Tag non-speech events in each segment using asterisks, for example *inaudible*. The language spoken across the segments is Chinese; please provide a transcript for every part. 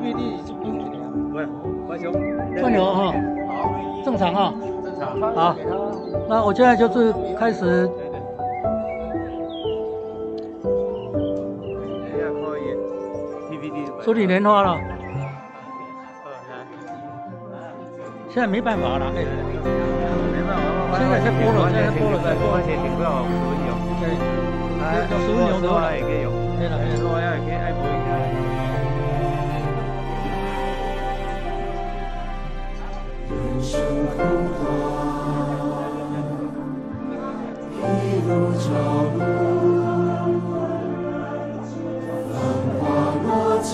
喂，白熊，顺流哈，好，正常哈。正常。好。那我现在就是开始处理莲花了，现在没办法了，哎，没办法，现在在播了现在了了十分钟。对，哎，有十分钟的话也可以用。可以要也可以播一下。声呼唤，一路朝路，繁花落尽，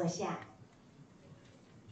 坐下。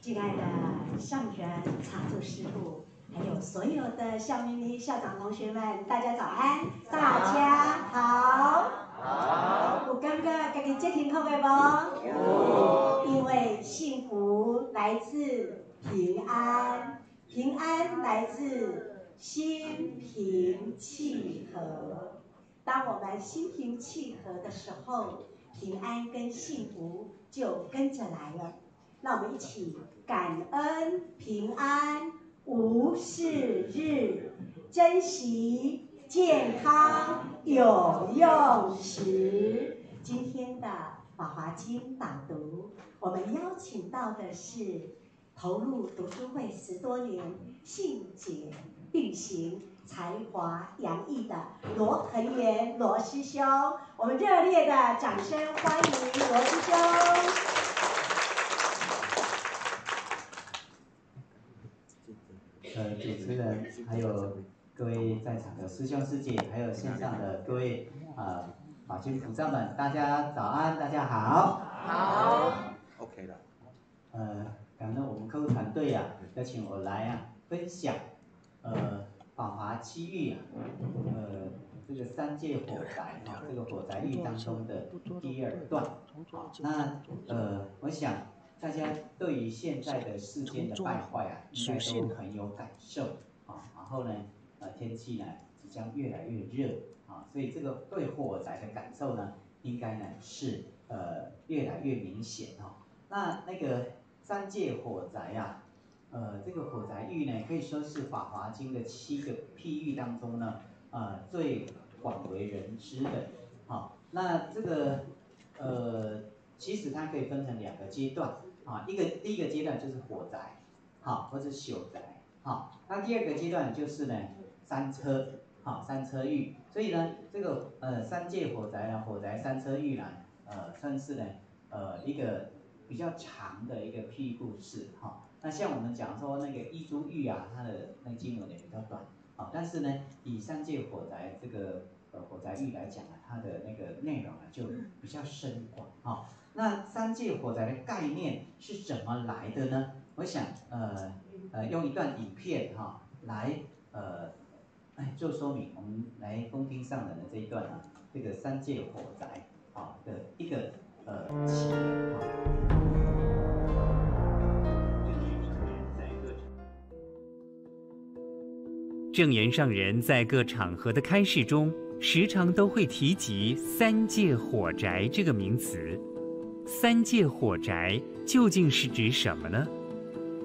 敬爱的上人、常住师傅，还有所有的校明理校长同学们，大家早安！大家好。好。有感觉家己这挺好的不？因为幸福来自平安，平安来自心平气和。当我们心平气和的时候，平安跟幸福就跟着来了。那我们一起感恩平安无事日，珍惜健康有用时。今天的《法华经》导读，我们邀请到的是投入读书会十多年、信解并行。才华洋溢的罗恒元罗师兄，我们热烈的掌声欢迎罗师兄。呃，主持人，还有各位在场的师兄师姐，还有线上的各位啊法亲菩萨们，大家早安，大家好。好。OK 了。呃，感恩我们客户团队呀，邀请我来啊分享，呃。法华七域啊，呃，这个三界火宅啊，这个火宅域当中的第二段，好，那呃，我想大家对于现在的世间的败坏啊，应该都很有感受啊。然后呢，呃，天气呢即将越来越热啊，所以这个对火宅的感受呢，应该呢是呃越来越明显哈。那那个三界火宅啊。呃，这个火宅域呢，可以说是《法华经》的七个譬喻当中呢，呃，最广为人知的。好，那这个呃，其实它可以分成两个阶段啊，一个第一个阶段就是火宅，好，或者朽宅，好，那第二个阶段就是呢三车，好，三车域。所以呢，这个呃三界火宅啊，火宅三车域呢，呃，算是呢呃一个比较长的一个譬喻故事，哈。那像我们讲说那个一株玉啊，它的那个经文也比较短，啊，但是呢，以三界火宅这个呃火宅玉来讲啊，它的那个内容啊就比较深广，啊，那三界火宅的概念是怎么来的呢？我想呃呃用一段影片哈来呃哎做说明，我们来恭听上人的这一段啊，这个三界火宅啊的一个呃起源啊。正言上人在各场合的开示中，时常都会提及“三界火宅”这个名词。三界火宅究竟是指什么呢？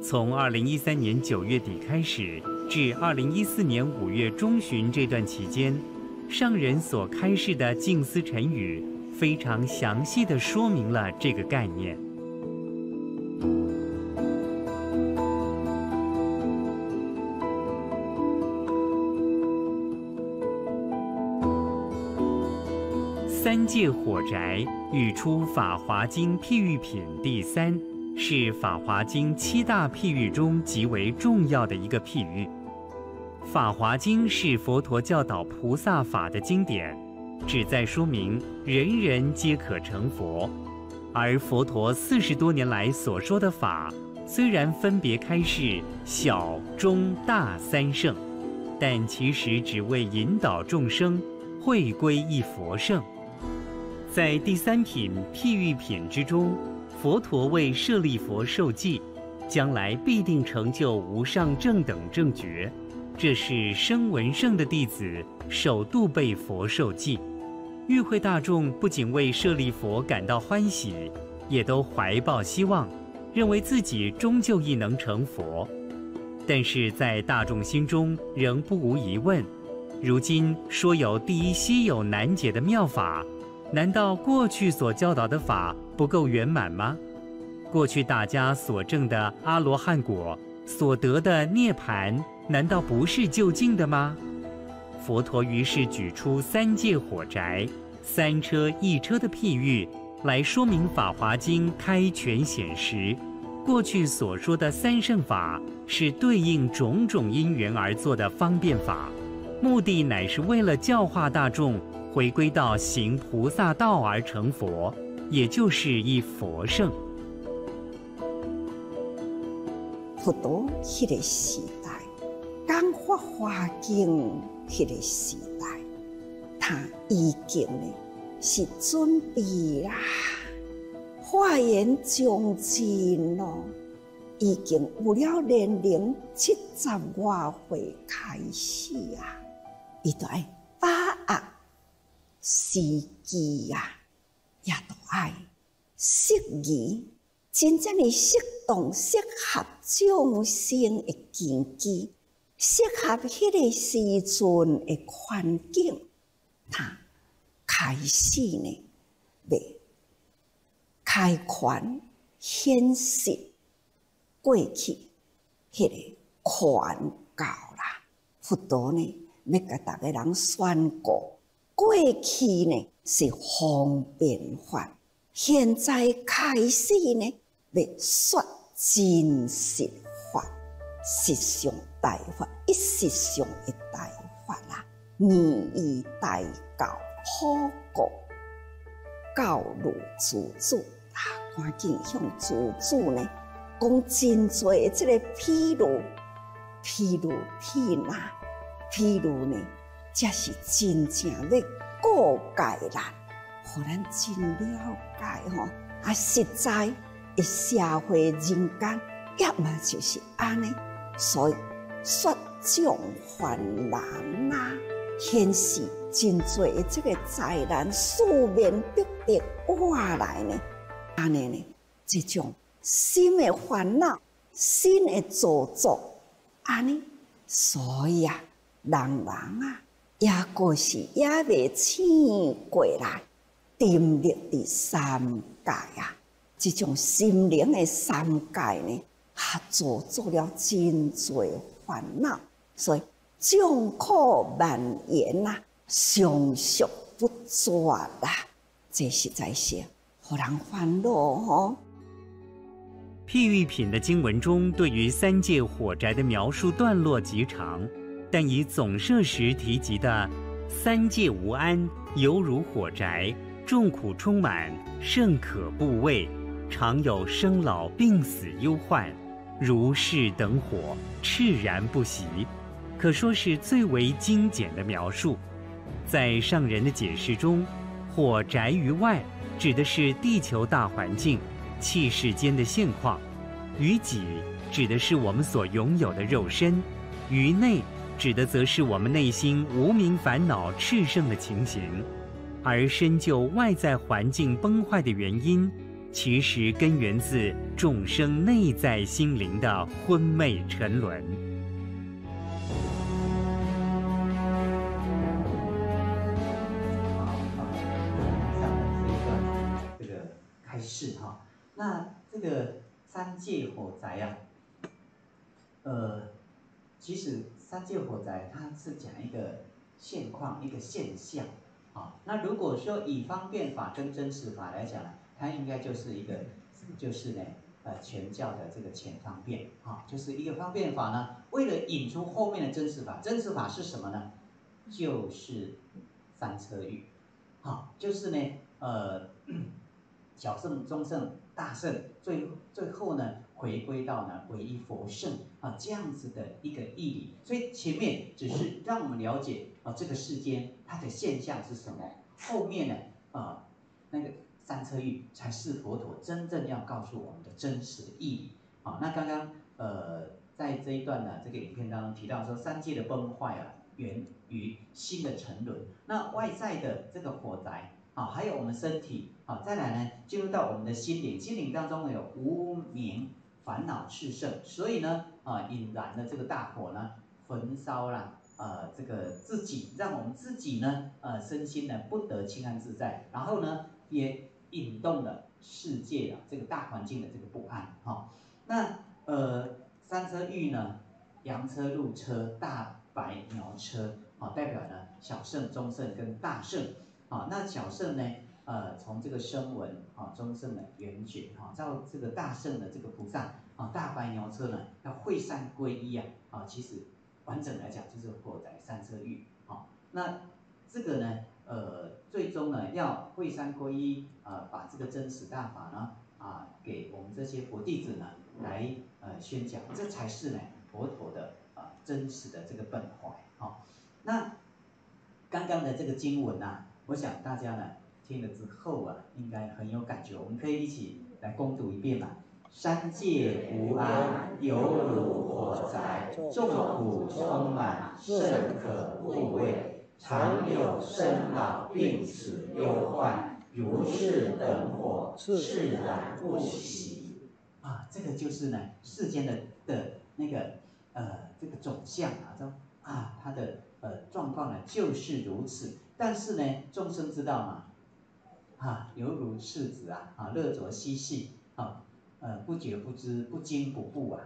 从二零一三年九月底开始至二零一四年五月中旬这段期间，上人所开示的静思晨语，非常详细的说明了这个概念。三界火宅语出《法华经》譬喻品第三，是《法华经》七大譬喻中极为重要的一个譬喻。《法华经》是佛陀教导菩萨法的经典，旨在说明人人皆可成佛。而佛陀四十多年来所说的法，虽然分别开示小、中、大三圣，但其实只为引导众生会归一佛圣。在第三品譬喻品之中，佛陀为舍利佛受记，将来必定成就无上正等正觉。这是声闻圣的弟子首度被佛受记。与会大众不仅为舍利佛感到欢喜，也都怀抱希望，认为自己终究亦能成佛。但是在大众心中仍不无疑问：如今说有第一稀有难解的妙法。难道过去所教导的法不够圆满吗？过去大家所证的阿罗汉果，所得的涅盘，难道不是就近的吗？佛陀于是举出三界火宅、三车一车的譬喻，来说明《法华经》开权显实，过去所说的三圣法是对应种种因缘而做的方便法，目的乃是为了教化大众。回归到行菩萨道而成佛，也就是一佛圣。佛陀迄个时代，讲法华经迄个时代，他已经呢是准备啦，化缘将尽咯，已经有了年龄七十外岁开始啊，一代把握。时机啊，也都爱适宜，真正的适当、适合众生的境机，适合迄个时阵的环境，他开始呢，未开权显示过去迄个权教啦，佛陀呢，要甲逐个人宣告。过去呢是方便法，现在开始呢要说真实法，实相大法，一实相的大法啦。念以大教普告，教路自主啊，赶紧向自主呢讲真多这个披露，披露披哪，披露呢？才是真正的过界啦，互咱真了解吼。啊，实在的社会人间，也嘛就是安尼。所以说种烦难呐，现实真多这个灾难，四面逼逼过来呢。安尼呢，这种新的烦恼，新的造作，安尼，所以啊，人人啊。也过是也未醒过来，沉溺伫三界啊！这种心灵的三界呢，啊，做做了真多烦恼，所以众苦蔓延呐，相续不绝啦。这实在是互人烦恼吼。譬喻品的经文中，对于三界火宅的描述段落极长。但以总摄时提及的三界无安，犹如火宅，众苦充满，甚可怖畏，常有生老病死忧患，如是等火，炽然不息，可说是最为精简的描述。在上人的解释中，火宅于外指的是地球大环境、气世间的现况；于己指的是我们所拥有的肉身；于内指的则是我们内心无名烦恼炽盛的情形。而深究外在环境崩坏的原因，其实根源自众生内在心灵的昏昧沉沦。是哈，那这个三界火灾啊，呃，其实三界火灾它是讲一个现况、一个现象啊。那如果说以方便法跟真实法来讲呢，它应该就是一个，就是呢，呃，全教的这个前方便啊，就是一个方便法呢，为了引出后面的真实法，真实法是什么呢？就是三车欲，好，就是呢，呃。*coughs* 小圣、中圣、大圣，最最后呢，回归到呢唯一佛圣啊这样子的一个义理。所以前面只是让我们了解啊这个世间它的现象是什么，后面呢啊那个三车玉才是佛陀真正要告诉我们的真实的意义。好，那刚刚呃在这一段呢这个影片当中提到说三界的崩坏啊源于心的沉沦，那外在的这个火灾。啊，还有我们身体，好，再来呢，进入到我们的心灵，心灵当中有无名烦恼炽盛，所以呢，啊，引燃了这个大火呢，焚烧了，呃，这个自己，让我们自己呢，呃，身心呢不得清安自在，然后呢，也引动了世界啊这个大环境的这个不安，哈，那呃，三车玉呢，羊车、鹿车、大白牛车，好，代表呢小圣、中圣跟大圣。啊，那小圣呢？呃，从这个声闻啊，中圣的缘觉哈，到这个大圣的这个菩萨啊，大白牛车呢，要会三归一啊。啊，其实完整来讲就是火灾三车欲。啊，那这个呢，呃，最终呢，要会三归一啊，把这个真实大法呢啊，给我们这些佛弟子呢来呃宣讲，这才是呢佛陀的啊真实的这个本怀。啊，那刚刚的这个经文呐。我想大家呢听了之后啊，应该很有感觉。我们可以一起来攻读一遍吧。三界无安，犹如火灾，众苦充满，甚可怖畏。常有生老病死忧患，如是等火，自然不息。啊，这个就是呢世间的的那个呃这个总相啊，这啊它的呃状况呢就是如此。但是呢，众生知道嘛？哈，犹如赤子啊，啊，乐着嬉戏，啊，呃，不觉不知，不惊不怖啊。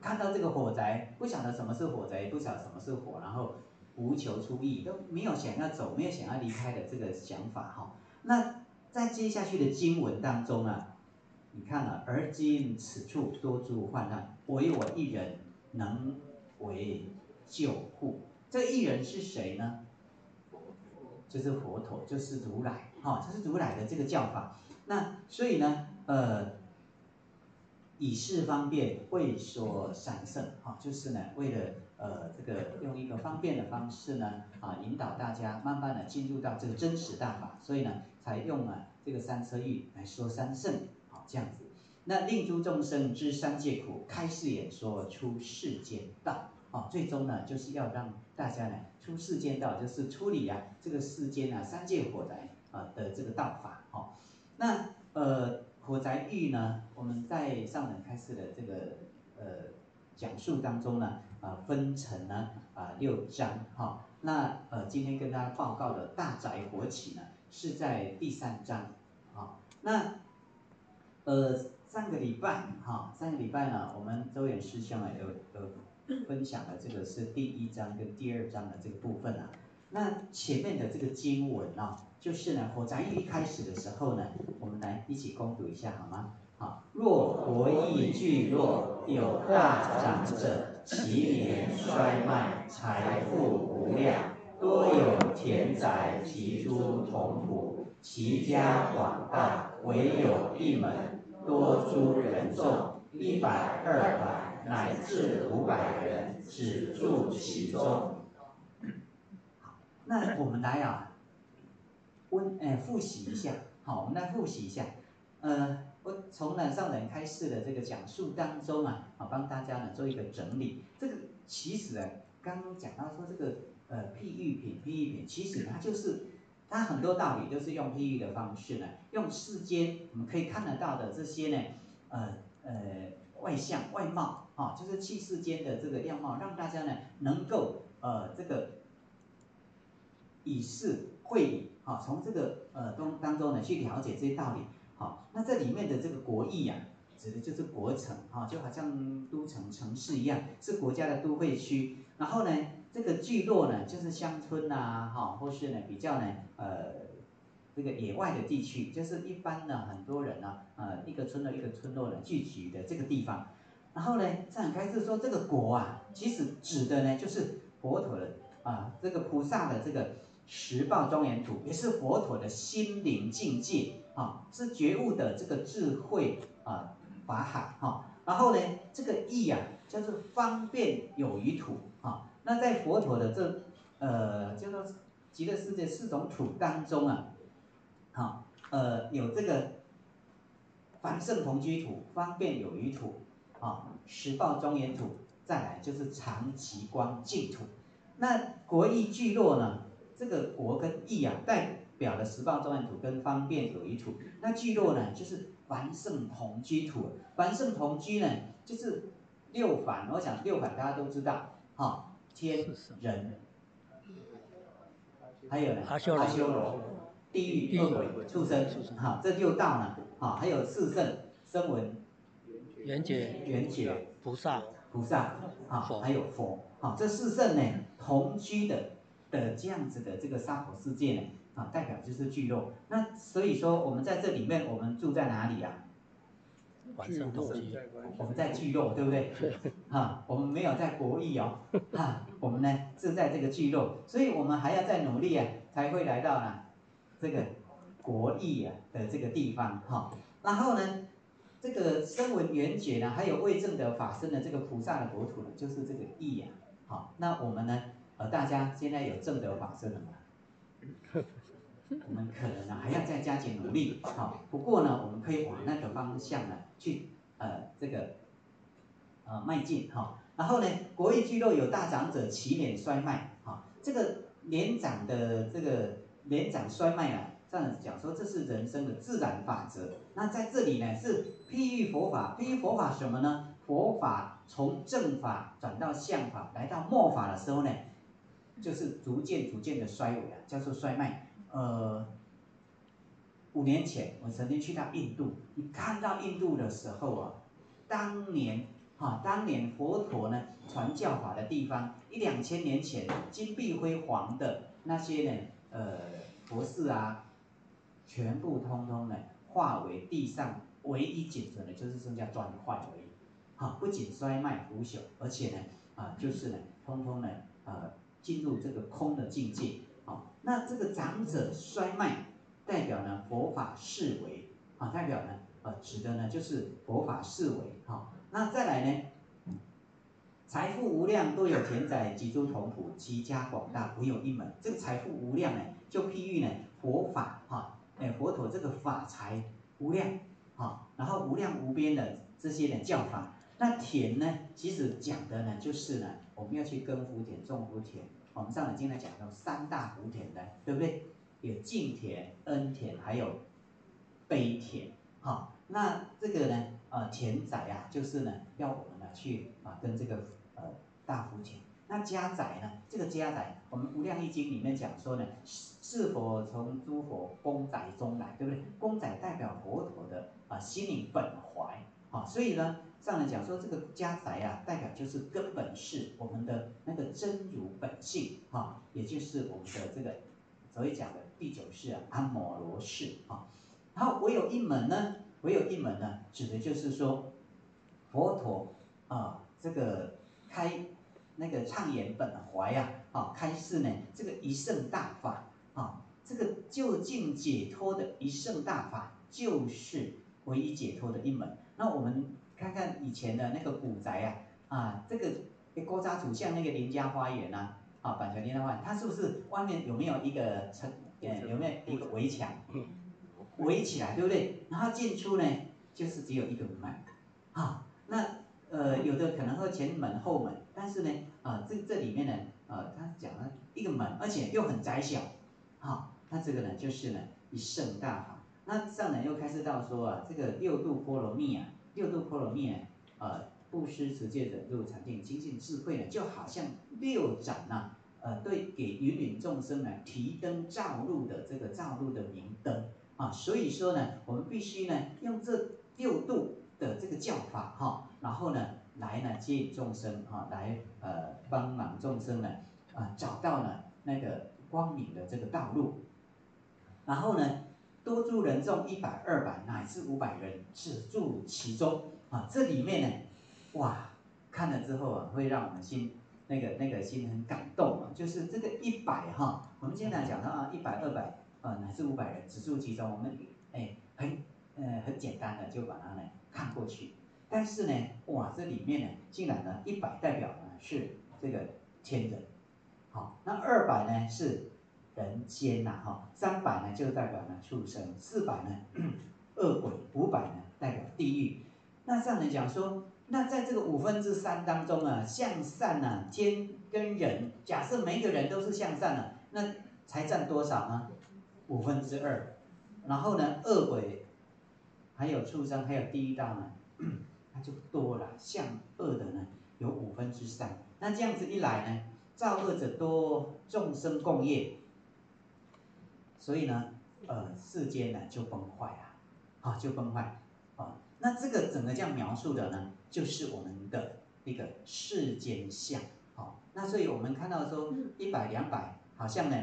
看到这个火灾，不晓得什么是火灾，不晓得什么是火，然后无求出意，都没有想要走，没有想要离开的这个想法哈。那在接下去的经文当中啊，你看了，而今此处多诸患难，唯我一人能为救护。这一人是谁呢？就是佛陀，就是如来，哈，这是如来的这个教法。那所以呢，呃，以示方便，为说三圣，哈，就是呢，为了呃这个用一个方便的方式呢，啊，引导大家慢慢的进入到这个真实大法，所以呢，才用了这个三车喻来说三圣，好这样子。那令诸众生知三界苦，开示演说出世间道。哦，最终呢，就是要让大家呢出世间道，就是处理啊这个世间啊三界火灾啊的这个道法。哦，那呃火灾欲呢，我们在上人开示的这个呃讲述当中呢，啊分成呢啊六章。哈，那呃今天跟大家报告的大宅火起呢，是在第三章。好，那呃上个礼拜哈，上个礼拜呢，我们周远师兄啊有有。分享的这个是第一章跟第二章的这个部分啊，那前面的这个经文啊，就是呢火灾一开始的时候呢，我们来一起攻读一下好吗？好，若国邑聚落，有大长者，其年衰迈，财富无量，多有田宅及诸同仆，其家广大，唯有一门，多诸人众，一百二百。乃至五百人，只住其中。那我们来啊，温哎复习一下。好，我们来复习一下。呃，我从南上人开示的这个讲述当中啊，啊，帮大家呢做一个整理。这个其实啊，刚刚讲到说这个呃譬喻品，譬喻品，其实它就是它很多道理都是用譬喻的方式呢，用世间我们可以看得到的这些呢，呃呃外相外貌啊，就是气世间的这个样貌，让大家呢能够呃这个以事会理，啊，从这个呃当当中呢去了解这些道理。好，那这里面的这个国邑呀，指的就是国城，哈，就好像都城城市一样，是国家的都会区。然后呢，这个聚落呢，就是乡村呐，哈，或是呢比较呢，呃，这个野外的地区，就是一般呢很多人呢，呃，一个村落一个村落呢聚集的这个地方。然后呢，展开是说这个国啊，其实指的呢就是佛陀的啊，这个菩萨的这个十报庄严土，也是佛陀的心灵境界。啊，是觉悟的这个智慧啊法海哈，然后呢，这个意啊叫做方便有余土啊。那在佛陀的这呃叫做极乐世界四种土当中啊，好呃有这个凡圣同居土、方便有余土啊、十报庄严土，再来就是长极光净土。那国义聚落呢，这个国跟义啊代。表了十报庄严土跟方便有余土，那聚落呢就是凡圣同居土，凡圣同居呢就是六凡，我想六凡大家都知道，哈，天人，还有呢阿修罗，地狱恶鬼畜生，哈，这六道呢，哈，还有四圣声闻，缘觉。缘觉。菩萨。菩萨，啊，还有佛，啊，这四圣呢同居的的这样子的这个娑婆世界呢。啊，代表就是聚落。那所以说，我们在这里面，我们住在哪里啊？聚落。我们在聚落，对不对？哈，*laughs* 我们没有在国义哦。哈，我们呢是在这个聚落，所以我们还要再努力啊，才会来到呢这个国义啊的这个地方哈。然后呢，这个声闻缘觉呢，还有未证的法身的这个菩萨的国土呢，就是这个义啊。好，那我们呢，呃，大家现在有正德法身了吗？*laughs* 我们可能呢还要再加紧努力，好，不过呢，我们可以往那个方向呢去呃这个呃迈进哈。然后呢，国艺聚落有大长者起脸衰迈，哈，这个年长的这个年长衰迈啊，这样讲说这是人生的自然法则。那在这里呢是譬喻佛法，譬喻佛法什么呢？佛法从正法转到相法，来到末法的时候呢？就是逐渐逐渐的衰微啊，叫做衰迈。呃，五年前我曾经去到印度，你看到印度的时候啊，当年哈，当年佛陀呢传教法的地方，一两千年前金碧辉煌的那些呢，呃，佛寺啊，全部通通呢化为地上唯一仅存的，就是剩下砖块而已。哈，不仅衰迈腐朽，而且呢，啊，就是呢，通通呢，呃。进入这个空的境界，好，那这个长者衰迈，代表呢佛法视为，啊，代表呢，呃，指的呢就是佛法视为，好，那再来呢，财富无量，多有田宅，集诸同仆，其家广大，唯有一门。这个财富无量呢，就譬喻呢佛法，哈，哎，佛陀这个法财无量，哈，然后无量无边的这些的教法。那田呢，其实讲的呢就是呢。我们要去耕福田、种福田。我们上来经常讲到三大福田的，对不对？有敬田、恩田，还有悲田。好，那这个呢，呃，田宅啊，就是呢，要我们呢去啊跟这个呃大福田。那家宅呢，这个家宅，我们《无量易经》里面讲说呢，是否从诸佛公宅中来，对不对？公宅代表佛陀的啊心灵本怀。好，所以呢。上来讲说这个家宅啊，代表就是根本是我们的那个真如本性哈，也就是我们的这个所谓讲的第九世啊，阿摩罗氏啊。然后唯有一门呢，唯有一门呢，指的就是说佛陀啊，这个开那个畅言本怀啊，啊，开示呢这个一圣大法啊，这个就近解脱的一圣大法，就是唯一解脱的一门。那我们。看看以前的那个古宅啊，啊，这个郭家祖像那个林家花园呐，啊，板桥林家花园，它是不是外面有没有一个城？呃，有没有一个围墙？围起来，对不对？然后进出呢，就是只有一个门，啊，那呃，有的可能会前门后门，但是呢，啊，这这里面呢，啊，他讲了一个门，而且又很窄小，啊，那这个呢，就是呢一圣大法。那上人又开始到说啊，这个六度波罗蜜啊，六度波罗蜜呢，呃，布施、持戒、忍辱、禅定、精进、智慧呢，就好像六盏呐，呃，对，给芸芸众生呢提灯照路的这个照路的明灯。啊，所以说呢，我们必须呢用这六度的这个教法哈，然后呢来呢接引众生哈，来呃帮忙众生呢啊找到呢那个光明的这个道路，然后呢多住人众一百二百乃至五百人只住其中啊，这里面呢哇看了之后啊会让我们心那个那个心很感动啊，就是这个一百哈，我们经常讲到啊一百二百。啊，乃至五百人，只住其中，我们哎很呃很简单的就把它呢看过去。但是呢，哇，这里面呢，竟然呢一百代表呢是这个天人，好，那二百呢是人间呐，哈，三百呢就代表呢畜生，四百呢 *clears throat* 恶鬼，五百呢代表地狱。那上人讲说，那在这个五分之三当中啊，向善呢，天跟人，假设每一个人都是向善的，那才占多少呢？五分之二，然后呢，恶鬼，还有畜生，还有地狱道呢，*clears throat* 那就多了。向恶的呢，有五分之三。那这样子一来呢，造恶者多，众生共业，所以呢，呃，世间呢就崩坏啊，啊，就崩坏啊。那这个整个这样描述的呢，就是我们的一个世间相。好，那所以我们看到说一百两百，好像呢。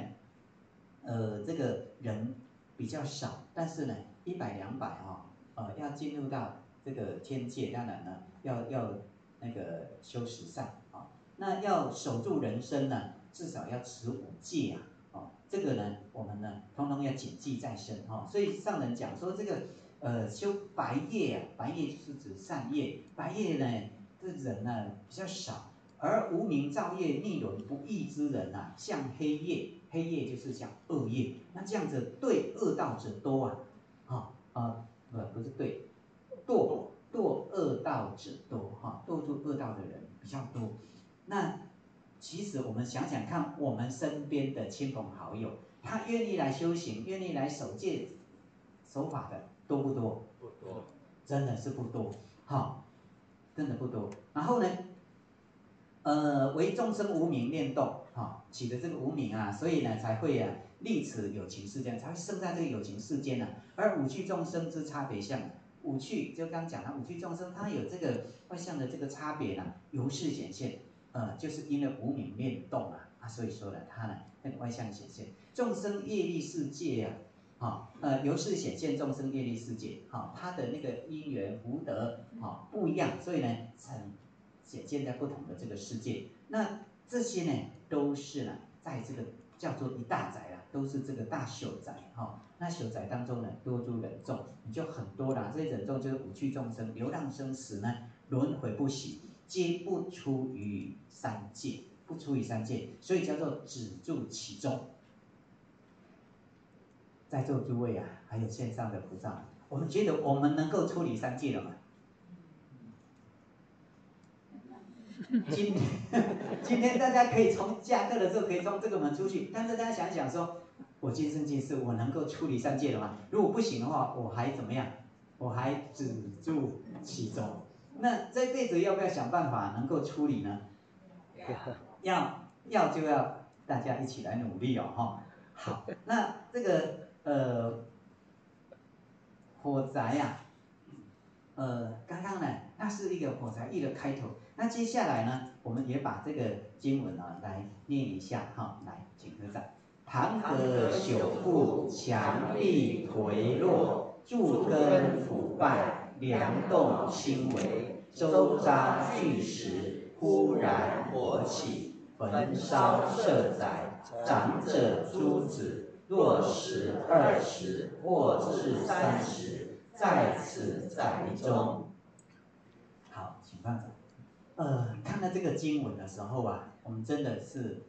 呃，这个人比较少，但是呢，一百两百哈，呃，要进入到这个天界，当然呢，要要那个修十善啊，那要守住人生呢，至少要持五戒啊，哦，这个呢，我们呢，通通要谨记在身哈。所以上人讲说，这个呃，修白夜啊，白夜就是指善业，白夜呢，这人呢比较少，而无名造业逆轮不义之人呐，像黑夜。黑夜就是像恶业，那这样子对恶道者多啊，哈啊不不是对，堕堕恶道者多哈，堕入恶道的人比较多。那其实我们想想看，我们身边的亲朋好友，他愿意来修行、愿意来守戒、守法的多不多？不多，真的是不多，哈，真的不多。然后呢，呃，为众生无名念动。哈，起的这个无名啊，所以呢才会啊立此有情世间，才会生在这个有情世间呢。而五趣众生之差别相，五趣就刚讲了，五趣众生他有这个外相的这个差别呢，由是显现，呃，就是因为无名念动啊，啊，所以说呢，它呢那个外相显现，众生业力世界啊，好，呃，由是显现众生业力世界，好，它的那个因缘福德好不一样，所以呢，呈显现在不同的这个世界，那这些呢。都是呢，在这个叫做一大宅啊，都是这个大宿宅哈。那宿宅当中呢，多诸人众，你就很多啦。这些人众就是五趣众生，流浪生死呢，轮回不息，皆不出于三界，不出于三界，所以叫做只住其中。在座诸位啊，还有线上的菩萨，我们觉得我们能够出离三界了吗？今今天大家可以从下课的时候可以从这个门出去，但是大家想想说，我今生今世我能够处理三界了吗？如果不行的话，我还怎么样？我还只住其中。那这辈子要不要想办法能够处理呢？*laughs* 要要就要大家一起来努力哦，哈。好，那这个呃火灾呀，呃刚刚呢，那是一个火灾一的开头。那接下来呢，我们也把这个经文呢来念一下哈，来，请合掌。堂阁朽腐，墙壁颓落，柱根腐败，梁栋倾危，周匝巨石忽然火起，焚烧社宅，长者诸子，若十二十，或至三十，在此宅中。好，请放。呃看到这个经文的时候啊，我们真的是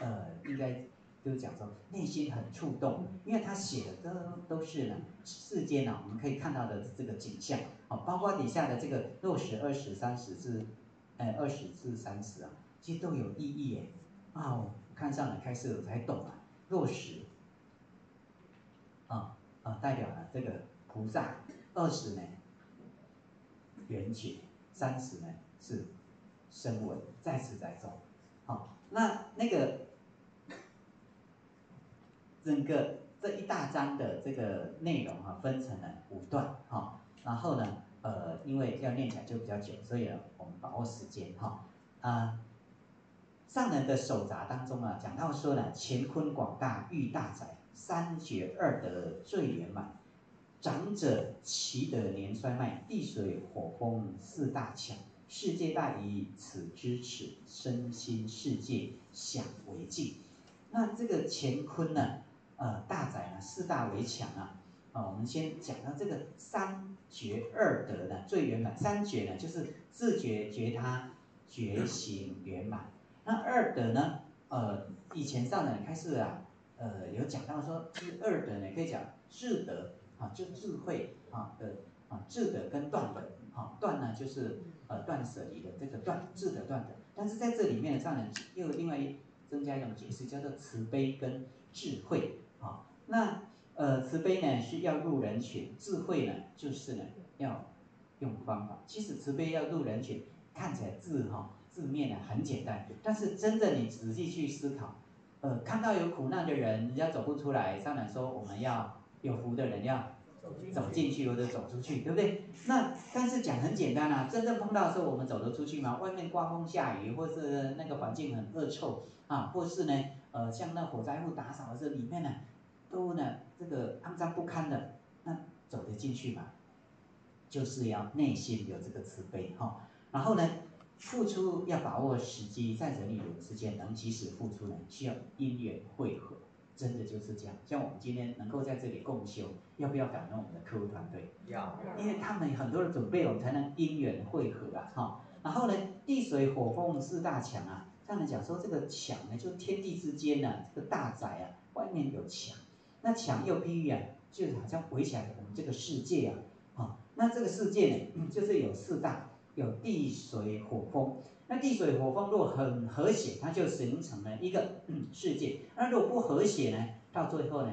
呃应该就讲说内心很触动，因为他写的都都是呢世间呢我们可以看到的这个景象，啊，包括底下的这个落十、二十、三十至，呃二十至三十啊，其实都有意义耶。啊，我看上了开始我才懂啊，落实，啊啊代表了这个菩萨，二十呢圆觉，三十呢是声闻在此在中，好，那那个整个这一大章的这个内容哈，分成了五段哈，然后呢，呃，因为要念起来就比较久，所以呢，我们把握时间哈，啊。上人的手札当中啊，讲到说呢，乾坤广大欲大载，三觉二德最圆满，长者其德年衰迈，地水火风四大强，世界大宜此知耻，身心世界想为敬。那这个乾坤呢，呃，大载呢，四大为强啊。啊，我们先讲到这个三觉二德呢，最圆满。三觉呢，就是自觉觉他，觉醒圆满。那二德呢？呃，以前上人开始啊，呃，有讲到说，这二德呢，可以讲智德啊，就智慧啊的啊，智德跟断德啊，断呢就是呃断舍离的这个断，智德断德。但是在这里面呢，上人又另外增加一种解释，叫做慈悲跟智慧。那呃，慈悲呢是要入人群，智慧呢就是呢要用方法。其实慈悲要入人群，看起来字哈。字面呢很简单，但是真的你仔细去思考，呃，看到有苦难的人，人家走不出来，上来说我们要有福的人要走进去或者走出去，对不对？那但是讲很简单啊，真正碰到的时候，我们走得出去吗？外面刮风下雨，或是那个环境很恶臭啊，或是呢，呃，像那火灾户打扫的时候，里面呢都呢这个肮脏不堪的，那走得进去吗？就是要内心有这个慈悲哈，然后呢？付出要把握时机，在人与人之间能及时付出呢，需要因缘汇合，真的就是这样。像我们今天能够在这里共修，要不要感恩我们的客户团队？要，因为他们很多的准备，我们才能因缘汇合啊，哈。然后呢，地水火风四大强啊，上面讲说这个强呢，就天地之间呢，这个大宅啊，外面有墙，那墙又比喻啊，就好像围起来我们这个世界啊，哈。那这个世界呢，就是有四大。有地水火风，那地水火风如果很和谐，它就形成了一个世界；那如果不和谐呢，到最后呢，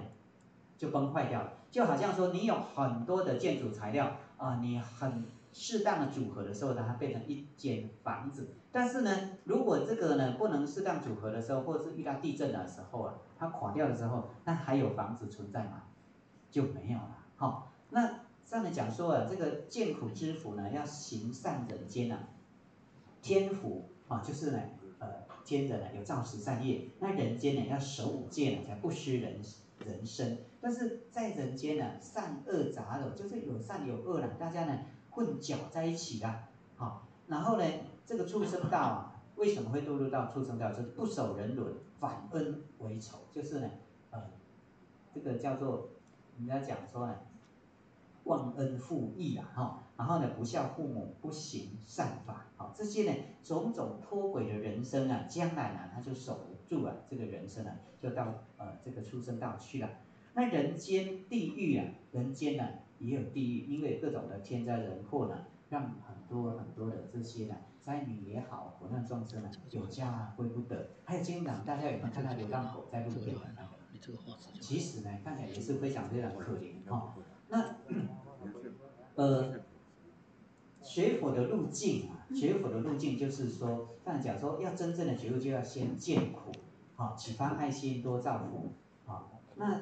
就崩坏掉了。就好像说，你有很多的建筑材料啊，你很适当的组合的时候，它变成一间房子。但是呢，如果这个呢不能适当组合的时候，或者是遇到地震的时候啊，它垮掉的时候，那还有房子存在吗？就没有了。好，那。上面讲说啊，这个见苦知福呢，要行善人间呐，天福啊，就是呢，呃，天人呢有造十善业，那人间呢要守五戒呢，才不失人人生。但是在人间呢，善恶杂糅，就是有善有恶了，大家呢混搅在一起啊，好，然后呢，这个畜生道啊，为什么会堕入到畜生道？就是不守人伦，反恩为仇，就是呢，呃，这个叫做人家讲说呢。忘恩负义啊，哈，然后呢，不孝父母，不行善法，好，这些呢，种种脱轨的人生啊，将来呢，他就守不住啊，这个人生呢，就到呃这个出生道去了。那人间地狱啊，人间呢也有地狱，因为各种的天灾人祸呢，让很多很多的这些呢，灾民也好，苦难众生呢，有家归不得。还有经常大家有没有看到流浪狗在路边？其实呢，看起来也是非常非常可怜哈。那，呃，学佛的路径啊，学佛的路径就是说，刚才讲说，要真正的觉悟，就要先见苦，好，启发爱心，多造福，好，那，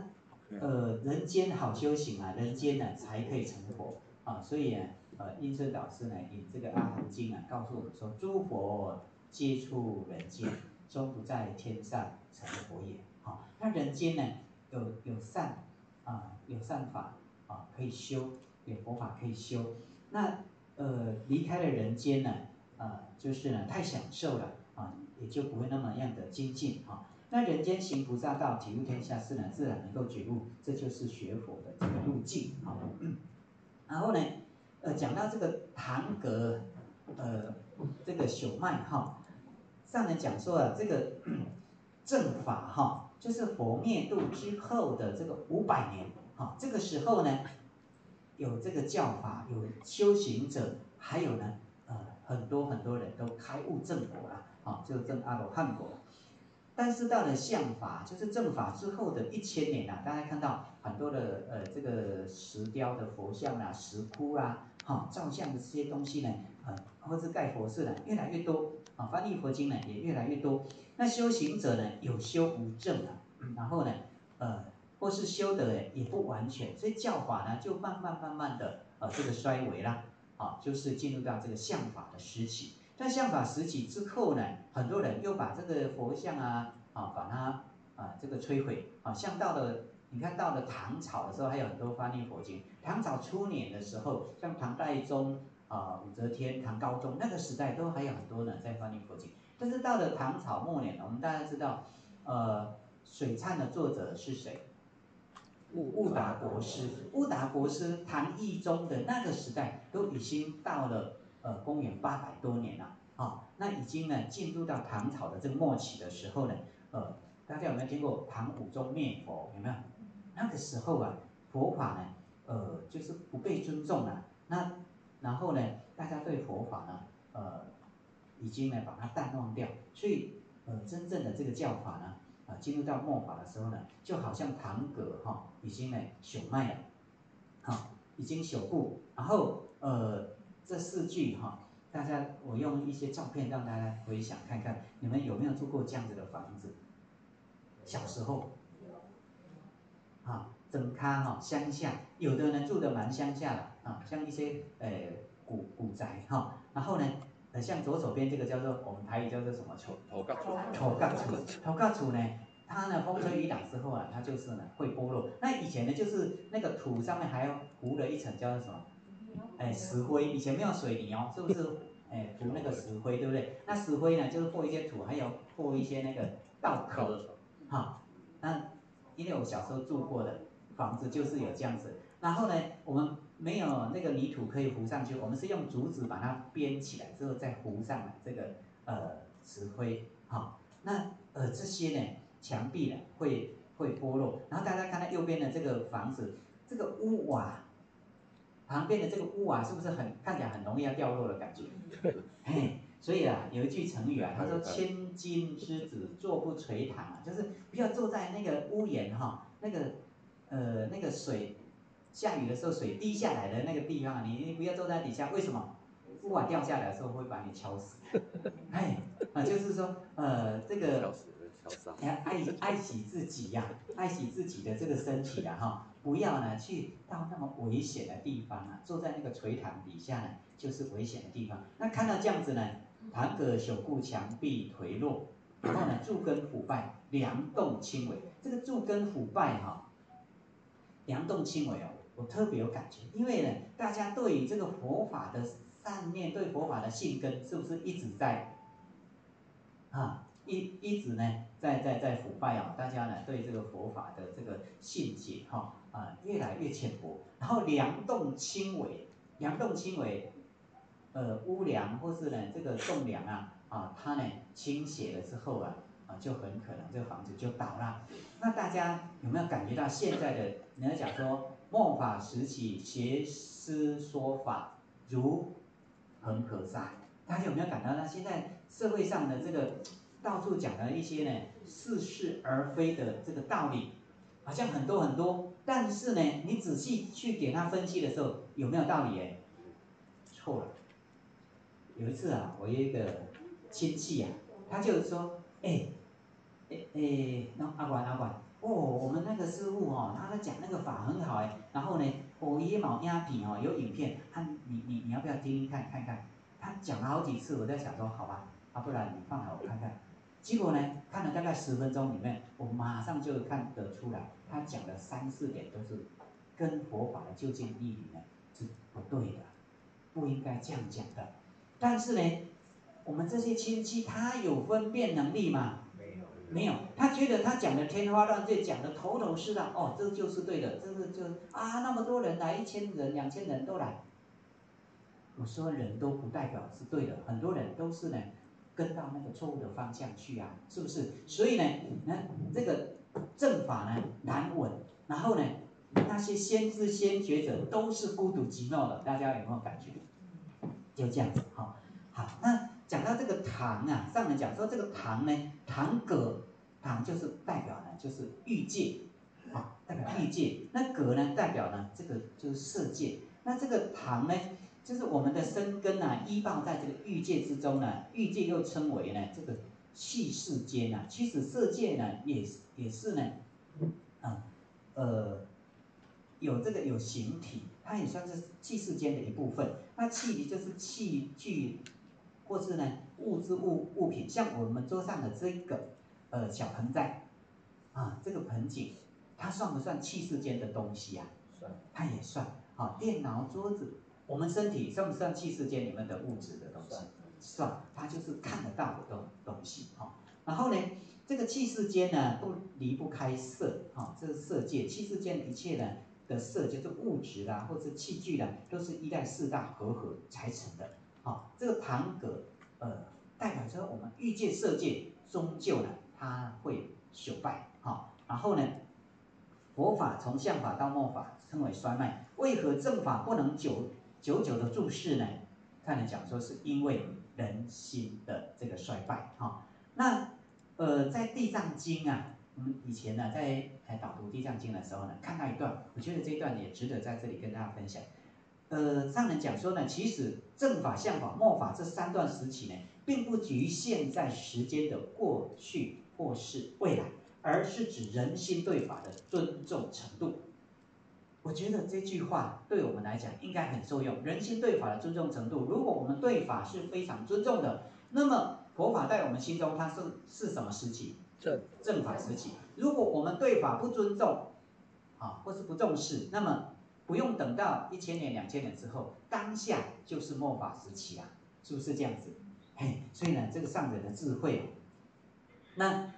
呃，人间好修行啊，人间呢才可以成佛啊，所以呢，呃，应顺导师呢以这个《阿含经》啊，告诉我们说，诸佛接触人间，终不在天上成佛也，好，那人间呢有有善啊，有善法。啊，可以修，有佛法可以修。那呃，离开了人间呢，啊，就是呢，太享受了啊，也就不会那么样的精进哈。那人间行菩萨道，体悟天下事呢，自然能够觉悟，这就是学佛的这个路径啊。*coughs* 然后呢，呃，讲到这个唐格呃这个朽迈哈。上人讲说啊，这个 *clears throat* 正法哈，就是佛灭度之后的这个五百年哈，这个时候呢，有这个教法，有修行者，还有呢，呃，很多很多人都开悟正果了，啊，就证阿罗汉果。但是到了相法，就是正法之后的一千年啊，大家看到很多的呃这个石雕的佛像啊、石窟啊、哈造像的这些东西呢，呃，或是盖佛寺的越来越多啊，翻译佛经呢也越来越多。那修行者呢有修无证啊，然后呢，呃，或是修的也不完全，所以教法呢就慢慢慢慢的呃这个衰微啦，啊，就是进入到这个相法的时期。在相法时期之后呢，很多人又把这个佛像啊，啊，把它啊这个摧毁啊，像到了你看到了唐朝的时候，还有很多翻译佛经。唐朝初年的时候，像唐代宗啊、武则天、唐高宗那个时代，都还有很多人在翻译佛经。但是到了唐朝末年，我们大家知道，呃，水忏的作者是谁？悟达国师。悟达国师，唐懿宗的那个时代，都已经到了。呃，公元八百多年了，啊，那已经呢进入到唐朝的这个末期的时候呢，呃，大家有没有听过唐武宗灭佛？有没有？那个时候啊，佛法呢，呃，就是不被尊重了。那然后呢，大家对佛法呢，呃，已经呢把它淡忘掉。所以，呃，真正的这个教法呢，啊，进入到末法的时候呢，就好像唐葛哈已经呢朽迈了，好，已经朽固，然后呃。这四句哈，大家我用一些照片让大家回想看看，你们有没有住过这样子的房子？小时候，啊，整咖哈乡下，有的呢住的蛮乡下的啊，像一些呃古古宅哈，然后呢，呃像左手边这个叫做我们台语叫做什么厝？头盖厝。土盖厝，头盖厝呢，它呢风吹雨打之后啊，它就是呢会剥落。那以前呢就是那个土上面还要糊了一层叫做什么？哎，石灰以前没有水泥哦，是不是？*laughs* 哎，涂那个石灰，对不对？那石灰呢，就是和一些土，还有和一些那个稻壳，哈。那因为我小时候住过的房子就是有这样子。然后呢，我们没有那个泥土可以糊上去，我们是用竹子把它编起来之后再糊上这个呃石灰，哈。那呃这些呢，墙壁呢会会剥落。然后大家看到右边的这个房子，这个屋瓦。旁边的这个屋瓦，是不是很看起来很容易要掉落的感觉？嘿，所以啊，有一句成语啊，他说“千金之子，坐不垂堂”啊，就是不要坐在那个屋檐哈，那个呃那个水下雨的时候水滴下来的那个地方，你你不要坐在底下，为什么？屋瓦掉下来的时候会把你敲死。*laughs* 哎，啊，就是说呃这个。要爱爱惜自己呀，爱惜自己的这个身体啊，哈，不要呢去到那么危险的地方啊，坐在那个垂堂底下呢，就是危险的地方。那看到这样子呢，堂阁朽固，墙壁颓落，然后呢柱根腐败，梁栋轻微。这个柱根腐败哈，梁栋轻微哦，我特别有感觉，因为呢，大家对于这个佛法的善念，对佛法的信根，是不是一直在啊？一一直呢，在在在腐败啊！大家呢对这个佛法的这个信解哈啊越来越浅薄，然后梁栋轻微，梁栋轻微，呃屋梁或是呢这个栋梁啊啊它呢倾斜了之后啊啊就很可能这个房子就倒了。那大家有没有感觉到现在的人家讲说末法时期邪师说法如恒河沙？大家有没有感到呢？现在社会上的这个。到处讲的一些呢似是而非的这个道理，好像很多很多，但是呢，你仔细去给他分析的时候，有没有道理？哎，错了。有一次啊，我有一个亲戚啊，他就说，哎，哎哎，那阿管阿管，哦，我们那个师傅哦，他在讲那个法很好哎，然后呢，我椰毛鸭皮哦有影片，他你你你要不要听听看看看？他讲了好几次，我在想说，好吧，啊不然你放来我看看。结果呢，看了大概十分钟里面，我马上就看得出来，他讲的三四点都是跟佛法的究竟意义呢是不对的，不应该这样讲的。但是呢，我们这些亲戚他有分辨能力吗？没有，没有。他觉得他讲的天花乱坠，讲的头头是道，哦，这就是对的，这个就啊，那么多人来，一千人、两千人都来，我说人都不代表是对的，很多人都是呢，跟到那个错误的方向去啊，是不是？所以呢，那这个正法呢难稳，然后呢，那些先知先觉者都是孤独寂寞的，大家有没有感觉？就这样子，好，好，那讲到这个堂啊，上面讲说这个堂呢，堂阁，堂就是代表呢，就是欲界，啊，代表欲界，那阁呢，代表呢，这个就是色界，那这个堂呢，就是我们的生根啊，依傍在这个欲界之中呢，欲界又称为呢，这个气世间呐，其实色界呢，也也是呢，啊，呃，有这个有形体。它也算是气世间的一部分。那气就是器具，或是呢物质物物品，像我们桌上的这个呃小盆栽，啊这个盆景，它算不算气世间的东西啊？算，它也算。好，电脑桌子，我们身体算不算气世间里面的物质的东西？算，它就是看得到的东东西。哈，然后呢，这个气世间呢不离不开色，哈，这是色界，气世间一切呢。的色就是物质啦，或者器具啦，都是依赖四大合合才成的。好，这个堂格，呃，代表着我们欲界色界终究呢，它会朽败。好，然后呢，佛法从相法到末法称为衰迈，为何正法不能久久久的注释呢？看来讲说是因为人心的这个衰败。哈，那呃，在地藏经啊。我们以前呢，在在导读《地藏经》的时候呢，看到一段，我觉得这一段也值得在这里跟大家分享。呃，上人讲说呢，其实正法、相法、末法这三段时期呢，并不局限在时间的过去或是未来，而是指人心对法的尊重程度。我觉得这句话对我们来讲应该很受用。人心对法的尊重程度，如果我们对法是非常尊重的，那么佛法在我们心中它是是什么时期？正正法时期，如果我们对法不尊重，啊，或是不重视，那么不用等到一千年、两千年之后，当下就是末法时期啊，是不是这样子？嘿，所以呢，这个上人的智慧，那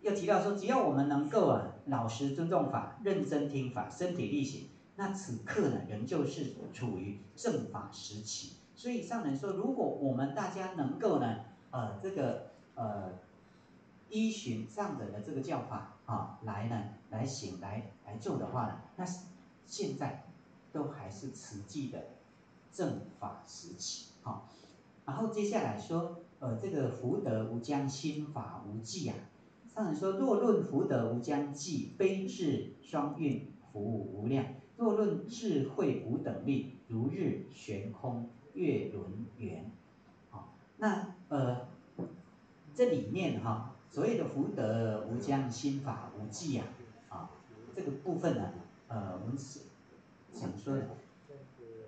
要提到说，只要我们能够啊，老实尊重法，认真听法，身体力行，那此刻呢，仍旧是处于正法时期。所以上人说，如果我们大家能够呢，呃，这个呃。依循上人的这个教法啊，来呢，来行，来来做的话呢，那现在都还是慈济的正法时期啊。然后接下来说，呃，这个福德无疆，心法无际啊。上人说，若论福德无疆际，悲智双运，福无量；若论智慧无等力，如日悬空，月轮圆。好，那呃，这里面哈。所谓的福德无疆，心法无际啊，啊，这个部分呢，呃，我们是想说的，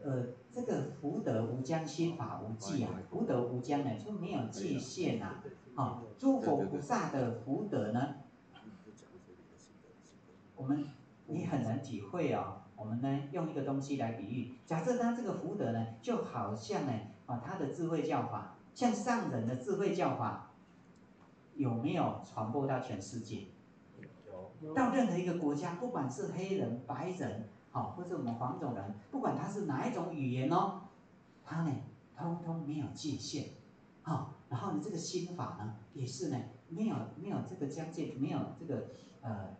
呃，这个福德无疆，心法无际啊，福德无疆呢就没有界限呐，啊，诸佛菩萨的福德呢，我们你很难体会哦，我们呢用一个东西来比喻，假设他这个福德呢，就好像呢，啊，他的智慧教法，像上人的智慧教法。有没有传播到全世界？有，到任何一个国家，不管是黑人、白人，好，或者我们黄种人，不管他是哪一种语言哦，他呢，通通没有界限，好，然后呢，这个心法呢，也是呢，没有没有这个疆界，没有这个呃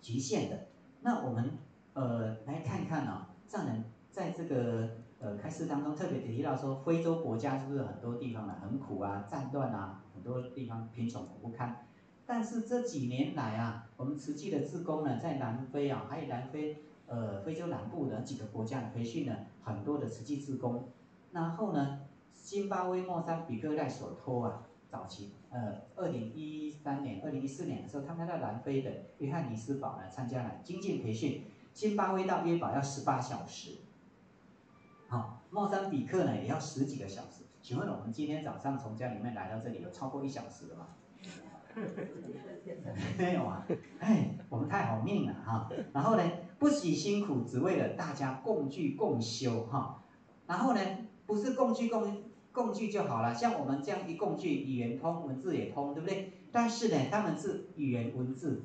局限的。那我们呃来看看呢，上人在这个呃开示当中特别提到说，非洲国家是不是很多地方呢很苦啊，战乱啊？很多地方贫穷不堪，但是这几年来啊，我们慈济的志工呢，在南非啊，还有南非呃非洲南部的几个国家培训了很多的慈济志工，然后呢，津巴威、莫桑比克、赖索托啊，早期呃，二零一三年、二零一四年的时候，他们在南非的约翰尼斯堡呢参加了精进培训，津巴威到约堡要十八小时，好，莫桑比克呢也要十几个小时。请问我们今天早上从家里面来到这里有超过一小时了吗？*laughs* 没有啊，哎，我们太好命了哈。然后呢，不喜辛苦，只为了大家共聚共修哈。然后呢，不是共聚共共聚就好了，像我们这样一共聚，语言通，文字也通，对不对？但是呢，他们是语言文字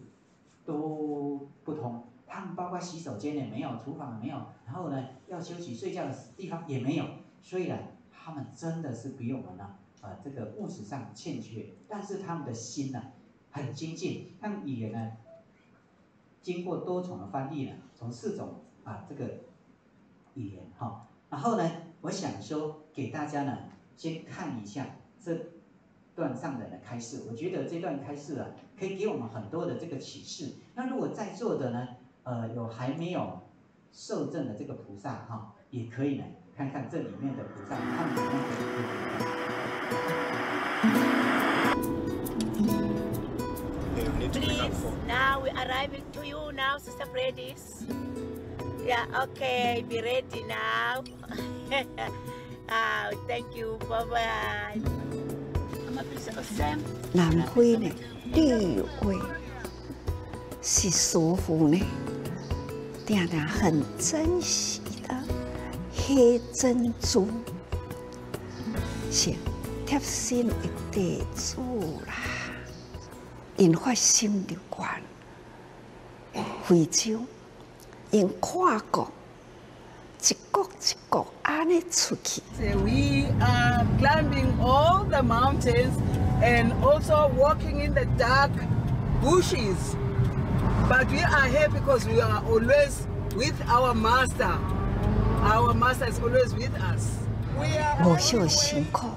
都不通，他们包括洗手间也没有，厨房也没有，然后呢，要休息睡觉的地方也没有。虽然他们真的是比我们呢，呃，这个物质上欠缺，但是他们的心呢很精进，他们语言呢经过多重的翻译呢，从四种啊这个语言哈，然后呢，我想说给大家呢先看一下这段上人的开示，我觉得这段开示啊可以给我们很多的这个启示。那如果在座的呢，呃，有还没有受证的这个菩萨哈，也可以呢。看看这里面的菩萨，他们怎么样 Please, now we arriving to you now, Sister Freddy's. Yeah, okay, be ready now. ah, thank you, bye bye. 南非呢，绿味是舒服呢，定定很珍惜。黑珍珠是贴心的地主啦，引发心的关，非洲因跨国一国一国安尼出去。We are climbing all the mountains and also walking in the dark bushes, but we are here because we are always with our master. 无少辛苦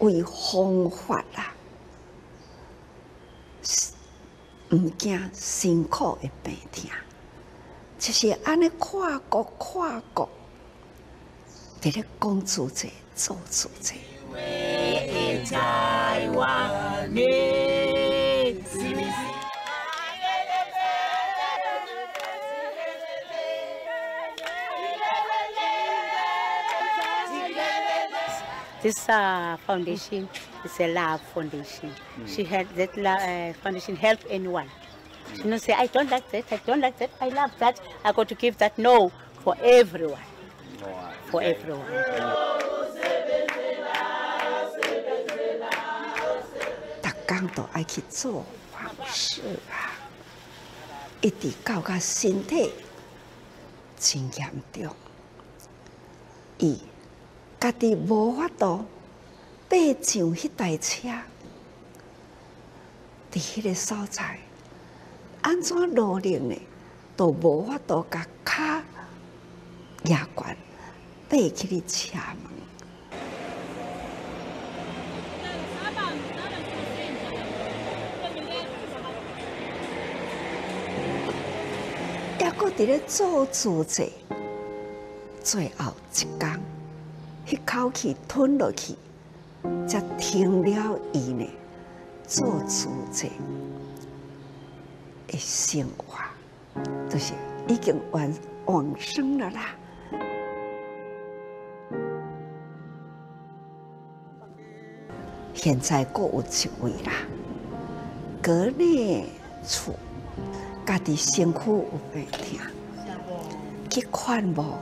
为方法啦，唔惊辛苦的病痛，就是安尼跨国跨国，伫咧讲主者做主者。This uh, foundation is a love foundation. Mm. She had that uh, foundation help anyone. Mm. She don't say, I don't like that, I don't like that, I love that. I got to give that no for everyone. Oh, for okay. everyone. 逐工都爱去做法事啊，一直搞到身体真严重，伊。 家己无法度爬上迄台车，伫迄个所在，安怎努力呢？都无法度甲骹压关爬起哩车门。抑搁伫咧做主者，最后一工。一口气吞落去，才停了伊呢。做主者的生活，就是已经完往生了啦。现在各有一位啦，隔内厝，家己身躯有病痛，去看无？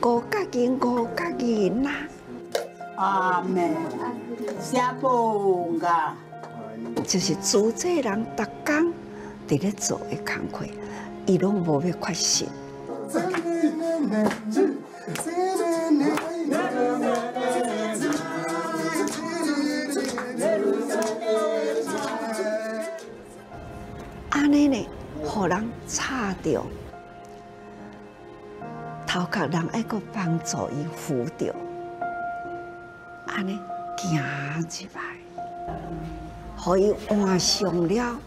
五角银，五角银呐！阿妹，下崩噶！就是做这人，逐工伫咧做的工课，伊拢无要缺席。安尼呢，互人吵着。头壳人爱个帮助伊扶着，安尼行入来，互伊换上了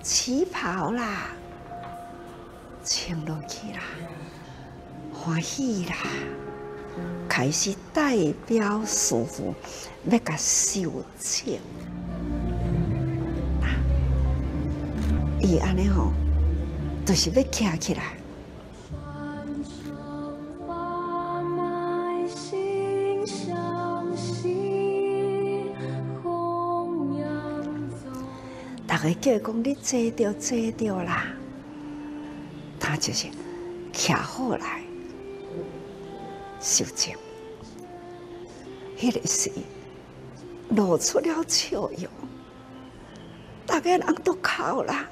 旗袍啦，穿落去啦，欢喜啦，开始代表师傅要甲修正，伊安尼吼，就是要站起来。大家叫伊讲，你坐着坐着啦，他就是徛好来修正。迄个时露出了笑容，大家人都哭啦，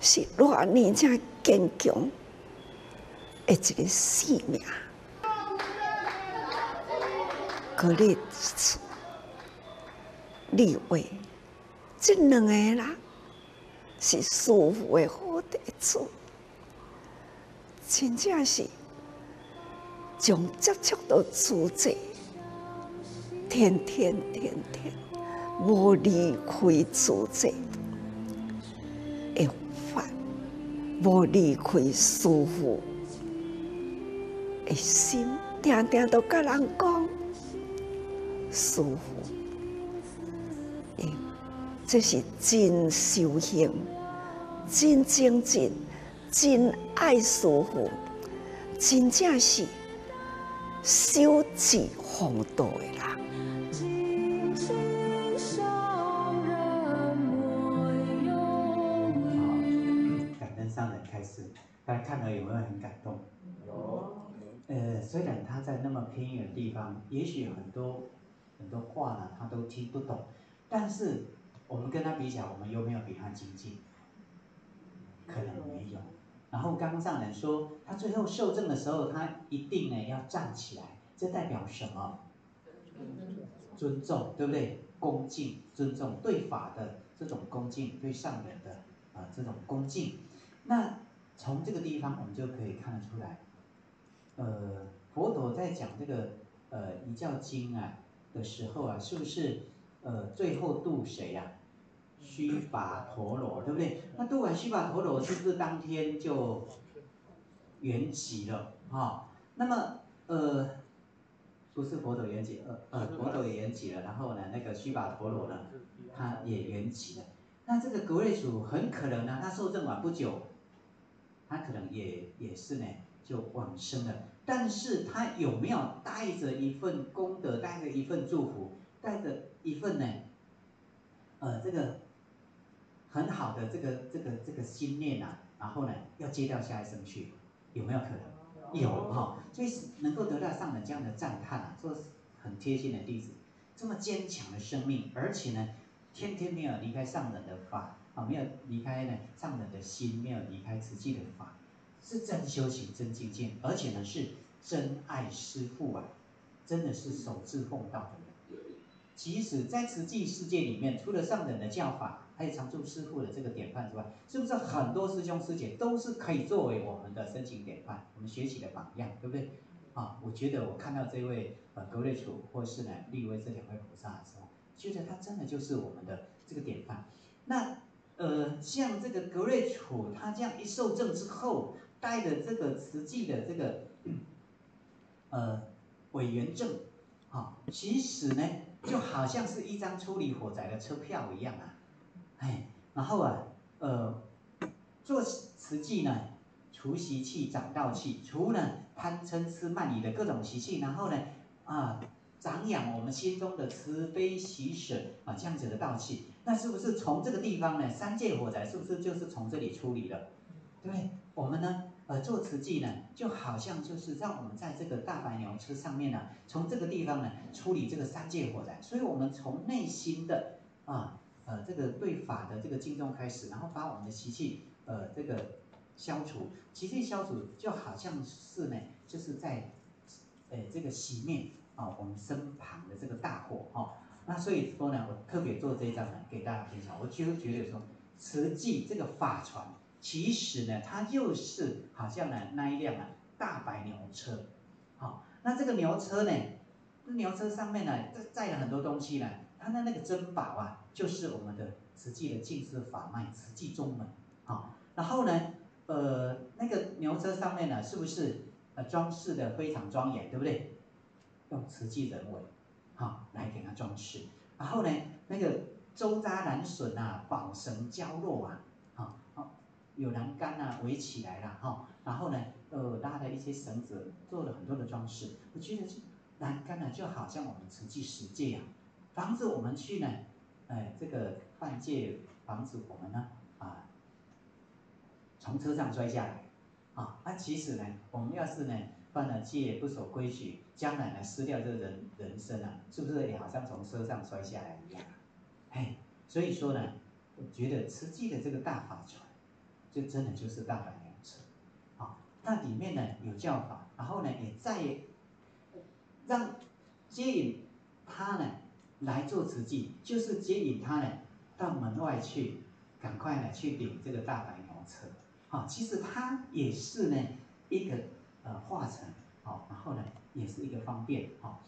是偌年才坚强的一个生命。格列处、立位，这两个人是师傅的好弟子，真正是从接触到主者，天天天天无离开主者的法，无离开师傅的心，定定都甲人讲，师傅，诶，这是真修行，真精进，真爱师傅，真正是修持弘道的人。感恩上人开始，大家看了有没有很感动？有。呃，虽然他在那么偏远的地方，也许很多很多话呢，他都听不懂，但是我们跟他比起来，我们又没有比他精进，可能没有。然后刚上人说，他最后受证的时候，他一定呢要站起来，这代表什么？尊重，对不对？恭敬、尊重对法的这种恭敬，对上人的啊、这种恭敬。那从这个地方，我们就可以看得出来，呃，佛陀在讲这个呃一教经啊的时候啊，是不是呃最后度谁呀、须跋陀罗，对不对？那度完须跋陀罗，是不是当天就圆寂了啊、那么呃，不是佛陀圆寂，呃呃，佛陀也圆寂了，然后呢，那个须跋陀罗呢，他也圆寂了。那这个格瑞楚很可能呢，他受证完不久，他可能也也是呢就往生了。但是他有没有带着一份功德，带着一份祝福，带着一份呢，呃，这个很好的这个这个这个心念啊，然后呢要接到下一生去，有没有可能？有哈、所以能够得到上人这样的赞叹啊，说是很贴心的弟子，这么坚强的生命，而且呢，天天没有离开上人的法啊，没有离开呢上人的心，没有离开慈济的法，是真修行、真精进，而且呢是真爱师父啊，真的是守志奉道的人。即使在慈济世界里面，除了上人的教法，在常住师父的这个典范之外，是不是很多师兄师姐都是可以作为我们的申请典范，我们学习的榜样，对不对？啊，我觉得我看到这位呃格瑞楚或是呢立威这两位菩萨的时候，觉得他真的就是我们的这个典范。那呃，像这个格瑞楚，他这样一受证之后，带着这个实际的这个呃委员证，啊，其实呢就好像是一张处理火灾的车票一样啊，哎，然后啊，呃，做慈济呢，除习气、长道气，除呢贪嗔痴慢疑的各种习气，然后呢啊，长养我们心中的慈悲喜舍啊这样子的道气，那是不是从这个地方呢？三界火灾是不是就是从这里处理了？对不对？我们呢，呃，做慈济呢，就好像就是让我们在这个大白牛车上面呢，从这个地方呢处理这个三界火灾，所以我们从内心的啊呃这个对法的这个敬重开始，然后把我们的习气呃这个消除，习气消除就好像是呢，就是在呃这个熄灭啊我们身旁的这个大火哈、那所以说呢，我特别做这一章呢给大家分享，我就觉得说慈济这个法船。其实呢，它就是好像呢那一辆啊大白牛车，好、那这个牛车呢，这牛车上面呢载载了很多东西呢，它的那个珍宝啊，就是我们的慈济的净思法脉、慈济宗门，啊、然后呢，呃，那个牛车上面呢，是不是呃装饰的非常庄严，对不对？用慈济人为，好、来给它装饰，然后呢，那个周匝蓝笋啊，宝绳交络啊，好、好。有栏杆啊围起来了哈，然后呢，呃，拉的一些绳子做了很多的装饰。我觉得这栏杆呢，就好像我们慈济十戒啊，防止我们去呢，哎，这个犯戒，防止我们呢啊从车上摔下来啊。那其实呢，我们要是呢犯了戒，不守规矩，将来呢失掉这个人人生啊，是不是也好像从车上摔下来一样？哎，所以说呢，我觉得慈济的这个大法船。就真的就是大白牛车，啊，那里面呢有教法，然后呢也在让接引他呢来做慈济，就是接引他呢到门外去，赶快呢去领这个大白牛车。好，其实他也是呢一个呃化成，好，然后呢也是一个方便，好，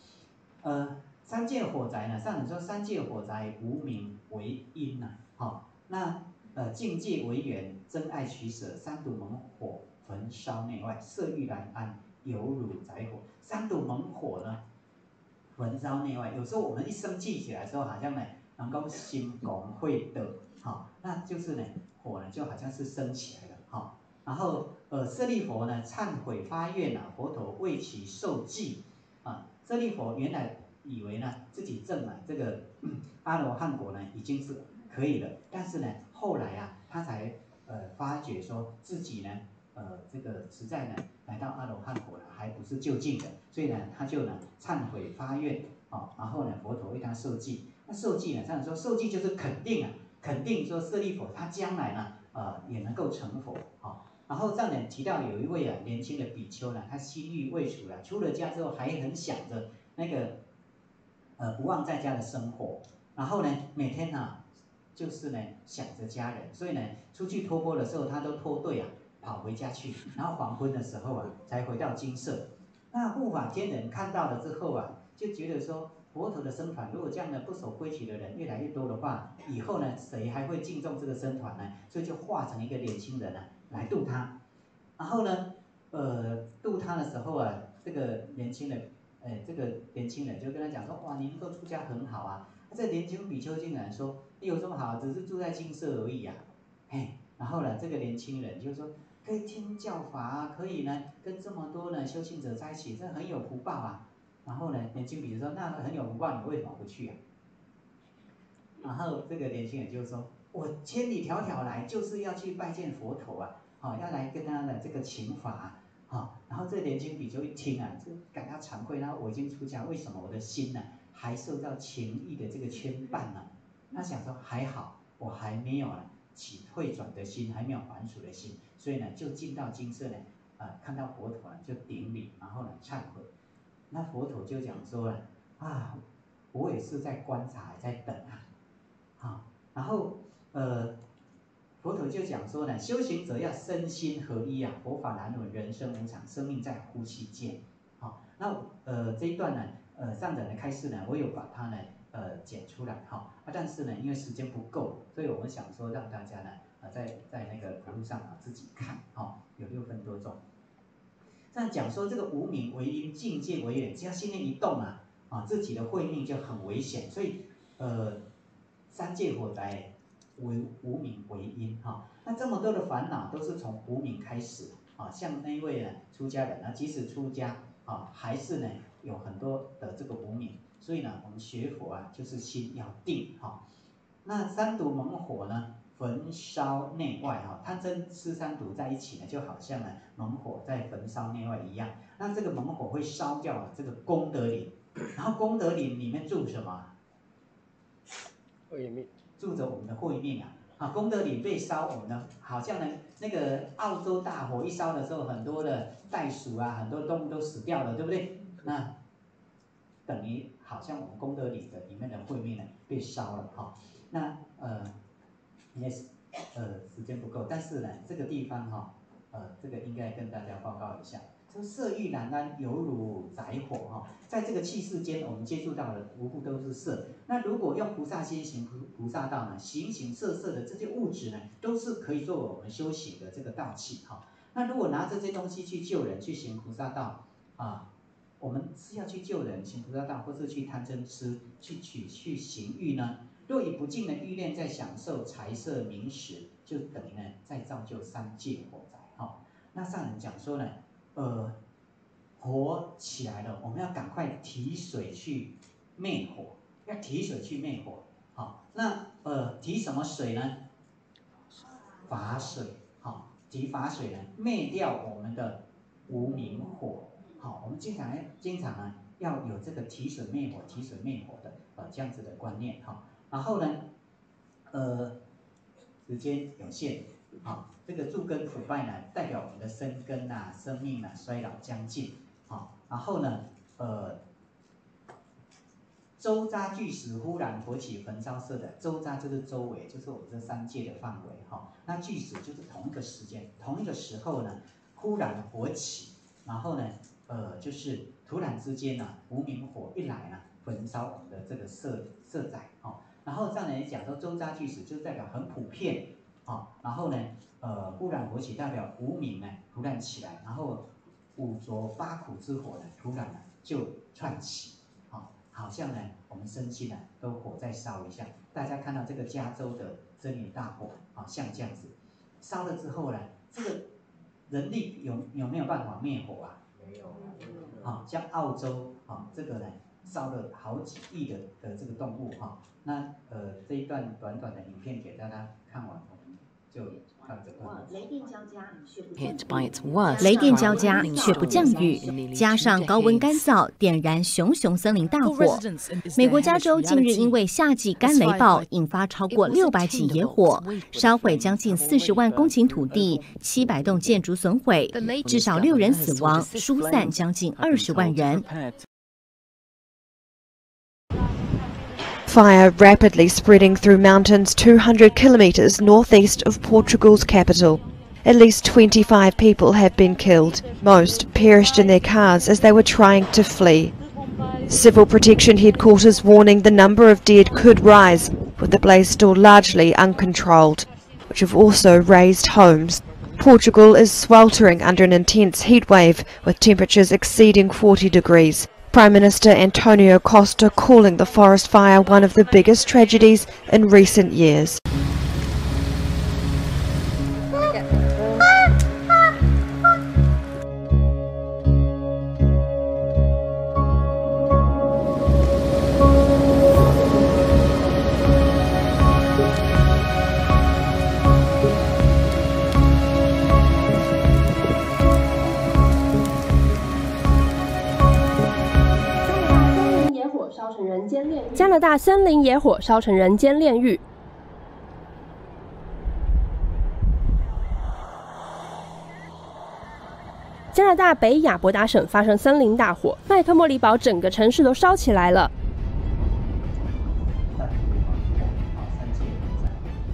呃三界火灾呢，上人说三界火灾无名为因呐，好，那呃境界为缘，真爱取舍，三毒猛火焚烧内外，色欲难安，犹如宅火。三毒猛火呢，焚烧内外，有时候我们一生气起来的时候，好像呢能够心功会的，好，那就是呢火呢就好像是升起来了，好，然后呃舍利佛呢忏悔发愿啊，佛陀为其受记啊，舍利佛原来。以为呢自己证了这个 *coughs* 阿罗汉果呢已经是可以了，但是呢后来啊他才呃发觉说自己呢呃这个实在呢来到阿罗汉果呢还不是就近的，所以呢他就呢忏悔发愿啊，然后呢佛陀为他受记，那受记呢这样说受记就是肯定啊，肯定说舍利佛他将来呢呃也能够成佛啊，然后这样呢提到有一位啊年轻的比丘呢，他心欲未除了，出了家之后还很想着那个。呃，不忘在家的生活，然后呢，每天呢，就是呢想着家人，所以呢，出去托钵的时候，他都脱队啊，跑回家去，*laughs* 然后黄昏的时候啊，才回到金色。那护法天人看到了之后啊，就觉得说，佛陀的僧团如果这样的不守规矩的人越来越多的话，以后呢，谁还会敬重这个僧团呢？所以就化成一个年轻人呢，来度他。然后呢，呃，度他的时候啊，这个年轻人。哎，这个年轻人就跟他讲说，哇，你能够出家很好啊。这年轻比丘竟然说，有什么好？只是住在金色而已啊。哎，然后呢，这个年轻人就说，可以听教法啊，可以呢跟这么多呢修行者在一起，这很有福报啊。然后呢，年轻比丘说，那很有福报，你为什么不去啊？然后这个年轻人就说，我千里迢迢来就是要去拜见佛陀啊，好，要来跟他的这个请法啊。好，然后这年轻比丘一听啊，就感到惭愧。那我已经出家，为什么我的心呢还受到情欲的这个牵绊呢？他想说还好，我还没有啊起退转的心，还没有还俗的心，所以呢就进到金色呢，啊看到佛陀呢就顶礼，然后呢忏悔。那佛陀就讲说了啊，我也是在观察，在等啊，好，然后呃。佛陀就讲说呢，修行者要身心合一啊，佛法难闻，人生无常，生命在呼吸间。好，那呃这一段呢，呃上人的开示呢，我有把它呢呃剪出来哈啊，但是呢因为时间不够，所以我们想说让大家呢啊在在那个图上啊自己看哈，有六分多钟。这样讲说这个无名为因，境界为缘，只要心念一动啊啊自己的慧命就很危险，所以呃三界火灾。为无名为因哈，那这么多的烦恼都是从无名开始啊。像那位呢出家人呢，即使出家啊，还是呢有很多的这个无名。所以呢，我们学佛啊，就是心要定哈。那三毒猛火呢，焚烧内外哈，贪嗔痴三毒在一起呢，就好像呢猛火在焚烧内外一样。那这个猛火会烧掉了这个功德林，然后功德林里面住什么？慧命。住着我们的慧命啊，啊，功德林被烧，我们的好像呢，那个澳洲大火一烧的时候，很多的袋鼠啊，很多动物都死掉了，对不对？那等于好像我们功德林的里面的慧命呢被烧了哈。那呃，也是呃时间不够，但是呢，这个地方哈，呃，这个应该跟大家报告一下。说色欲难安，犹如宅火哈，在这个气世间，我们接触到的无不都是色。那如果用菩萨心行菩菩萨道呢，形形色色的这些物质呢，都是可以作为我们修行的这个道器哈。那如果拿这些东西去救人，去行菩萨道啊，我们是要去救人行菩萨道，或是去贪嗔痴，去取去行欲呢？若以不尽的欲念在享受财色名食，就等于呢在造就三界火灾哈。那上人讲说呢。呃，火起来了，我们要赶快提水去灭火，要提水去灭火。好，那呃提什么水呢？法水。好，提法水呢，灭掉我们的无明火。好，我们经常经常呢要有这个提水灭火、提水灭火的呃这样子的观念。哈，然后呢，呃，时间有限。好，这个柱根腐败呢，代表我们的生根呐、生命呐衰老将近。好，然后呢，呃，周匝巨石忽然火起，焚烧色的。周匝就是周围，就是我们这三界的范围哈。那巨石就是同一个时间、同一个时候呢，忽然火起，然后呢，呃，就是突然之间呢，无名火一来呢，焚烧我们的这个色色彩哈。然后这样来讲说，周匝巨石就代表很普遍啊。然后呢，呃，忽然火起代表无名呢突然起来，然后五浊八苦之火呢突然呢就窜起。好像呢，我们生气呢都火在烧一下。大家看到这个加州的森林大火，啊，像这样子，烧了之后呢，这个人力有有没有办法灭火啊？没有。啊，像澳洲啊，这个呢烧了好几亿的的这个动物哈。那呃这一段短短的影片给大家看完，就。雷电交加却不降雨，加上高温干燥，点燃熊熊森林大火。美国加州近日因为夏季干雷暴，引发超过六百起野火，烧毁将近四十万公顷土地，七百栋建筑损毁，至少六人死亡，疏散将近二十万人。Fire rapidly spreading through mountains 200 kilometres northeast of Portugal's capital. At least 25 people have been killed. Most perished in their cars as they were trying to flee. Civil Protection Headquarters warning the number of dead could rise, with the blaze still largely uncontrolled, which have also razed homes. Portugal is sweltering under an intense heatwave, with temperatures exceeding 40 degrees. Prime Minister Antonio Costa calling the forest fire one of the biggest tragedies in recent years. 森林野火烧成人间炼狱。加拿大北亚伯达省发生森林大火，麦克莫里堡整个城市都烧起来了。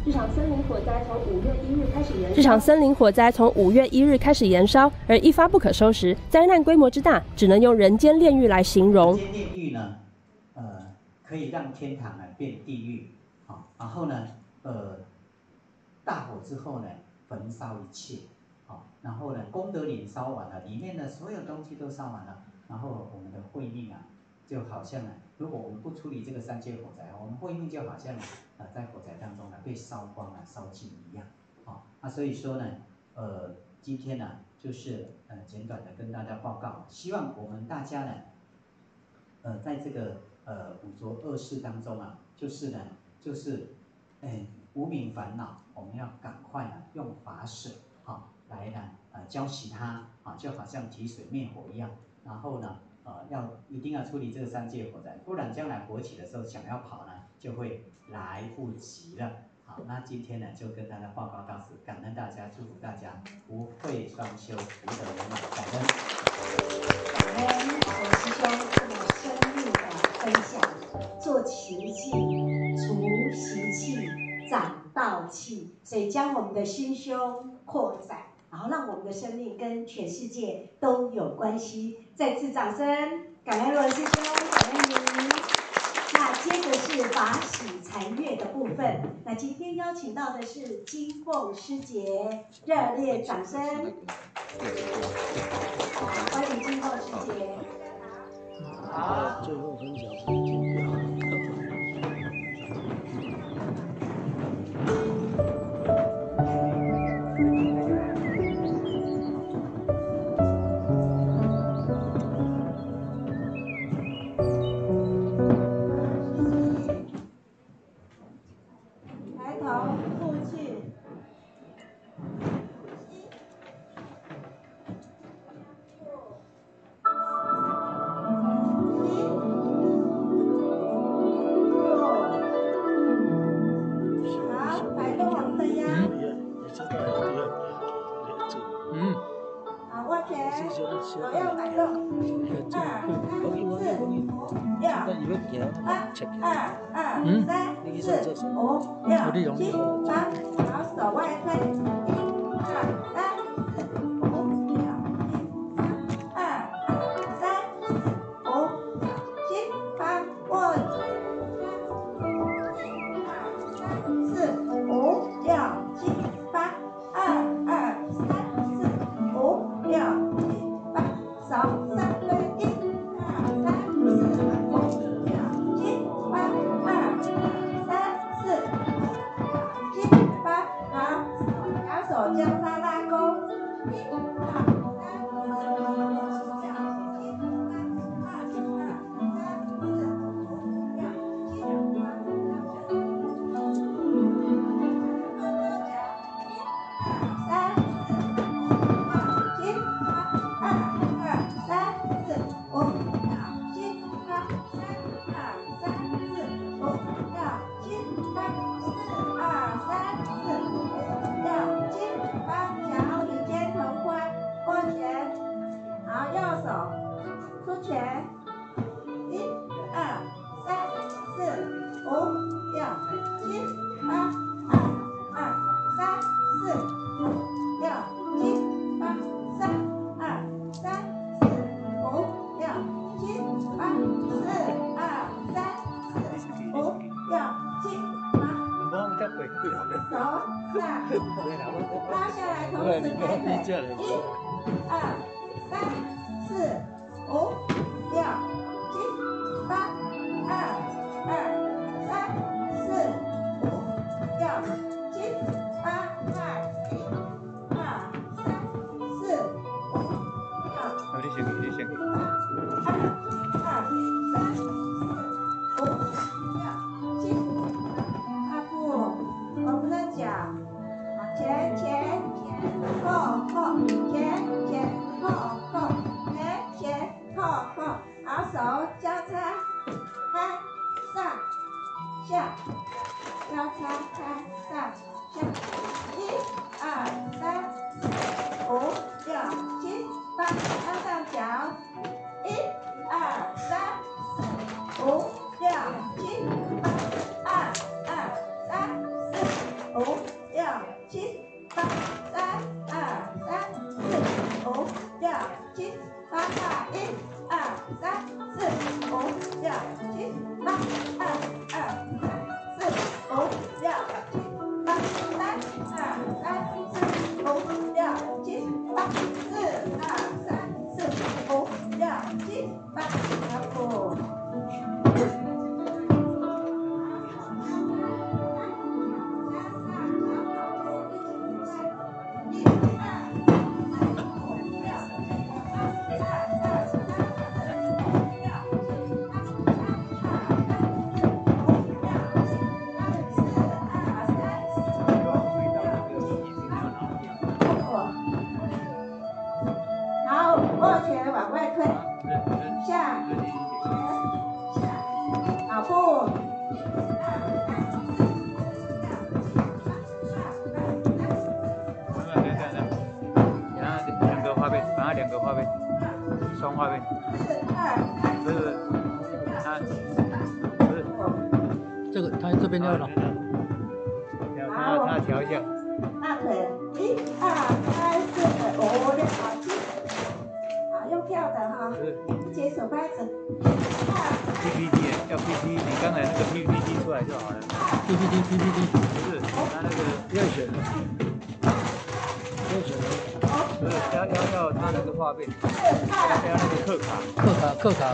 这场森林火灾从五月一日开始燃。这场森林火灾从五月一日开始燃烧，而一发不可收拾，灾难规模之大，只能用人间炼狱来形容。炼狱呢？可以让天堂呢变地狱，好，然后呢，呃，大火之后呢，焚烧一切，好，然后呢，功德林烧完了，里面的所有东西都烧完了，然后我们的慧命啊，就好像呢，如果我们不处理这个三界火灾，我们慧命就好像呃在火灾当中呢被烧光了、烧尽一样，好，那，所以说呢，呃，今天呢，就是呃简短的跟大家报告，希望我们大家呢，呃，在这个。呃，五浊恶世当中啊，就是呢，就是，哎，无名烦恼，我们要赶快呢，用法水，哈，来呢，呃，浇洗它，啊，就好像提水灭火一样。然后呢，呃，要一定要处理这个三界火灾，不然将来火起的时候想要跑呢，就会来不及了。好，那今天呢，就跟大家报告到此，感恩大家，祝福大家福慧双修，福德圆满，感恩。感恩我师兄这么深。分享做奇迹，除习气，长道气，所以将我们的心胸扩展，然后让我们的生命跟全世界都有关系。再次掌声，感恩罗师兄，感恩您。那接着是法喜禅悦的部分。那今天邀请到的是金凤师姐，热烈掌声。欢迎金凤师姐。最后分享。三四五六七八好手外翻一二三四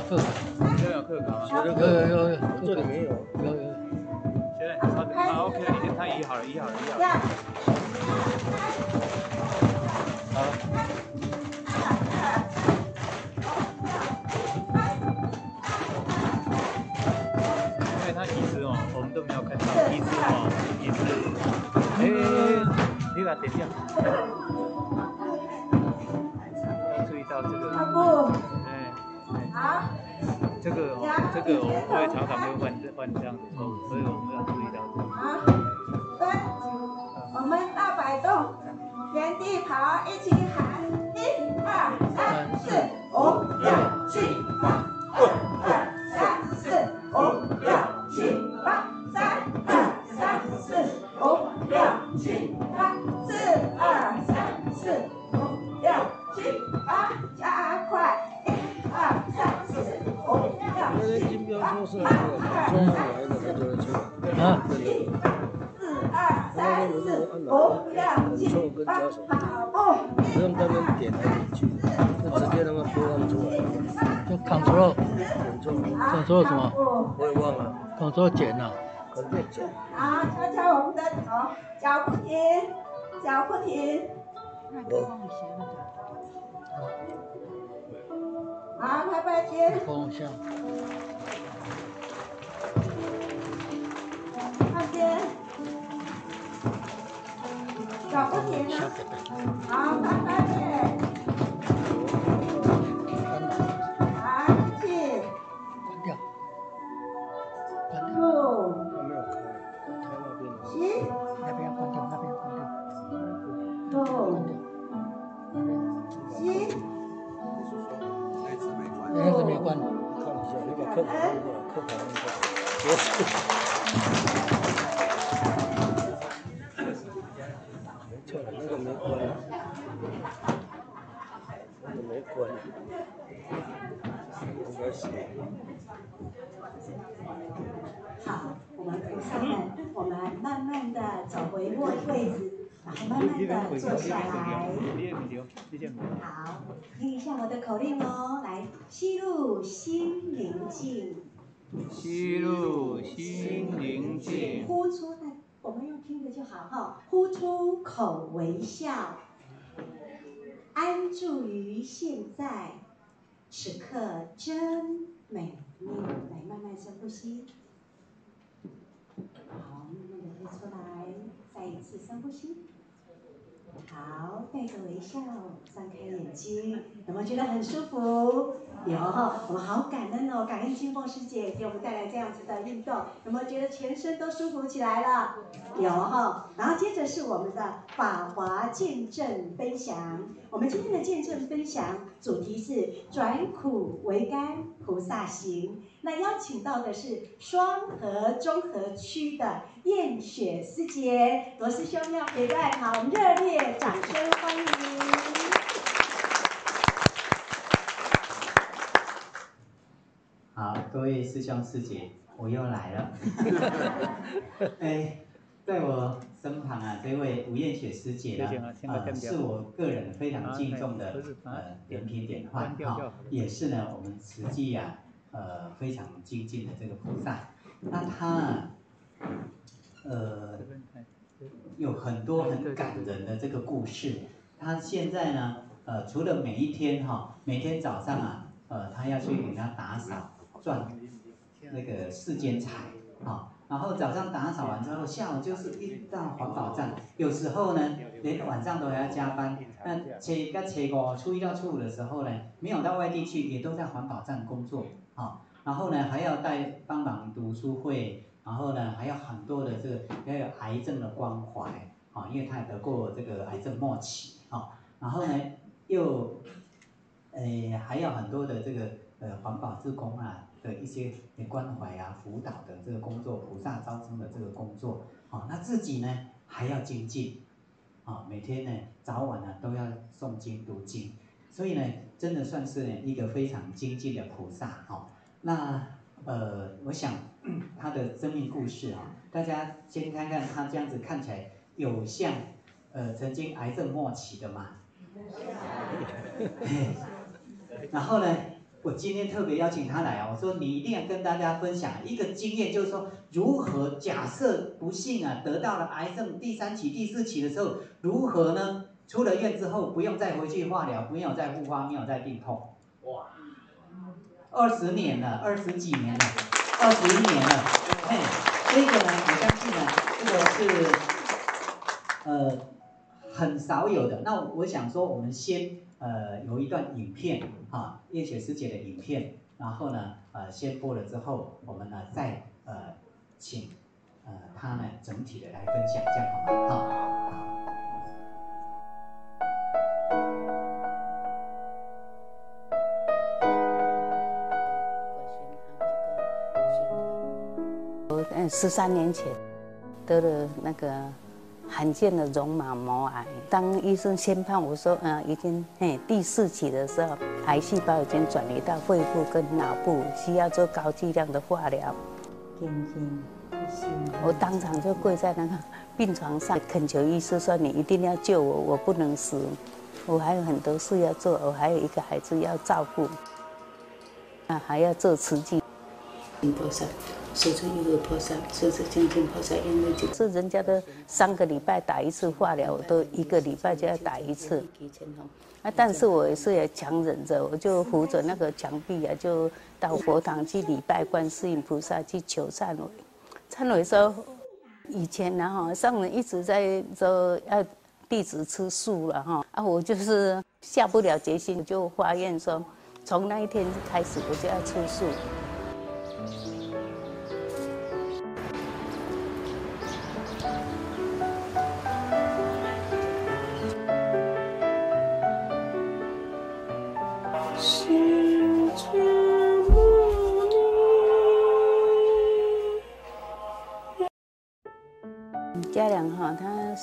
厕所，要有厕所，有有有，这里没有。了。？control 减呐。可能剪。好，敲敲我们的头，脚不停，脚不停。好，拍拍肩。风向。看边。脚不停啊。好，拍拍肩。口令哦，来，吸入心宁静，吸入心宁静，呼出那我们用听的就好哈，呼出口微笑，安住于现在，此刻真美丽。来，慢慢深呼吸。好，慢慢的呼出来，再一次深呼吸。好，带着微笑，张开眼睛，有没有觉得很舒服？有，我们好感恩哦，感恩金凤师姐给我们带来这样子的运动，有没有觉得全身都舒服起来了？有哈，然后接着是我们的法华见证分享，我们今天的见证分享主题是转苦为甘菩萨行。那邀请到的是双河综合区的燕雪师姐，罗师兄要给大家好热烈掌声欢迎。好，各位师兄师姐，我又来了。*laughs* 哎，在我身旁啊，这位吴燕雪师姐呢，呃，是我个人非常敬重的呃人品典范哈，也是呢我们慈济呀呃非常精进的这个菩萨。那他呃有很多很感人的这个故事。他现在呢呃除了每一天哈，每天早上啊呃他要去给他打扫。赚那个世间财啊，然后早上打扫完之后，下午就是一到环保站，有时候呢，连晚上都还要加班。那初一到初五、初一到初五的时候呢，没有到外地去，也都在环保站工作啊。然后呢，还要带帮忙读书会，然后呢，还有很多的这个要有癌症的关怀啊，因为他得过这个癌症末期啊。然后呢，又，诶，还有很多的这个呃环保志工啊。的一些关怀啊、辅导的这个工作，菩萨招生的这个工作，啊，那自己呢还要精进，啊，每天呢早晚呢都要诵经读经，所以呢真的算是一个非常精进的菩萨，哈。那呃，我想 *clears throat* 他的生命故事啊，大家先看看他这样子看起来有像呃曾经癌症末期的吗？然后呢？我今天特别邀请他来啊！我说你一定要跟大家分享一个经验，就是说如何假设不幸啊得到了癌症第三期、第四期的时候，如何呢？出了院之后不用再回去化疗，没有再复发，没有再病痛。哇！二十年了，二十几年了，二十一年了。嘿，这个呢，我相信呢，这个是呃很少有的。那我想说，我们先。呃，有一段影片啊，叶雪师姐的影片，然后呢，呃，先播了之后，我们呢再呃请呃她呢整体的来分享这样，好吗？好。十三年前得了那个罕见的绒毛膜癌，当医生宣判我说嗯已经嘿第四期的时候，癌细胞已经转移到肺部跟脑部，需要做高剂量的化疗。我当场就跪在那个病床上，恳求医师说：“你一定要救我，我不能死，我还有很多事要做，我还有一个孩子要照顾，啊，还要做慈济。”菩萨，守住一个菩萨，守住精进菩萨，因为就是人家的三个礼拜打一次化疗，我都一个礼拜就要打一次。啊，但是我也是也强忍着，我就扶着那个墙壁啊，就到佛堂去礼拜观世音菩萨，去求忏悔。忏悔说，以前呢哈，上人一直在说要弟子吃素了哈，啊，我就是下不了决心，就发愿说，从那一天开始我就要吃素。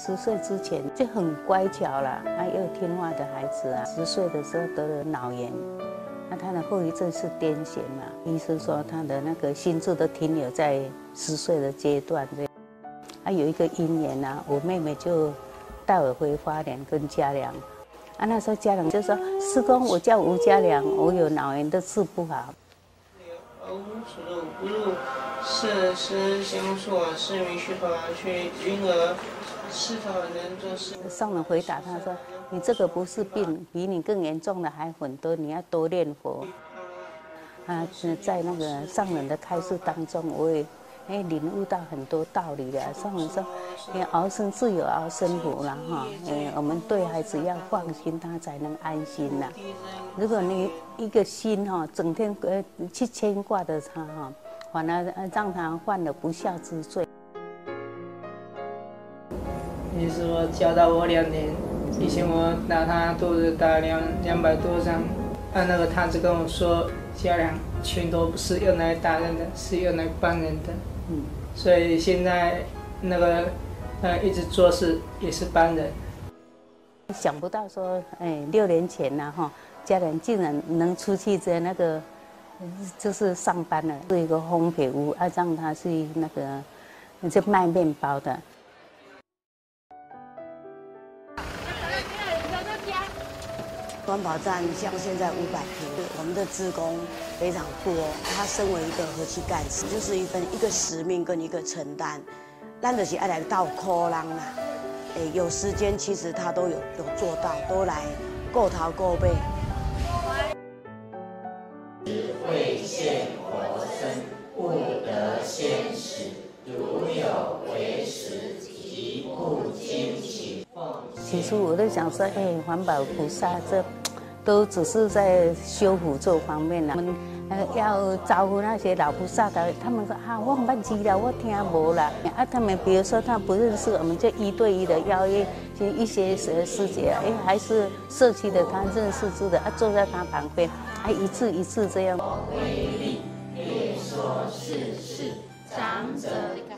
十岁之前就很乖巧了，他又听话的孩子啊。十岁的时候得了脑炎，那他的后遗症是癫痫嘛？医生说他的那个心智都停留在十岁的阶段。这，啊有一个因缘啊，我妹妹就带我回花莲跟嘉良，啊那时候嘉良就说：“师公，我叫吴嘉良，我有脑炎都治不好。”是是相处是弥须佛去婴儿是否能做事？上人回答他说：“你这个不是病，比你更严重的还很多，你要多念佛。”啊，是在那个上人的开示当中，我也哎领悟到很多道理的。上人说：“你熬生自有熬生福了哈，哎，我们对孩子要放心，他才能安心呐。如果你一个心哈，整天呃去牵挂着他哈。”反而让他犯了不孝之罪。你说教导我两年，以前我打他肚子打两两百多张，按那个摊子跟我说，家良全都不是用来打人的，是用来帮人的。嗯，所以现在那个呃一直做事也是帮人。想不到说，哎，六年前呢哈，家人竟然能出去在那个。就是上班了，是一个烘焙屋，啊，让他去那个，就卖面包的。环保站像现在五百平，我们的职工非常多。他身为一个和气干事，就是一份一个使命跟一个承担。咱就是爱来到科浪啦，哎，有时间其实他都有有做到，都来过头过背。会现活身，不得先使，如有为时，即不坚持。起初我都想说，哎，环保菩萨这都只是在修复这方面了。我们呃要招呼那些老菩萨的，他们说啊，我忘记了，我听无了。啊，他们比如说他不认识，我们就一对一的邀约，就一些师师姐，哎，还是社区的他认识住的，啊，坐在他旁边。还一次一次这样。长者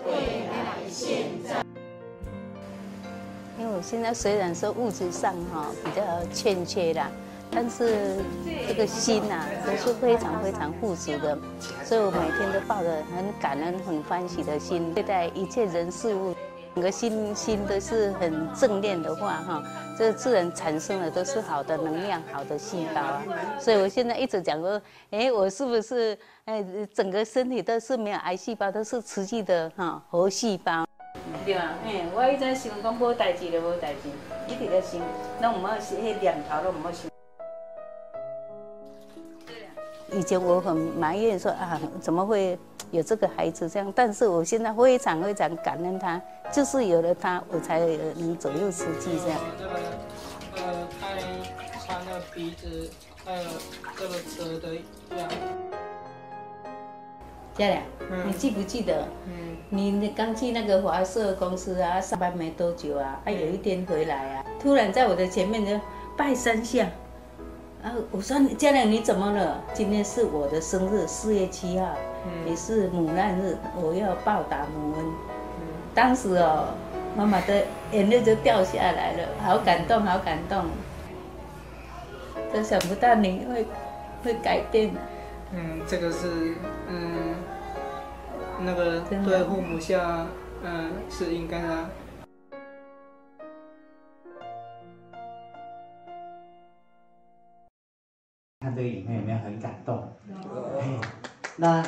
未来现在。因为我现在虽然说物质上哈比较欠缺啦，但是这个心呐都是非常非常富足的，所以我每天都抱着很感恩、很欢喜的心对待一切人事物。整个心心都是很正念的话，哈，这自然产生的都是好的能量、好的细胞啊。所以我现在一直讲说，哎，我是不是哎，整个身体都是没有癌细胞，都是持续的哈活细胞。对啊，哎，我以前想讲无代志就无代志，一直在想，拢唔好是迄念头，拢唔好想。以前我很埋怨说啊，怎么会有这个孩子这样？但是我现在非常非常感恩他，就是有了他，我才能左右实际这样。呃，太长的鼻子，还有这个车的样。嘉良，你记不记得？嗯。你刚去那个华社公司啊，上班没多久啊，啊有一天回来啊，突然在我的前面就拜三下。啊！我说嘉良，你怎么了？今天是我的生日，四月七号。也是母难日，我要报答母恩。当时哦，妈妈的眼泪就掉下来了，好感动，好感动。都想不到你会会改变的。嗯，这个是嗯，那个对父母孝，嗯，是应该的。看这个影片有没有很感动？哎，那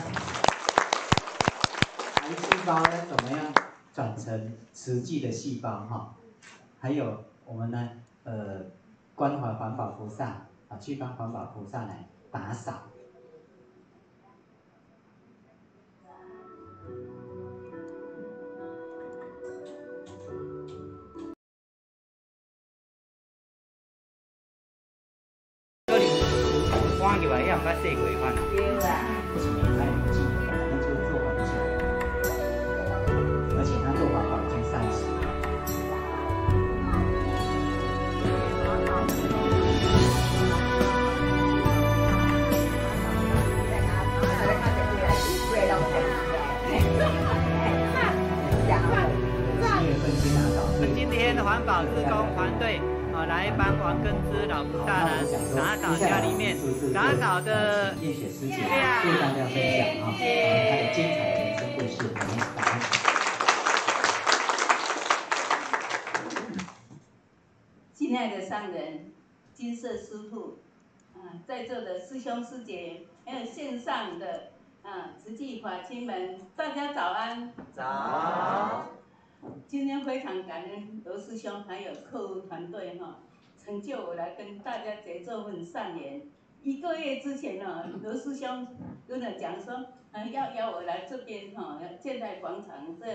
癌细胞要怎么样转成实际的细胞哈？还有我们呢，呃，关怀环保菩萨啊，去帮环保菩萨来打扫。关起来也唔该四过翻。不面打扫的验血师姐为大家分享啊，他的精彩人生故事，我们感恩。亲爱的上人、金色师傅，啊，在座的师兄师姐，还有线上的啊慈济法亲们，大家早安。早。今天非常感恩罗师兄还有客户团队哈，成就我来跟大家结这份善缘。一个月之前呢，罗师兄跟我讲说，啊要邀我来这边哈，建代广场这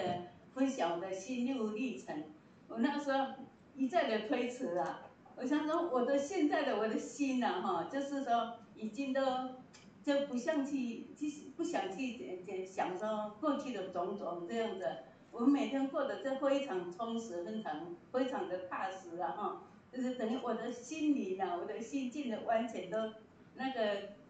分享我的心路历程。我那时候一再的推迟啊，我想说我的现在的我的心呐哈，就是说已经都就不想去，就是不想去想说过去的种种这样子。我每天过得这非常充实，非常非常的踏实啊哈，就是等于我的心里呢，我的心境的完全都那个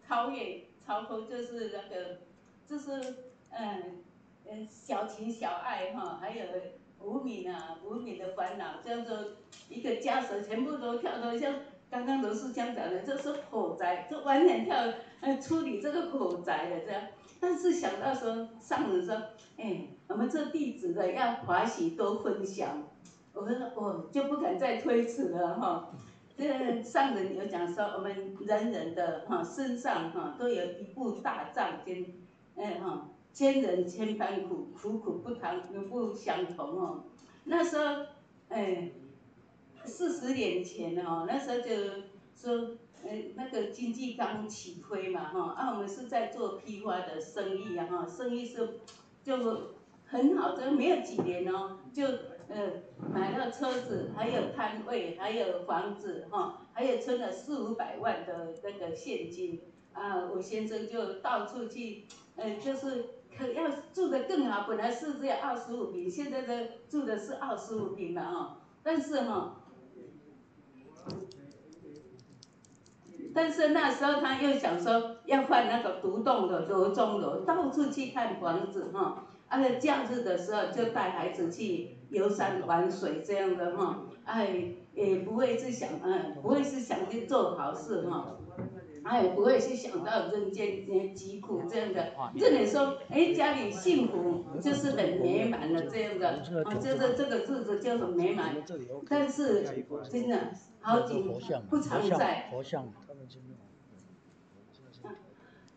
超越超脱，就是那个就是嗯嗯小情小爱哈，还有无名啊无名的烦恼，叫做一个枷锁，全部都跳到像刚刚罗师讲讲的，这是火灾，就完全跳呃处理这个火灾的这样。但是想到说上人说，哎，我们这弟子的要欢喜多分享，我说我就不敢再推迟了哈。这上人有讲说，我们人人的哈身上哈都有一部大藏经，嗯哈，千人千般苦，苦苦不谈不相同哦。那时候，哎，四十年前哦，那时候就说。哎，那个经济刚起飞嘛，哈，啊，我们是在做批发的生意啊，哈，生意是就很好，这没有几年哦，就呃买了车子，还有摊位，还有房子，哈，还有存了四五百万的那个现金，啊，我先生就到处去，呃，就是可要住的更好，本来是只有二十五平，现在的住的是二十五平了哦，但是哈。但是那时候他又想说要换那个独栋的楼中楼，到处去看房子哈。啊，假日的时候就带孩子去游山玩水这样的哈。哎，也不会是想嗯，不会是想去做好事哈。哎，不会去想到人间疾苦这样的。这里说，哎，家里幸福就是很美满的这样的，啊，就是这个日子就很美满。但是真的好景不常在。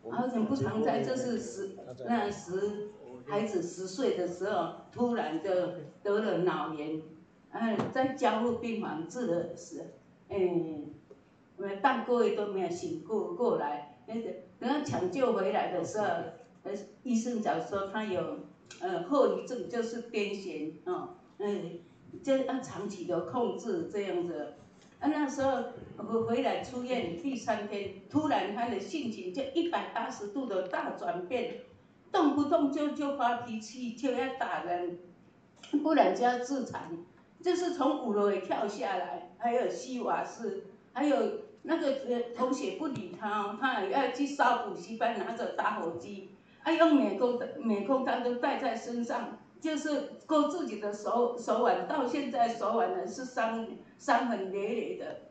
好景不常在，这是十那十孩子十岁的时候，突然就得了脑炎，哎，在加护病房治了是，哎，半个月都没有醒过过来，那个等他抢救回来的时候，呃，医生讲说他有呃后遗症，就是癫痫哦，嗯，就要长期的控制这样子。啊，那时候我回来出院第三天，突然他的性情就一百八十度的大转变，动不动就就发脾气，就要打人，不然就要自残，就是从五楼也跳下来，还有吸瓦斯，还有那个呃同学不理他，他也要去烧补习班，拿着打火机，啊啊，用美工的美工刀都带在身上，就是勾自己的手手腕，到现在手腕呢是伤伤痕累累的。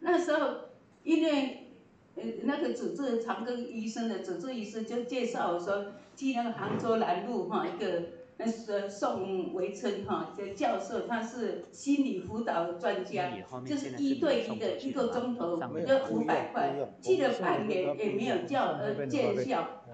那时候因为呃那个主治长庚医生的主治医师就介绍说去那个杭州南路哈一个。那是宋维春哈，这教授他是心理辅导专家，就是一对一的一个钟头要五百块，去了半年也没有叫呃见效。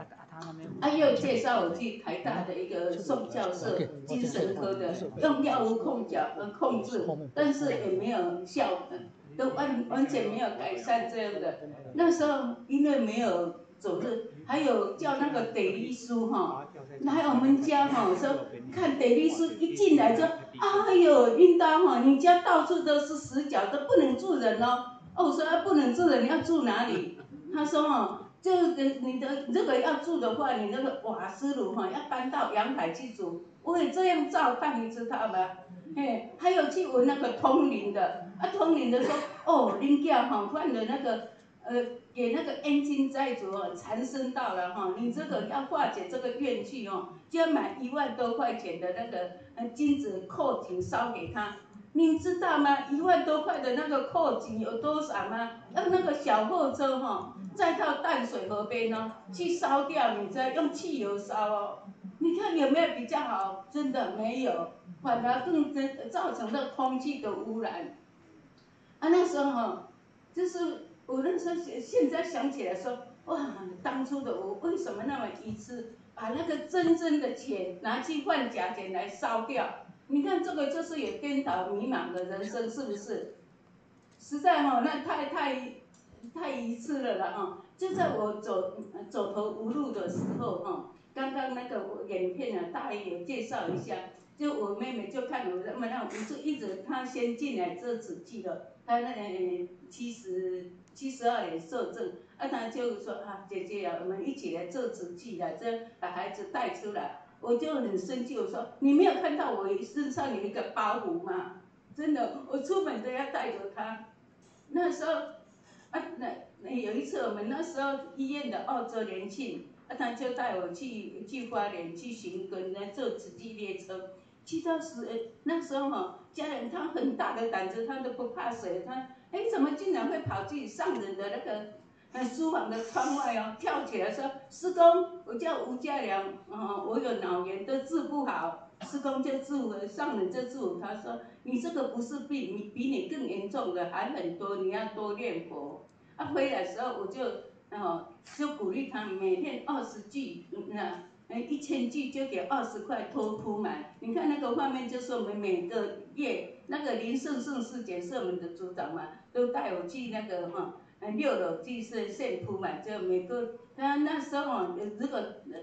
啊，又介绍我去台大的一个宋教授，精神科的，用药物控脚呃控制，但是也没有效，都完完全没有改善这样的。那时候因为没有。走日，还有叫那个德利叔哈，来我们家哈说，看德利叔一进来就，哎呦，应当哈，你家到处都是死角，都不能住人哦。哦，我说不能住人，你要住哪里？他说哈，就你的如果要住的话，你那个瓦斯炉哈要搬到阳台去煮。我也这样照看，你知道吗？嘿，还有去闻那个通灵的，啊，通灵的说，哦，恁家哈换了那个。呃，给那个冤亲债主哦，缠身到了哈，你这个要化解这个怨气哦，就要买一万多块钱的那个呃金子扣紧烧给他，你知道吗？一万多块的那个扣紧有多少吗？用那个小货车哈，再到淡水河边呢去烧掉，你再用汽油烧哦，你看有没有比较好？真的没有，反而更增造成了空气的污染。啊，那时候哈，就是。我那时候现现在想起来说，哇，当初的我为什么那么愚痴，把那个真正的钱拿去换假钱来烧掉？你看这个就是有颠倒迷茫的人生，是不是？实在哈，那太太太愚痴了了哈！就在我走走投无路的时候哈，刚刚那个影片啊，大爷有介绍一下，就我妹妹就看我那么那，我就一直她先进来这次去了，她那个七十。七十二年受证，啊，他就说啊，姐姐呀，我们一起来做瓷器的，这把孩子带出来，我就很生气，我说你没有看到我身上有一个包袱吗？真的，我出门都要带着它。那时候，啊，那那有一次我们那时候医院的澳洲年庆，啊，他就带我去去花莲去寻根来坐瓷器列车，去到时那时候哈，家人他很大的胆子，他都不怕水，他。哎，怎么竟然会跑去上人的那个书房的窗外哦，跳起来说：“师公，我叫吴家良，啊，我有脑炎都治不好。”师公就治我，上人就治我。他说：“你这个不是病，你比你更严重的还很多，你要多念佛。”他回来时候，我就哦就鼓励他每天二十句，那。哎，一千句就给二十块托铺满。你看那个画面，就是我们每个月那个林胜胜师姐是我们的组长嘛，都带我去那个哈，六楼去是现铺嘛，就每个他那时候哈，如果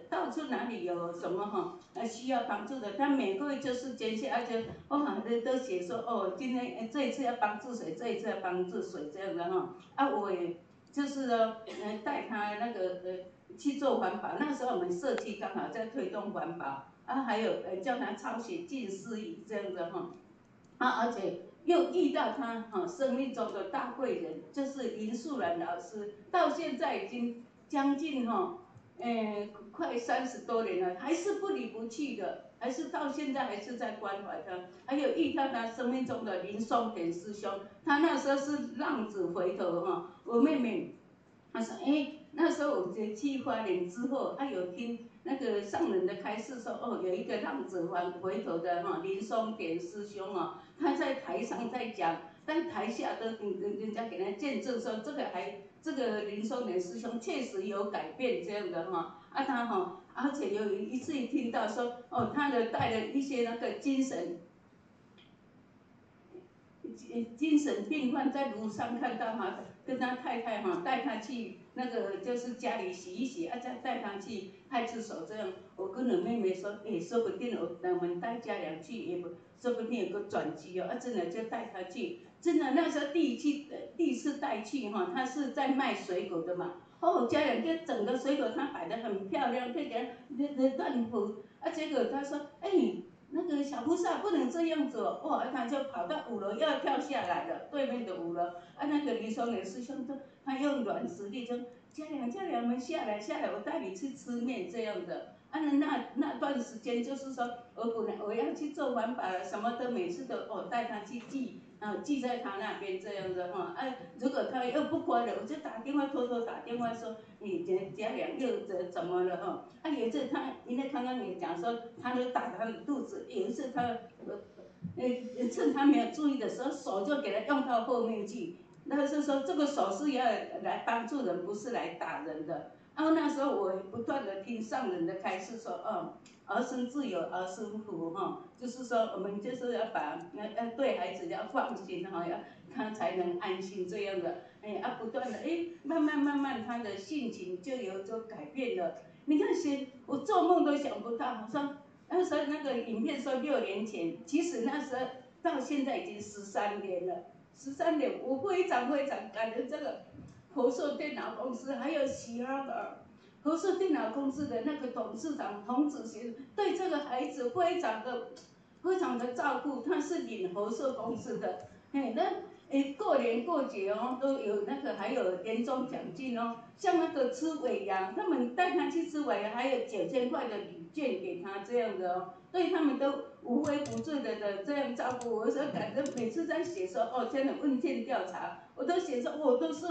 到处哪里有什么哈，需要帮助的，他每个月就是捐献，而且我好像都写说哦，今天这一次要帮助谁，这一次要帮助谁这样的哈。啊，我也就是说，嗯，带他那个呃。去做环保，那时候我们社区刚好在推动环保，啊，还有呃叫他抄写近思语这样的哈，啊，而且又遇到他哈生命中的大贵人，就是林素兰老师，到现在已经将近哈，嗯，快三十多年了，还是不离不弃的，还是到现在还是在关怀他。还有遇到他生命中的林松田师兄，他那时候是浪子回头哈，我妹妹，她说哎。那时候我在去花莲之后，他有听那个上人的开示说，哦，有一个浪子回回头的哈林松典师兄哦，他在台上在讲，但台下都人人家给他见证说，这个还这个林松年师兄确实有改变这样的哈，啊他哈，而且有一次听到说，哦，他的带了一些那个精神。精神病患在路上看到哈，跟他太太哈带他去那个就是家里洗一洗，啊再带他去派出所这样。我跟我妹妹说，哎，说不定我我们带家良去，也不说不定有个转机哦，啊真的就带他去。真的那时候第一次第一次带去哈，他是在卖水果的嘛，哦家人就整个水果他摆的很漂亮，就给那那乱铺，啊结果他说，哎。那个小菩萨不能这样子哦，哇！他就跑到五楼要跳下来了，对面的五楼。啊，那个李双林师兄就他用软实力就嘉良嘉良们下来下来，我带你去吃面这样的。啊，那那段时间就是说，我本来我要去做环保什么的，每次都我带他去寄，啊寄在他那边这样子哈。哎，如果他又不乖了，我就打电话偷偷打电话说，你家家良又怎怎么了哈？啊有一次他，因为刚刚你讲说，他都打他的肚子，有一次他，呃，趁他没有注意的时候，手就给他用到后面去。那是说这个手是要来帮助人，不是来打人的。然后那时候我不断的听上人的开示说，哦，儿孙自有儿孙福哈，就是说我们就是要把要要对孩子要放心哈，要他才能安心这样的。哎，啊不断的哎，慢慢慢慢他的性情就有所改变了。你看先，我做梦都想不到，我说那时候那个影片说六年前，其实那时候到现在已经十三年了。十三年，我非常非常感恩这个和硕电脑公司，还有其他的和硕电脑公司的那个董事长童子贤，对这个孩子非常的 *tsk* 非常的照顾。他是领和硕公司的，*laughs* 嘿，那诶过年过节哦都有那个还有年终奖金哦，像那个吃尾牙，他们带他去吃尾牙，还有九千块的礼券给他这样的哦。对他们都无微不至的的这样照顾，我说感觉每次在写说哦，这样的问卷调查，我都写说我都是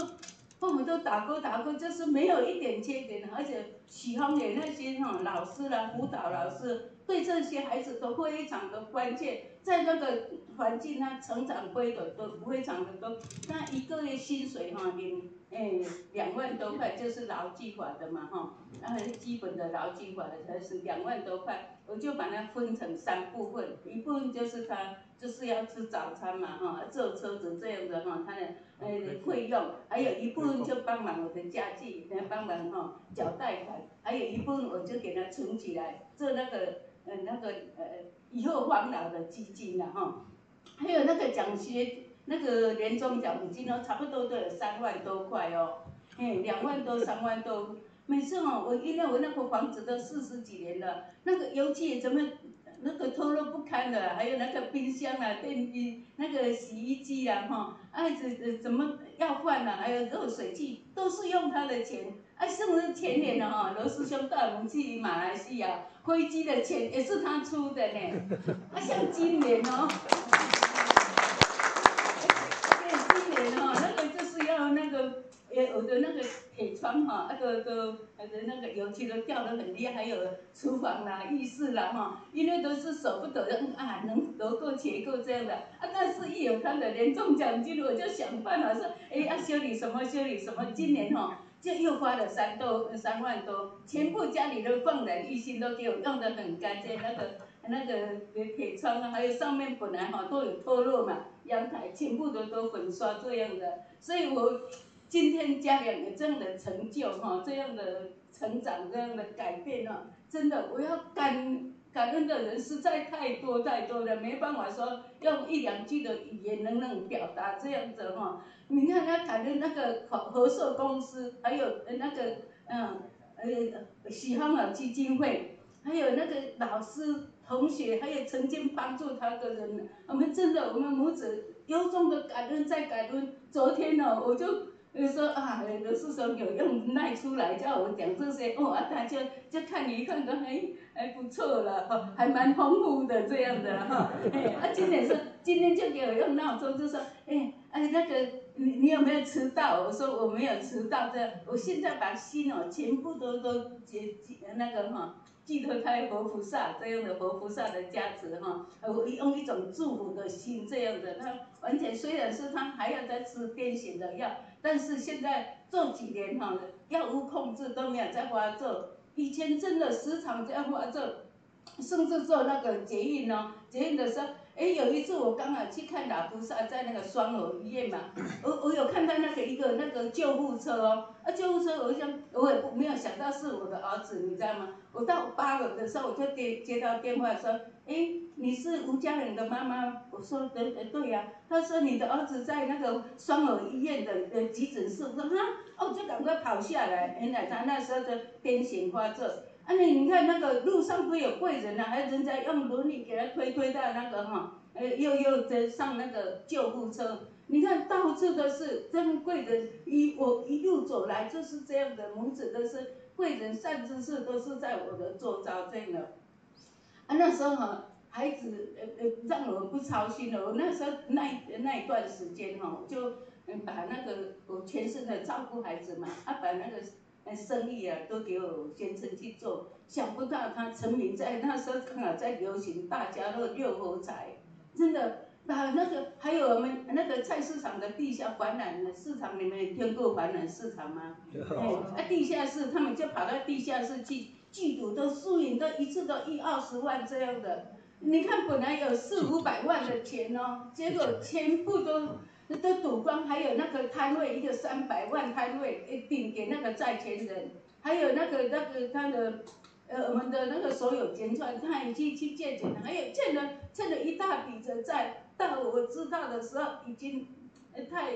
父母都打勾打勾，就是没有一点缺点，而且喜欢给那些哈老师啦、辅导老师对这些孩子都非常的关切，在那个环境他成长规的都非常的多，那一个月薪水哈领诶两万多块，就是劳基法的嘛哈，然后基本的劳基法的才是两万多块。我就把它分成三部分，一部分就是他就是要吃早餐嘛，哈，坐车子这样的哈，他的呃费用，还有一部分就帮忙我的家具，来帮忙哈缴贷款，还有一部分我就给他存起来做那个呃那个呃以后养老的基金了哈，还有那个奖学那个年终奖金哦，差不多都有三万多块哦，哎，两万多三万多。每次哦，我因为我那个房子都四十几年了，那个油漆怎么那个脱落不堪的，还有那个冰箱啊、电机、那个洗衣机啊，哈，哎这怎么要换了？还有热水器，都是用他的钱。哎，甚至前年的哈，罗师兄带我们去马来西亚，飞机的钱也是他出的呢。啊，像今年哦，对，今年哦，那个就是要那我的那个铁窗哈，那个都，那个那个油漆都掉得很厉害，还有厨房啦、浴室啦哈，因为都是舍不得啊，能得过且过这样的啊。但是，一有他的年终奖金，我就想办法说，哎，要修理什么修理什么。今年哈，就又花了三多三万多，全部家里都放然一新，都给我用得很干净。那个那个铁窗啊，还有上面本来哈都有脱落嘛，阳台全部都都粉刷这样的，所以我。今天家两个这样的成就哈，这样的成长，这样的改变啊，真的，我要感感恩的人实在太多太多了，没办法说用一两句的语言能能表达这样子哈。你看他感恩那个合合作公司，还有那个嗯呃喜欢了基金会，还有那个老师同学，还有曾经帮助他的人，我们真的我们母子由衷的感恩再感恩。昨天呢，我就。就说啊，罗师兄有用耐出来叫我讲这些哦，啊，他就就看一看，都还还不错了哈，还蛮丰富的这样的哈。*laughs* 哎，啊，今天说今天就给我用闹钟，就说哎哎那个你你有没有迟到？我说我没有迟到，这我现在把心哦全部都都接那个哈。寄托在佛菩萨这样的佛菩萨的加持哈，我用一种祝福的心这样的，他完全虽然是他还要再吃癫痫的药，但是现在这几年哈，药物控制都没有在发作，以前真的时常在发作，甚至做那个捷运哦，捷运的时候。哎，有一次我刚好去看老菩萨在那个双楼医院嘛，*coughs* 我我有看到那个一个那个救护车哦，啊救护车，我想我也没有想到是我的儿子，你知道吗？我到八楼的时候，我就接接到电话说，哎，你是吴家人的妈妈？我说对对呀，他说你的儿子在那个双楼医院的的急诊室，我说哈，哦，就赶快跑下来，原来他那时候的癫痫发作。啊，你你看那个路上不有贵人呐，还有人家用轮椅给他推推到那个哈，呃，又又在上那个救护车，你看到处都是这么贵人，一我一路走来就是这样的，母子都是贵人善知识都是在我的周遭这样的。啊，那时候哈，孩子呃呃让我不操心了。我那时候那那一段时间哈，就嗯把那个我全身的照顾孩子嘛，啊把那个呃生意啊都给我先生去做。想不到他成名在那时候刚好在流行大家乐六合彩，真的。把那个还有我们那个菜市场的地下环染市场，你们听过环染市场吗？哎，地下室他们就跑到地下室去聚赌，都输赢都一次都一二十万这样的。你看本来有四五百万的钱哦，结果全部都那都赌光，还有那个摊位一个三百万摊位，顶给那个债权人，还有那个那个他的。呃，我们的那个所有钱串，他已经去借钱了，还有欠了欠了一大笔的债。到我知道的时候，已经太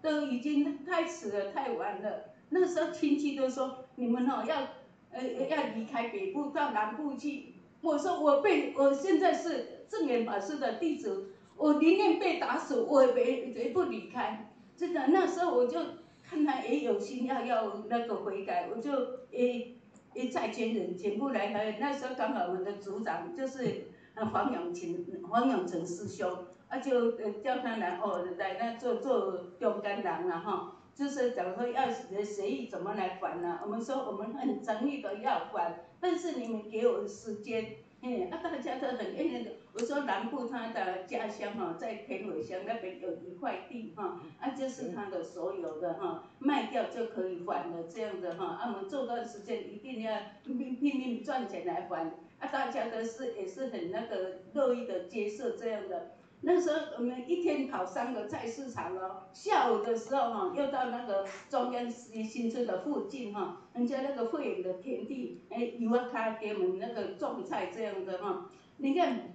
都已经太迟了，太晚了。那时候亲戚都说你们哦要呃要离开北部到南部去。我说我被我现在是正眼法师的弟子，我宁愿被打死，我也别绝不离开。真的，那时候我就看他也有心要要那个悔改，我就诶。一债权人全部来，还有那时候刚好我的组长就是黄永琴、黄永成师兄，啊就叫他来哦来那做做中间人了哈，就是讲说要协议怎么来还呢？我们说我们很诚意的要还，但是你们给我时间。嗯，啊，大家都很认真的。我说南部他的家乡哈，在田尾乡那边有一块地哈，啊，这是他的所有的哈，卖掉就可以还了这样的哈。啊，我们这段时间一定要拼拼命赚钱来还。啊，大家都是也是很那个乐意的接受这样的。那时候我们一天跑三个菜市场哦，下午的时候哈，又到那个中央新新村的附近哈，人家那个会员的田地，哎，有啊，他给我们那个种菜这样的哈。你看，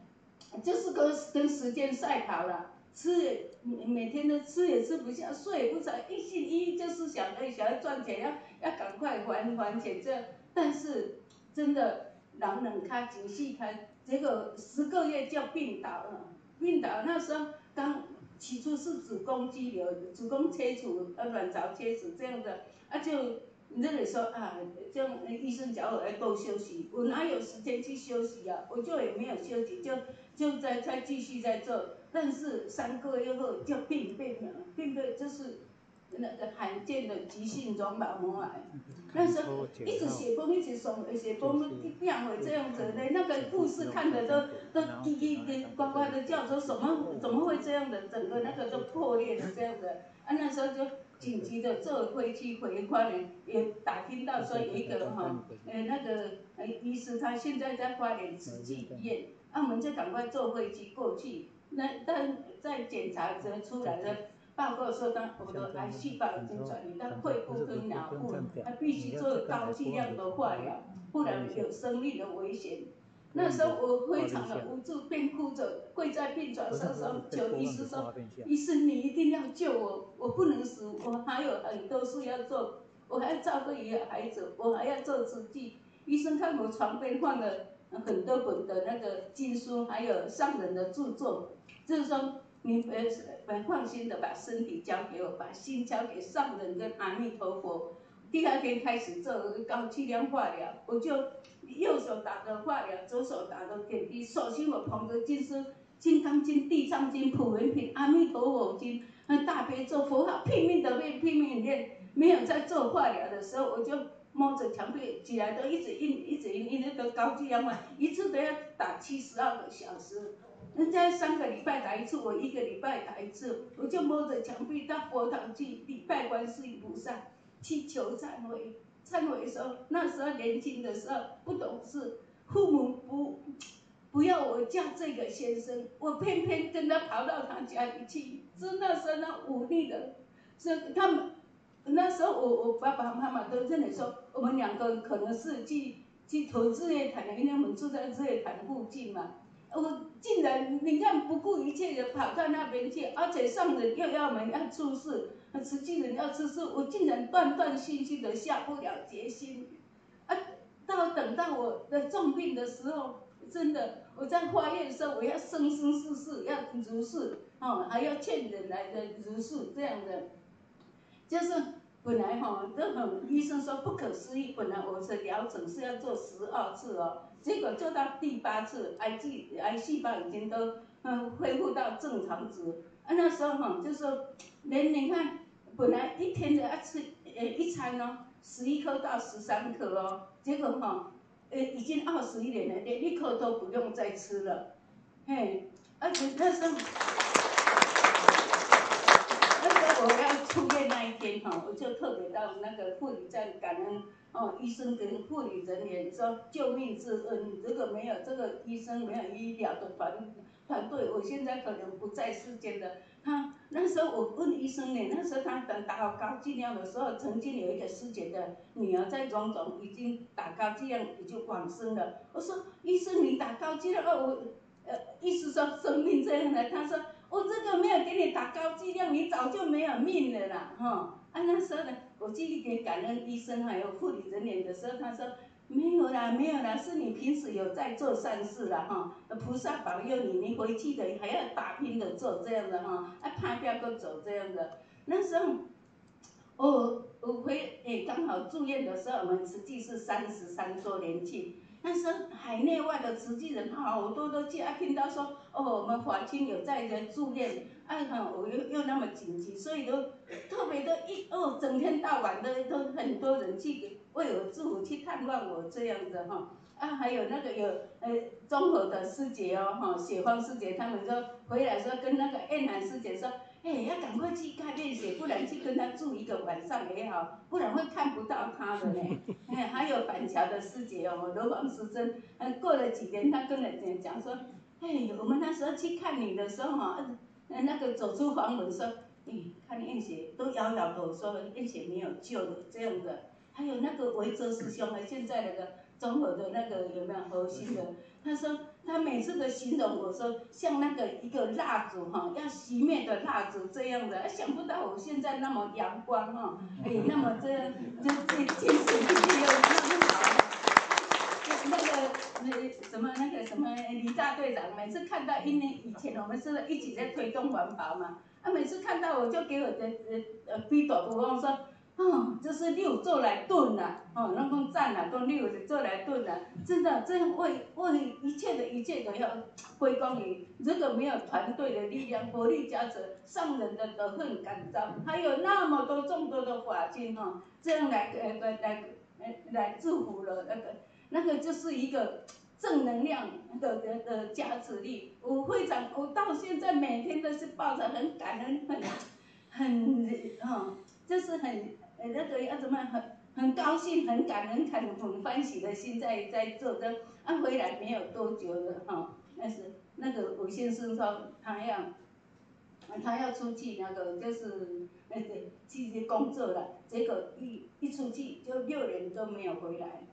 就是跟跟时间赛跑了，吃也每天都吃也吃不下，睡也不着，一心一意就是想着想要赚钱，要要赶快还还钱这。但是真的人能开，情绪开，结果十个月就病倒了。病倒那时候刚起初是子宫肌瘤，子宫切除，呃卵巢切除这样的，啊就那里说啊，这样医生叫我要多休息，我哪有时间去休息啊？我就也没有休息，就就在再继续在做，但是三个月后就病变了，病变就是。那个罕见的急性绒毛膜癌，那时候一直血崩，一直送，血崩变回这样子的，那个护士看着都都叽叽叽呱呱的叫，说什么怎么会这样的，整个那个都破裂了这样子，啊那时候就紧急的坐飞机回花莲，也打听到说有一个哈，呃那个呃医师他现在在花莲慈济医院，啊我们就赶快坐飞机过去，那但在检查时出来的。报告说，他我的癌细胞已经转移到肺部跟脑部，他必须做高剂量的化疗，不然有生命的危险。那时候我非常的无助，便哭着跪在病床上说：“求医师说，医生你一定要救我，我不能死，我还有很多事要做，我还要照顾一个孩子，我还要做慈济。”医生看我床边放了很多本的那个经书，还有上人的著作，就是说。你呃很放心的把身体交给我，把心交给上人跟阿弥陀佛。第二天开始做高剂量化疗，我就右手打的化疗，左手打的点滴。首先我捧着经书《金刚经》《地藏经》《普门品》《阿弥陀佛经》那大悲咒佛号，拼命的念，拼命念。没有在做化疗的时候，我就摸着墙壁起来，都一直印，一直印，印那个高剂量嘛，一次都要打七十二个小时。人家三个礼拜打一次，我一个礼拜打一次，我就摸着墙壁到佛堂去礼拜观世音菩萨，去求忏悔。忏悔的时候，那时候年轻的时候不懂事，父母不不要我嫁这个先生，我偏偏跟他跑到他家里去。是那时候那忤逆的，是他们那时候我我爸爸妈妈都认为说，我们两个可能是去去投日月潭的，因为我们住在日月潭附近嘛。我竟然，你看不顾一切的跑到那边去，而且上人又要我们要出事，慈济人要出事，我竟然断断续续的下不了决心。啊，到等到我的重病的时候，真的我在化验的时候，我要生生世世要如是，哦，还要劝人来的如数这样的，就是本来哈都很医生说不可思议，本来我的疗程是要做十二次哦，结果做到第八次，癌细癌细胞已经都嗯恢复到正常值，啊那时候哈就说连你看本来一天的要吃呃一餐哦十一颗到十三颗哦，结果哈呃已经二十一年了，连一颗都不用再吃了，嘿，而且那时候。那时候我要出院我就特别到那个护理站感恩哦，医生跟护理人员说救命之恩，如果没有这个医生，没有医疗的团团队，我现在可能不在世间的。他那时候我问医生呢，那时候他等打好高剂量的时候，曾经有一个师姐的女儿在庄总已经打高剂量已经往生了。我说医生你打高剂量哦，我呃意思说生命这样的，他说。我这个没有给你打高剂量，你早就没有命了啦，哈！啊那时候呢，我继续给感恩医生还有护理人员的时候，他说没有啦，没有啦，是你平时有在做善事了哈，菩萨保佑你，你回去的还要打拼的做这样的哈，啊怕不要够走这样的。那时候，我我回诶刚好住院的时候，我们实际是三十三周年庆。那时候海内外的慈济人好多都去，啊，听到说哦，我们华清有在人住院，啊哈，我又又那么紧急，所以都特别的一哦，整天到晚的都很多人去为我祝福，去探望我这样子哈，啊，还有那个有呃综合的师姐哦哈，雪芳师姐他们说回来说跟那个燕南师姐说。哎，要赶快去看练血，不然去跟他住一个晚上也好，不然会看不到他的呢。哎，还有板桥的师姐哦，罗王师珍，嗯，过了几年，他跟人家讲说，哎，我们那时候去看你的时候哈，那个走出房门说，哎，看验血都摇摇头说验血没有救了这样的。还有那个维泽师兄啊，现在那个综合的那个有没有核心的？他说。他每次的形容我说像那个一个蜡烛哈，要熄灭的蜡烛这样的，想不到我现在那么阳光哈，哎，那么这这这精神力又那么好。那个那什么那个什么李大队长，每次看到一年以前我们是一起在推动环保嘛，啊每次看到我就给我的呃呃飞朵不忘说。哦，这是六做来炖的，哦，那个赞啊，都六做来炖的，真的，真为为一切的一切都要归功于，如果没有团队的力量，国力加持，上人的德恨感召，还有那么多众多的法金哈，这样来呃来来来祝福了那个那个就是一个正能量的的的加持力。我会长，我到现在每天都是抱着很感恩、很很哈，就是很。那个要怎么很很高兴、很感恩、很很欢喜的心在在做的，啊，回来没有多久了哈，那是那个吴先生说他要，他要出去那个就是那个去工作了，结果一一出去就六年都没有回来，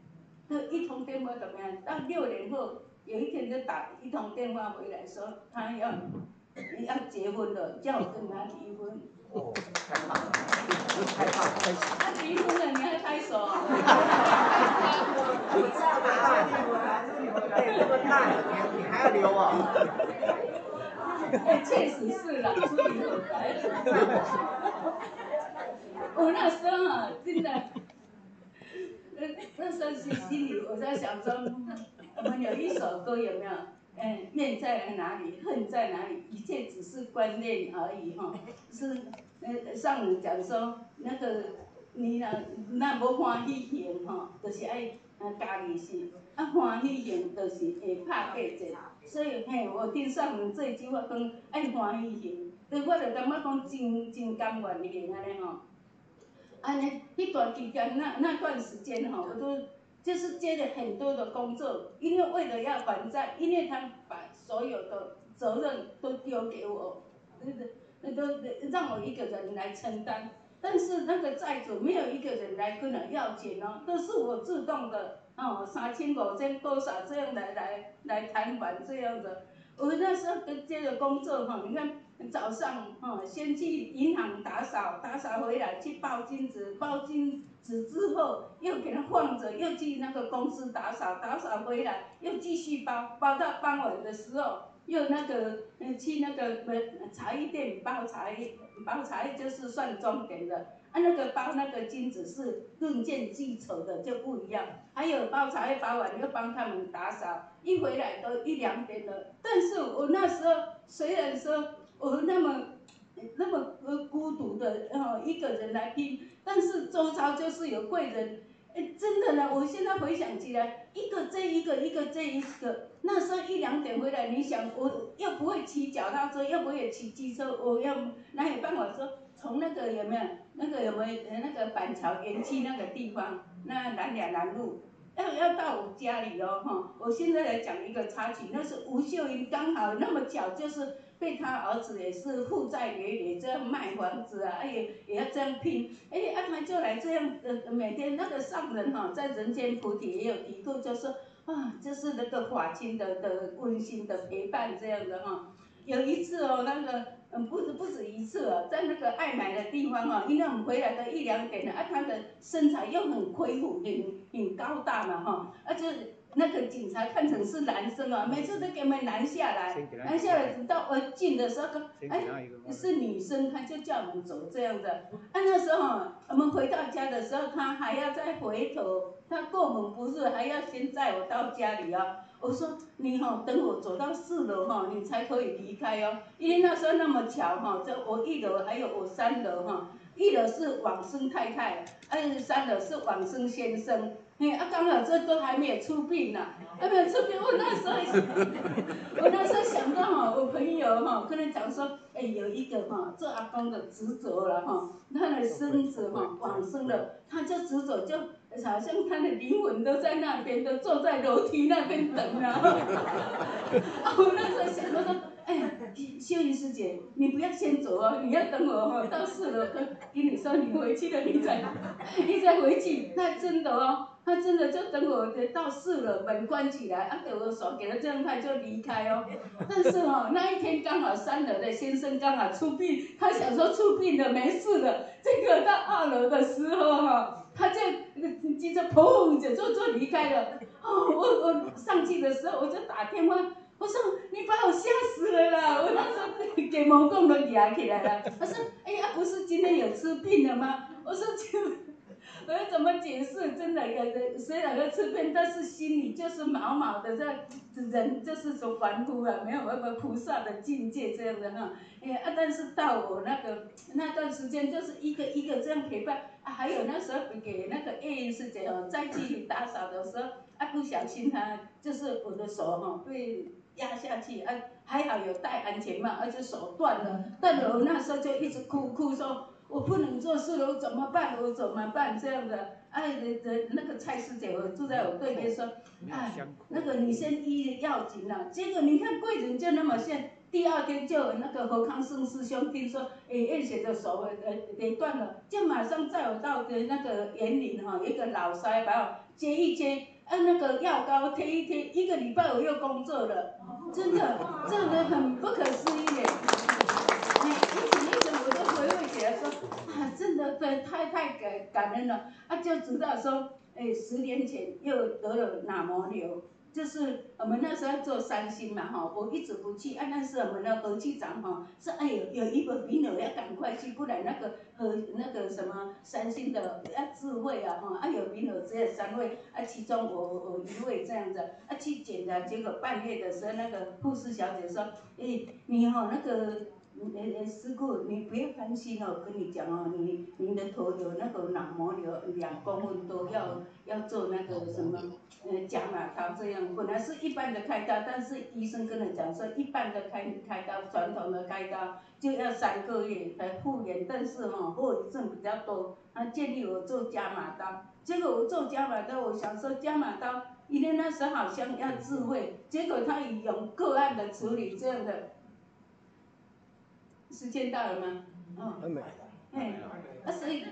那一通电话怎么样？到六年后有一天就打一通电话回来说他要要结婚了，叫我跟他离婚。哦，太好了，太好了，他离婚了，你还拍手啊？你这么大，对，这么大，你你还要留啊？确实是了，出离婚我那时候啊，真的，那那时候心心里我在想说，我们有一首歌有没有？嗯，念在哪里，恨在哪里，一切只是观念而已哈。是，呃，上人讲说，那个你若那无欢喜型哈，就是爱呃家己是，啊欢喜型就是会拍价钱。所以嘿，我听上人这句话讲爱欢喜型。对我就感觉讲真真甘愿行安尼吼。安尼，迄段期间那那段时间吼，我都。就是接了很多的工作，因为为了要还债，因为他把所有的责任都丢给我，那个那个让我一个人来承担。但是那个债主没有一个人来跟我要钱哦，都是我自动的哦，三千五千多少这样来来来谈还这样的。我那时候跟接的工作哈，你看早上哈先去银行打扫，打扫回来去包金子，包金子之后又给他放着，又去那个公司打扫，打扫回来又继续包，包到傍晚的时候又那个嗯去那个门茶叶店包茶叶，包茶叶就是算重点的。啊，那个包那个金子是更见计酬的就不一样。还有包茶叶包完又帮他们打扫，一回来都一两点了。但是我那时候虽然说我那么那么呃孤独的哦一个人来拼，但是周遭就是有贵人。哎，真的呢！我现在回想起来，一个这一个，一个这一个，那时候一两点回来，你想，我又不会骑脚踏车，又不会骑机车，我要哪有办法说从那个有没有那个有没有那个板桥园区那个地方，那南两南路，要要到我家里哦，哈！我现在来讲一个插曲，那是吴秀英刚好那么巧，就是。被他儿子也是负债累累，这样卖房子啊，哎也也要这样拼，哎，啊他就来这样，呃，每天那个上人哈，在人间菩提也有提过，就是啊，就是那个法亲的的温馨的陪伴这样的哈。有一次哦，那个嗯，不止不止一次哦，在那个爱买的地方哈，因为我们回来的一两点了，啊，他的身材又很魁梧，很很高大嘛哈，而且。那个警察看成是男生啊，每次都给我们拦下来，拦下来直到我进的时候，哎，是女生，他就叫我们走这样的。啊，那时候我们回到家的时候，他还要再回头，他过门不是还要先载我到家里啊？我说你哈等我走到四楼哈，你才可以离开哦，因为那时候那么巧哈，这我一楼还有我三楼哈，一楼是往生太太，二三楼是往生先生。哎，啊，刚好这都还没有出殡呢，还没有出殡。我那时候，*laughs* 我那时候想到哈，我朋友哈跟他讲说，哎，有一个哈做阿公的执着了哈，他的孙子哈往生了，他就执着，就好像他的灵魂都在那边，都坐在楼梯那边等呢。我那时候想到说，哎，秀英师姐，你不要先走哦，你要等我哈到四楼跟跟你说你回去了，你再你再回去，那真的哦。他真的就等我到四楼，门关起来，啊，给我手给他这样，他就离开哦。*laughs* 但是哦，那一天刚好三楼的先生刚好出殡，他想说出殡了没事了，这个到二楼的时候哈，他就接着砰就就就离开了。哦，我我上去的时候我就打电话，我说你把我吓死了啦！我那时候给毛公都压起来了。他说，哎呀，不是今天有吃病了吗？我说就。我要怎么解释？真的，有的虽然要吃遍，但是心里就是毛毛的。这人就是说凡夫啊，没有那么菩萨的境界这样的哈。哎啊，但是到我那个那段时间，就是一个一个这样陪伴啊。还有那时候给那个叶师姐哦，在去打扫的时候，啊不小心他就是我的手哈被压下去，啊还好有戴安全帽，而且手断了，断了我那时候就一直哭哭说。我不能做事了，我怎么办？我怎么办？这样的，哎，人人那个蔡师姐，我住在我对面说，哎，那个你先医要紧了。结果你看贵人就那么像，第二天就那个何康生师兄听说，哎，验血的手呃给断了，就马上载我到的那个园林哈，一个老塞把我接一接，按那个药膏贴一贴，一个礼拜我又工作了，真的，这样的很不可思议耶。说啊，真的对，太太感感恩了啊！就知道说，哎，十年前又得了脑膜瘤，就是我们那时候做三星嘛哈，我一直不去啊。但是我们的何局长哈是哎有有一个名额要赶快去，不然那个和那个什么三星的要智慧啊哈，啊有名额只有三位啊，其中我我一位这样子啊去检查，结果半夜的时候那个护士小姐说，哎，你哈那个。诶诶，师姑，你不要担心哦，跟你讲哦，你你的头有那个脑膜瘤，两公分多要要做那个什么，呃，伽马刀这样。本来是一般的开刀，但是医生跟他讲说，一般的开开刀，传统的开刀就要三个月才复原，但是哈后遗症比较多，他建议我做伽马刀。结果我做伽马刀，我想说伽马刀，因为那时候好像要智慧，结果他用个案的处理这样的。时间到了吗？嗯，还没。哎，啊，所以，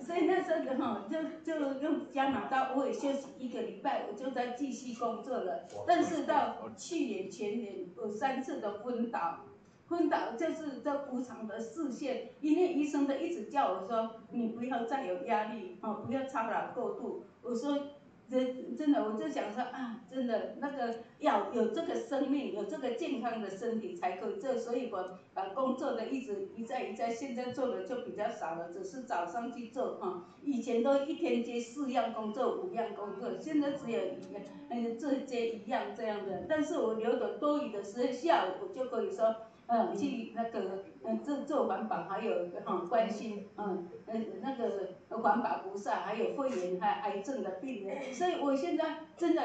所以那时候哈，就就用加拿大，我也休息一个礼拜，我就在继续工作了。但是到去年前年有三次的昏倒，昏倒就是这无常的视线，因为医生都一直叫我说，你不要再有压力，哦，不要操劳过度。我说。真真的，我就想说啊，真的那个要有这个生命，有这个健康的身体才可以这，所以我把工作的一直一再一再，现在做的就比较少了，只是早上去做哈。以前都一天接四样工作、五样工作，现在只有一个，嗯，这接一样这样的。但是我留的多余的时间，下午我就可以说。嗯，去那个嗯做做环保，还有哈关心嗯嗯那个环保菩萨，还有肺炎还有癌症的病人，所以我现在真的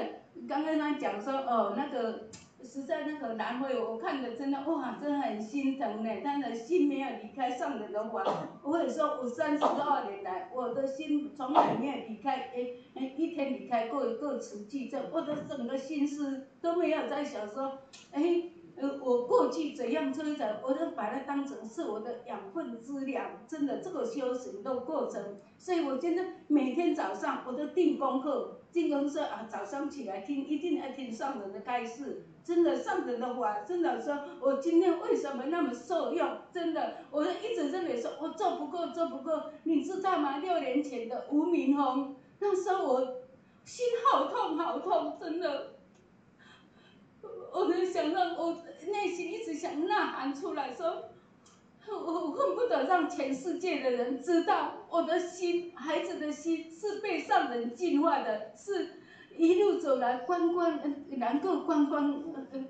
刚刚他讲说哦那个实在那个南非，我看的真的哇，真的很心疼呢。他的心没有离开上人的话，我也说我三十二年来，我的心从来没有离开，哎哎一天离开过过次记症，我的整个心思都没有在想说，哎。呃，我过去怎样追着，我都把它当成是我的养分资粮，真的这个修行的过程。所以我现在每天早上我都定功课，定功课啊，早上起来听，一定要听上人的开示。真的上人的话，真的说，我今天为什么那么受用？真的，我一直认为说我做不够，做不够。你知道吗？六年前的吴明峰，那时候我心好痛好痛，真的。我在想让我内心一直想呐喊出来说，我恨不得让全世界的人知道，我的心，孩子的心是被上人净化的，是一路走来关关难过关关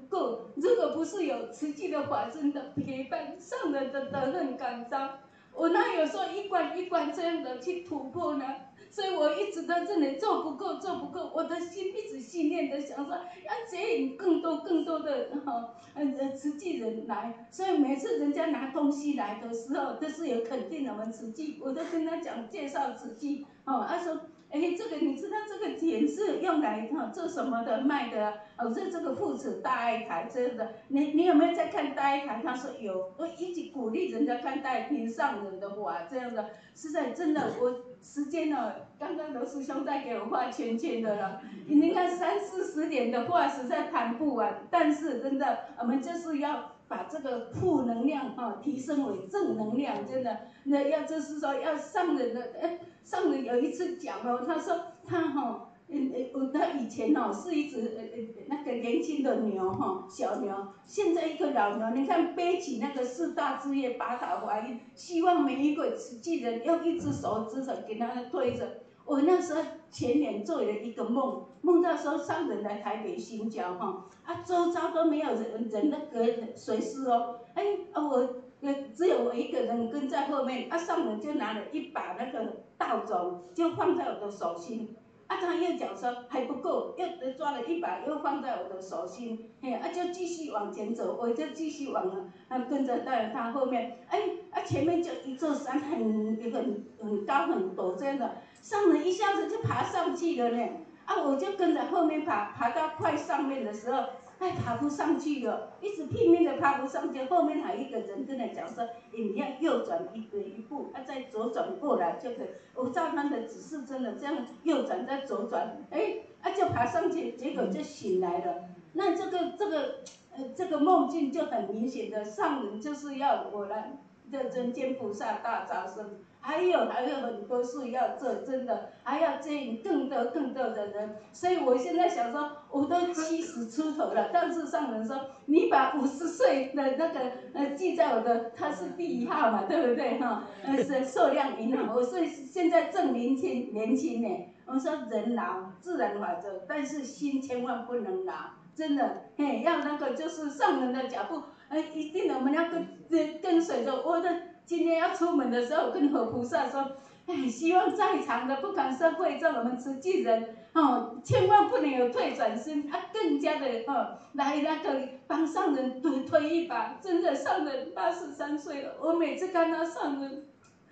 过。如果不是有慈济的法身的陪伴，上人的责任感召，我哪有说一关一关这样的去突破呢？所以我一直在这里做不够，做不够，我的心一直训练的想说，要吸引更多更多的哈，呃，慈济人来。所以每次人家拿东西来的时候，都是有肯定我们慈济，我都跟他讲介绍慈济，哦，他说。哎，这个你知道这个钱是用来哈做什么的卖的？哦，是这个父子大爱台真的。你你有没有在看大爱台？他说有，我一直鼓励人家看大爱听上人的话，这样的。实在真的，我时间呢，刚刚罗师兄在给我画圈圈的了。你看三四十点的话实在谈不完，但是真的，我们就是要把这个负能量哈提升为正能量，真的。那要就是说要上人的哎。上人有一次讲哦，他说他哈，嗯嗯，他以前哦是一只呃呃那个年轻的牛哈，小牛，现在一个老牛，你看背起那个四大志业八大怀孕，希望每一个慈济人用一只手指头给他推着。我那时候前年做了一个梦，梦到说上人来台北新交哈，啊周遭都没有人人那个随侍哦，哎啊我。呃，只有我一个人跟在后面，啊，上人就拿了一把那个稻种，就放在我的手心，啊，他又讲说还不够，又抓了一把，又放在我的手心，嘿，啊，就继续往前走，我就继续往啊跟着在他后面，哎，啊，前面就一座山，很很很高很陡这样的，上人一下子就爬上去了呢，啊，我就跟着后面爬，爬到快上面的时候。哎，爬不上去了，一直拼命的爬不上去。后面还有一个人跟他讲说：“你要右转一个一步，啊，再左转过来就可以。”我照他的指示，真的这样右转再左转，哎，啊就爬上去，结果就醒来了。那这个这个呃这个梦境就很明显的，上人就是要我来的人间菩萨大招生。还有还有很多事要做，真的还要接更多更多的人，所以我现在想说，我都七十出头了，但是上人说，你把五十岁的那个呃记在我的，他是第一号嘛，对不对哈？呃是数量银行，我是现在正年轻年轻呢。我说人老自然法则，但是心千万不能老，真的嘿，要那个就是上人的脚步，呃一定我们要跟跟跟随着我的。今天要出门的时候，跟佛菩萨说：“哎，希望在场的不管是会众，我们慈济人，哦，千万不能有退转身，啊，更加的哦，来那个帮上人推推一把。真的，上人八十三岁了，我每次看到上人，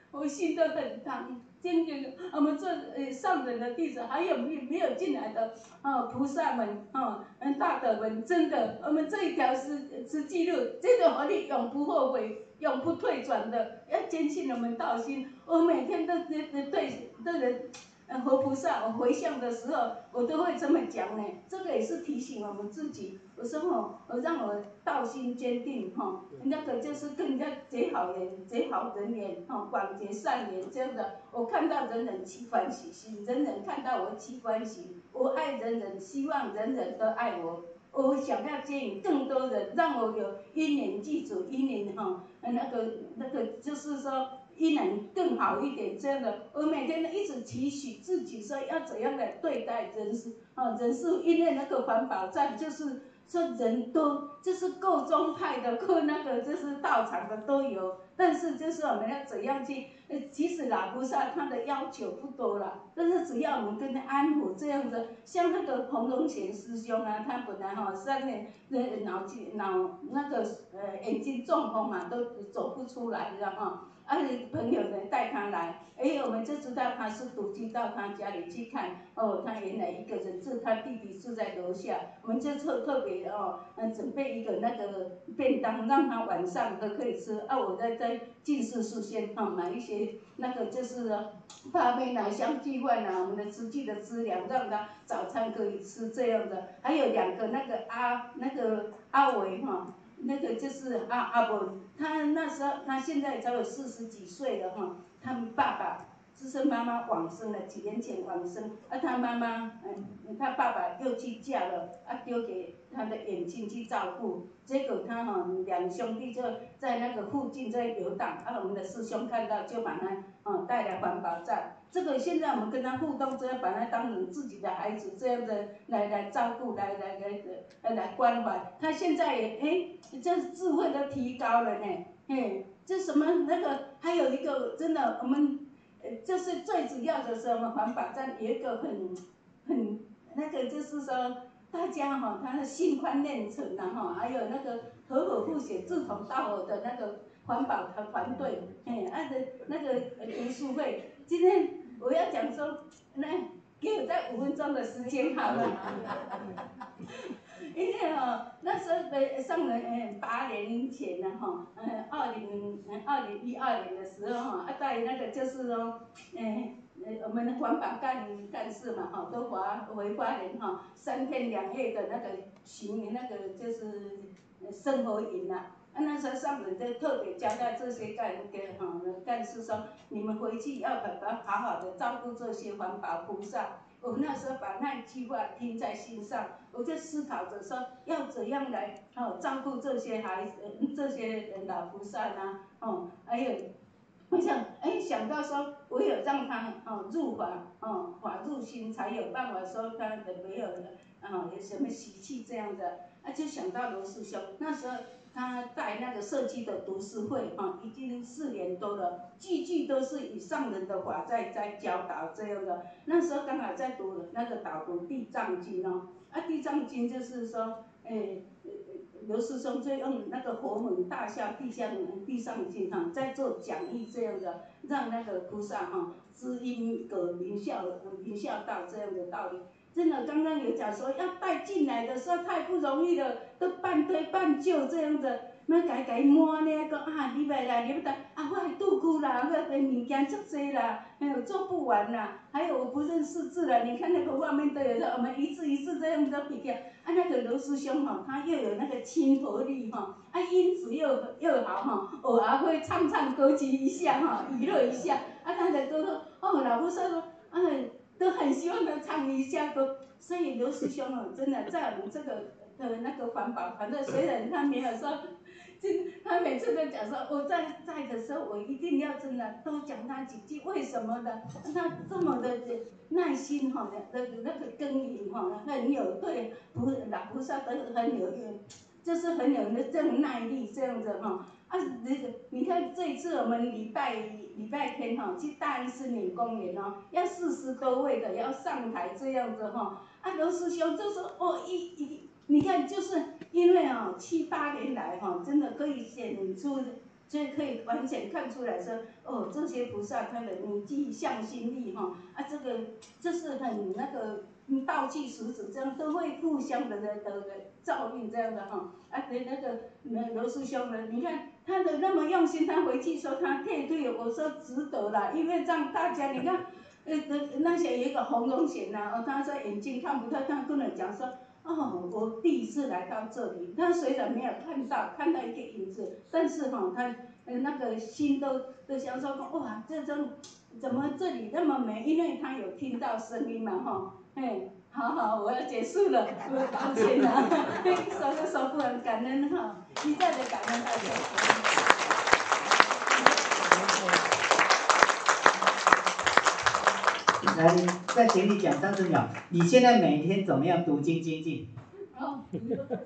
我心都很疼。今天我们这呃上人的弟子，还有没没有进来的哦，菩萨们，哦，嗯，大德们，真的，我们这一条是是记录，真的，我们永不后悔。”永不退转的，要坚信我们道心。我每天都都对的人，呃活菩萨，我回向的时候，我都会这么讲呢。这个也是提醒我们自己，我说哦，我让我道心坚定哈，那个就是跟人家结好缘，结好人缘哈，广结善缘这样的。我看到人人起欢喜心，人人看到我起欢喜，我爱人人，希望人人都爱我。我想要接引更多人，让我有一年记住一年哈，那个那个就是说。一年更好一点，这样的，我每天都一直提醒自己说要怎样来对待人事，啊，人事因为那个环保站就是说人多，就是够宗派的，够那个就是道场的都有，但是就是我们要怎样去，呃，其实老菩萨他的要求不多了，但是只要我们跟他安抚这样子，像那个彭荣贤师兄啊，他本来哈三年那脑筋脑那个呃眼睛中风嘛，都走不出来的哈。啊，朋友呢带他来，哎，我们就知道他是独居到他家里去看。哦，他原来一个人住，他弟弟住在楼下，我们就特特别哦，嗯，准备一个那个便当，让他晚上都可以吃。啊，我在在进士事先哈买一些那个就是咖啡奶、香鸡饭啊，我们的实际的资粮，让他早餐可以吃这样的。还有两个那个阿那个阿伟哈。那个就是阿阿伯，他那时候他现在才有四十几岁了哈，他们爸爸就是妈妈往生了，几年前往生，啊他妈妈嗯，他爸爸又去嫁了，啊丢给他的远亲去照顾，结果他哈两兄弟就在那个附近在游荡，啊我们的师兄看到就把他嗯带来环保站。这个现在我们跟他互动，就要把他当成自己的孩子这样的来来照顾，来来来来来关怀。他现在也哎，这智慧都提高了呢，嘿，这什么那个还有一个真的，我们呃就是最主要的是我们环保站有一个很很那个就是说大家哈，他的心宽念诚呐哈，还有那个合伙互写志同道合的那个环保团团队，嘿，按着那个读书会。今天我要讲说，那给我再五分钟的时间好了。*laughs* 因为哦，那时候的上了嗯八年前了哈，嗯二零二零一二年的时候哈，啊在那个就是说，嗯呃我们的环保干干事嘛哈，都华回花莲哈，三天两夜的那个行那个就是生活营呐。那时候上门就特别交代这些干给哈干事说，你们回去要把它好好的照顾这些环保菩萨。我那时候把那一句话听在心上，我就思考着说，要怎样来哦照顾这些孩子、这些人老菩萨呢？哦，还有，我想哎想到说，我有让他哦入法哦法入心，才有办法说他的没有啊有什么习气这样的，啊就想到罗师兄那时候。他在那个社区的读书会，哈，已经四年多了，句句都是以上人的话在在教导这样的。那时候刚好在读那个导读《地藏经》哦，啊，《地藏经》就是说，诶，刘师兄就用那个佛门大笑地下地藏经哈，在做讲义这样的，让那个菩萨哈知因果明孝明孝道这样的道理。真的，刚刚有讲说要带进来的时候太不容易了，都半推半就这样子，那改改摸呢，讲啊，你来，你不得啊，我还肚咕啦，我的物件足多啦，还有做不完啦，还有我不认识字了，你看那个外面都有的，我们一字一字这样子比较，啊，那个刘师兄哈，他又有那个亲和力哈，啊，音质又又好哈，偶尔会唱唱歌曲一下哈，娱乐一下，啊，他的歌说，哦，老夫说说，嗯。都很希望他唱一下歌，所以刘师兄哦，真的在我们这个的那个环保团队，虽然他没有说，就他每次都讲说，我在在的时候，我一定要真的多讲他几句，为什么呢？他这么的耐心哈，那那个耕耘哈，很有对菩老菩萨都很有，就是很有那这种耐力这样子哈。啊，你你看这一次我们礼拜礼拜天哈去大安森林公园哦，要四十多位的要上台这样子哈。啊，刘师兄就是哦一一，你看就是因为哦七八年来哈，真的可以显出，所以可以完全看出来说哦这些菩萨他的铭记向心力哈，啊这个这是很那个。倒计时子这样都会互相的的的照应这样的哈，啊对那个那罗师兄呢，你看他的那么用心，他回去说他退队，我说值得了，因为让大家你看，呃那那些有一个红绒线呐，哦，他说眼睛看不到，他跟我讲说，哦，我第一次来到这里，他虽然没有看到看到一个影子，但是哈，他呃那个心都都想说，哇，这种怎么这里那么美？因为他有听到声音嘛，哈，嘿。好好，我要结束了，我道歉了，*laughs* 说都说不完，感恩哈，一再的感恩大家。来，再给你讲三十秒，你现在每天怎么样读经精进？哦，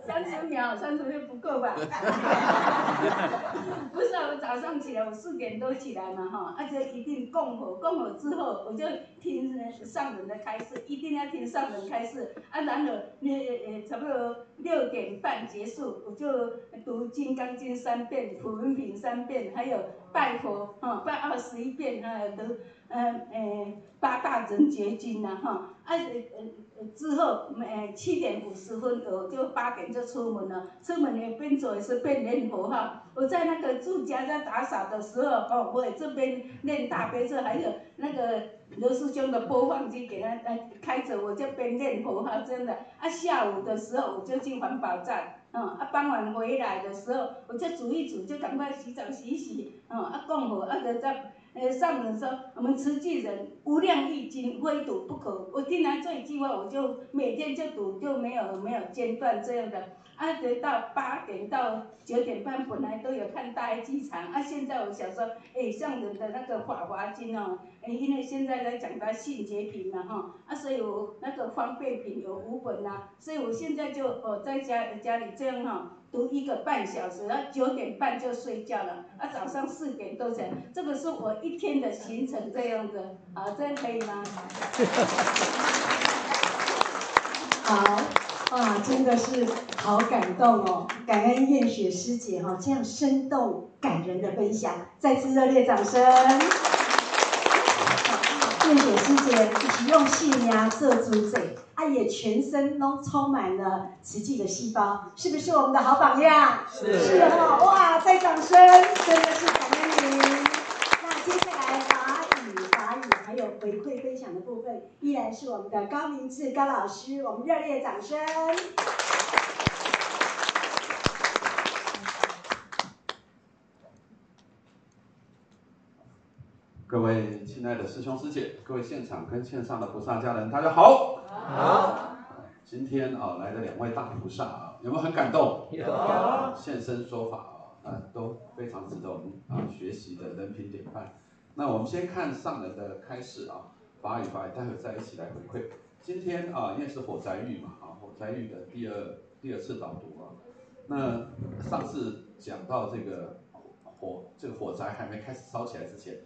三十秒，*laughs* 三十秒不够吧？*laughs* 不是啊，我早上起来，我四点多起来嘛，哈，而且一定供火，供火之后，我就听上人的开示，一定要听上人开示，啊，然后那呃差不多六点半结束，我就读《金刚经》三遍，《普门品》三遍，还有拜佛，哈，拜二十一遍，哈，都，嗯，诶，八大人觉经呐，哈，啊，呃呃之后，诶，七点五十分，我就八点就出门了，出门也边走也是边念佛哈。我在那个住家在打扫的时候，哦，我也这边念大悲咒，还有那个罗师兄的播放机给他呃开着，我就边念佛哈，真的。啊，下午的时候我就去环保站，嗯，啊，傍晚回来的时候，我就煮一煮，就赶快洗澡洗洗，嗯，啊，供佛，啊，就再。呃，上人说我们慈济人无量易经，非读不可。我听完这一句话，我就每天就读，就没有没有间断这样的。啊，得到八点到九点半，本来都有看大爱剧场。啊，现在我想说，哎，上人的那个《法华经》哦，哎，因为现在在讲到性洁品了哈，啊，所以我那个方便品有五本呐，所以我现在就哦在家家里这样哈。读一个半小时，然后九点半就睡觉了，啊，早上四点多起来，这个是我一天的行程这样子，啊，这样可以吗？*laughs* 好，啊，真的是好感动哦，感恩燕雪师姐哈，这样生动感人的分享，再次热烈掌声。燕雪师姐是用信仰做主宰。他也全身都充满了慈济的细胞，是不是我们的好榜样？是。是哈，哇，再掌声，真的是感恩您。那接下来法语、法语还有回馈分享的部分，依然是我们的高明志高老师，我们热烈掌声。各位亲爱的师兄师姐，各位现场跟线上的菩萨家人，大家好。好。今天啊来的两位大菩萨啊，有没有很感动？有。现身说法啊，啊都非常值得我们啊学习的人品典范。那我们先看上人的开示啊，法语法语，待会再一起来回馈。今天啊，因为是火灾狱嘛，啊火灾狱的第二第二次导读啊。那上次讲到这个火这个火灾还没开始烧起来之前。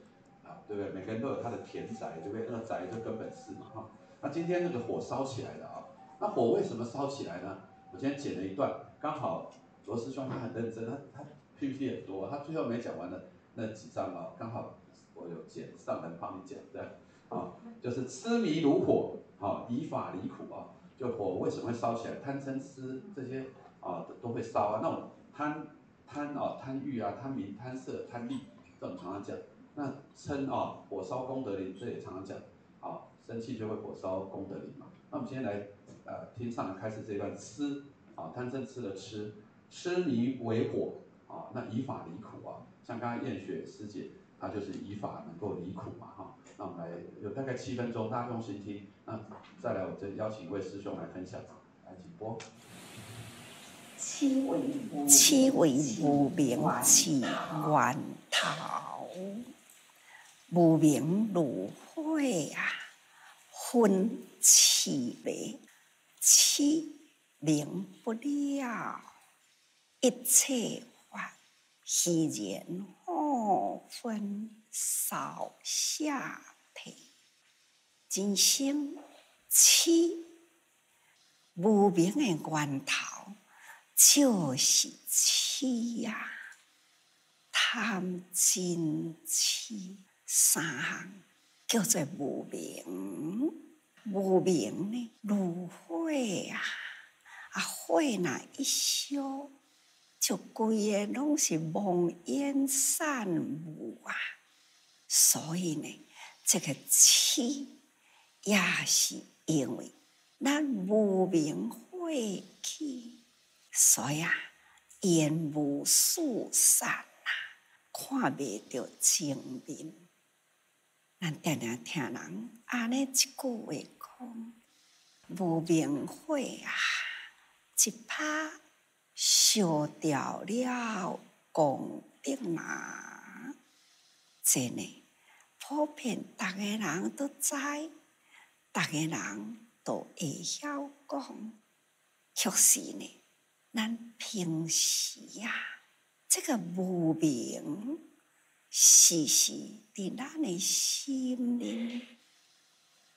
对不对？每个人都有他的田宅，对不对？那宅就根本是嘛，哈。那今天那个火烧起来了啊，那火为什么烧起来呢？我今天剪了一段，刚好罗师兄他很认真，他他 PPT 很多，他最后没讲完的那几章啊，刚好我有剪上门帮你讲的，啊，就是痴迷如火，好以法离苦啊，就火为什么会烧起来？贪嗔痴这些啊都会烧啊，那种贪贪啊贪欲啊贪名贪色贪利，这种常常讲。那称啊，火烧功德林，这也常常讲，啊，生气就会火烧功德林嘛。那我们今天来，呃，听上来开始这段痴，啊，贪嗔痴的痴，痴迷为火，啊，那以法离苦啊。像刚刚燕雪师姐，她就是以法能够离苦嘛，哈。那我们来有大概七分钟，大家用心听。那再来，我再邀请一位师兄来分享，来请播。七为七为无名起源头。无名如火啊，昏气灭，气明不了，一切法虚然好分少下体，真心气无名的源头就是气呀，贪嗔痴。三项叫做无明，无明呢如火啊，啊火那一烧，就规个拢是蒙烟散雾啊。所以呢，这个气也是因为咱无明火气，所以啊，烟雾四散啊，看未着正面。咱常常听人安尼一句话讲，无明火啊，一拍烧掉了功德嘛，真诶。普遍逐个人都知，逐个人都会晓讲。确实呢，咱平时啊，这个无明时时伫咱的心灵，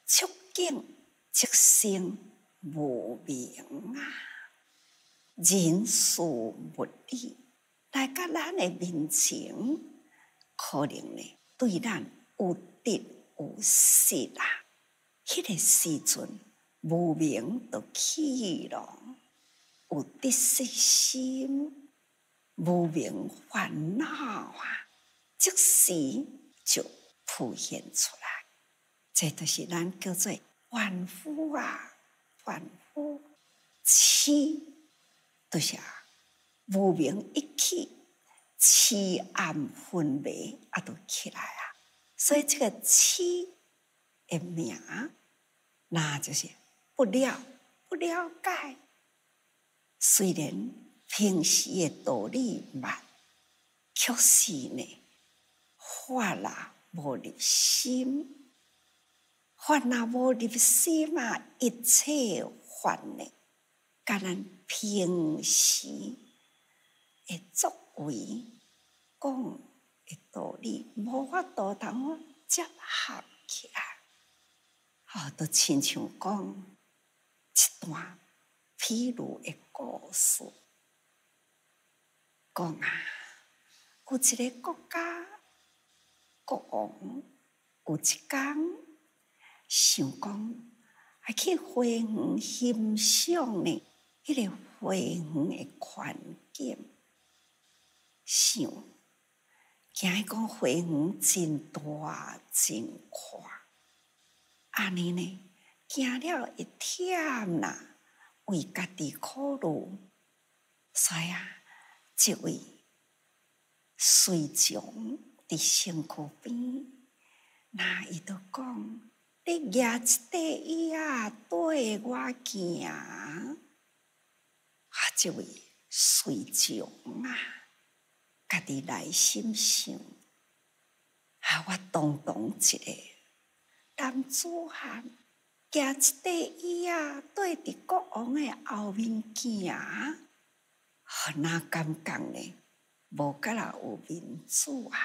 触景即生无明啊，人事物理来到咱的面前，可能呢对咱。有得有失啊！迄个时阵无明就起咯，有得失心，无明烦恼啊，即时就浮现出来。这都是咱叫做凡夫啊，凡夫起，就是啊，无明一起，起暗昏迷啊，都起来啊。所以这个七的名，那就是不了不了解。虽然平时的道理慢，确实呢，法啦无入心，法那无入心嘛，一切法呢，甲咱平时的作为讲。的道理无法度通结合起来，好，都亲像讲一段譬如的故事，讲啊，有一个国家国王有一天想讲，去花园欣赏呢，迄个花园的环境，想。惊伊讲花园真大真宽，安尼呢，行了一天啦，为家己考虑，所以啊，一位随从伫身躯边，那伊都讲：你举一块椅啊，对我行。啊，这位随从啊。家己内心想，啊，我当当一个男子汉，举一块椅啊，对伫国王的后面行，哪敢讲呢？无甲人有面子啊！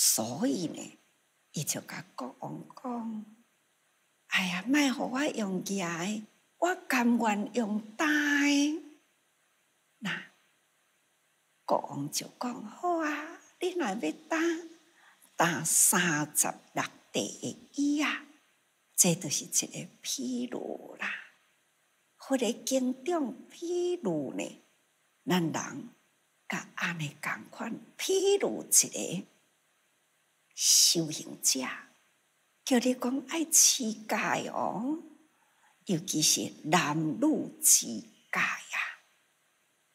所以呢，伊就甲国王讲：哎呀，莫互我用举的，我甘愿用担的。那。国王就讲：好啊，你若要打打三十六地的椅啊，这就是一个披露啦。或者经中披露呢，咱人甲安尼共款披露一个修行者，叫你讲爱持戒哦，尤其是男女之戒呀。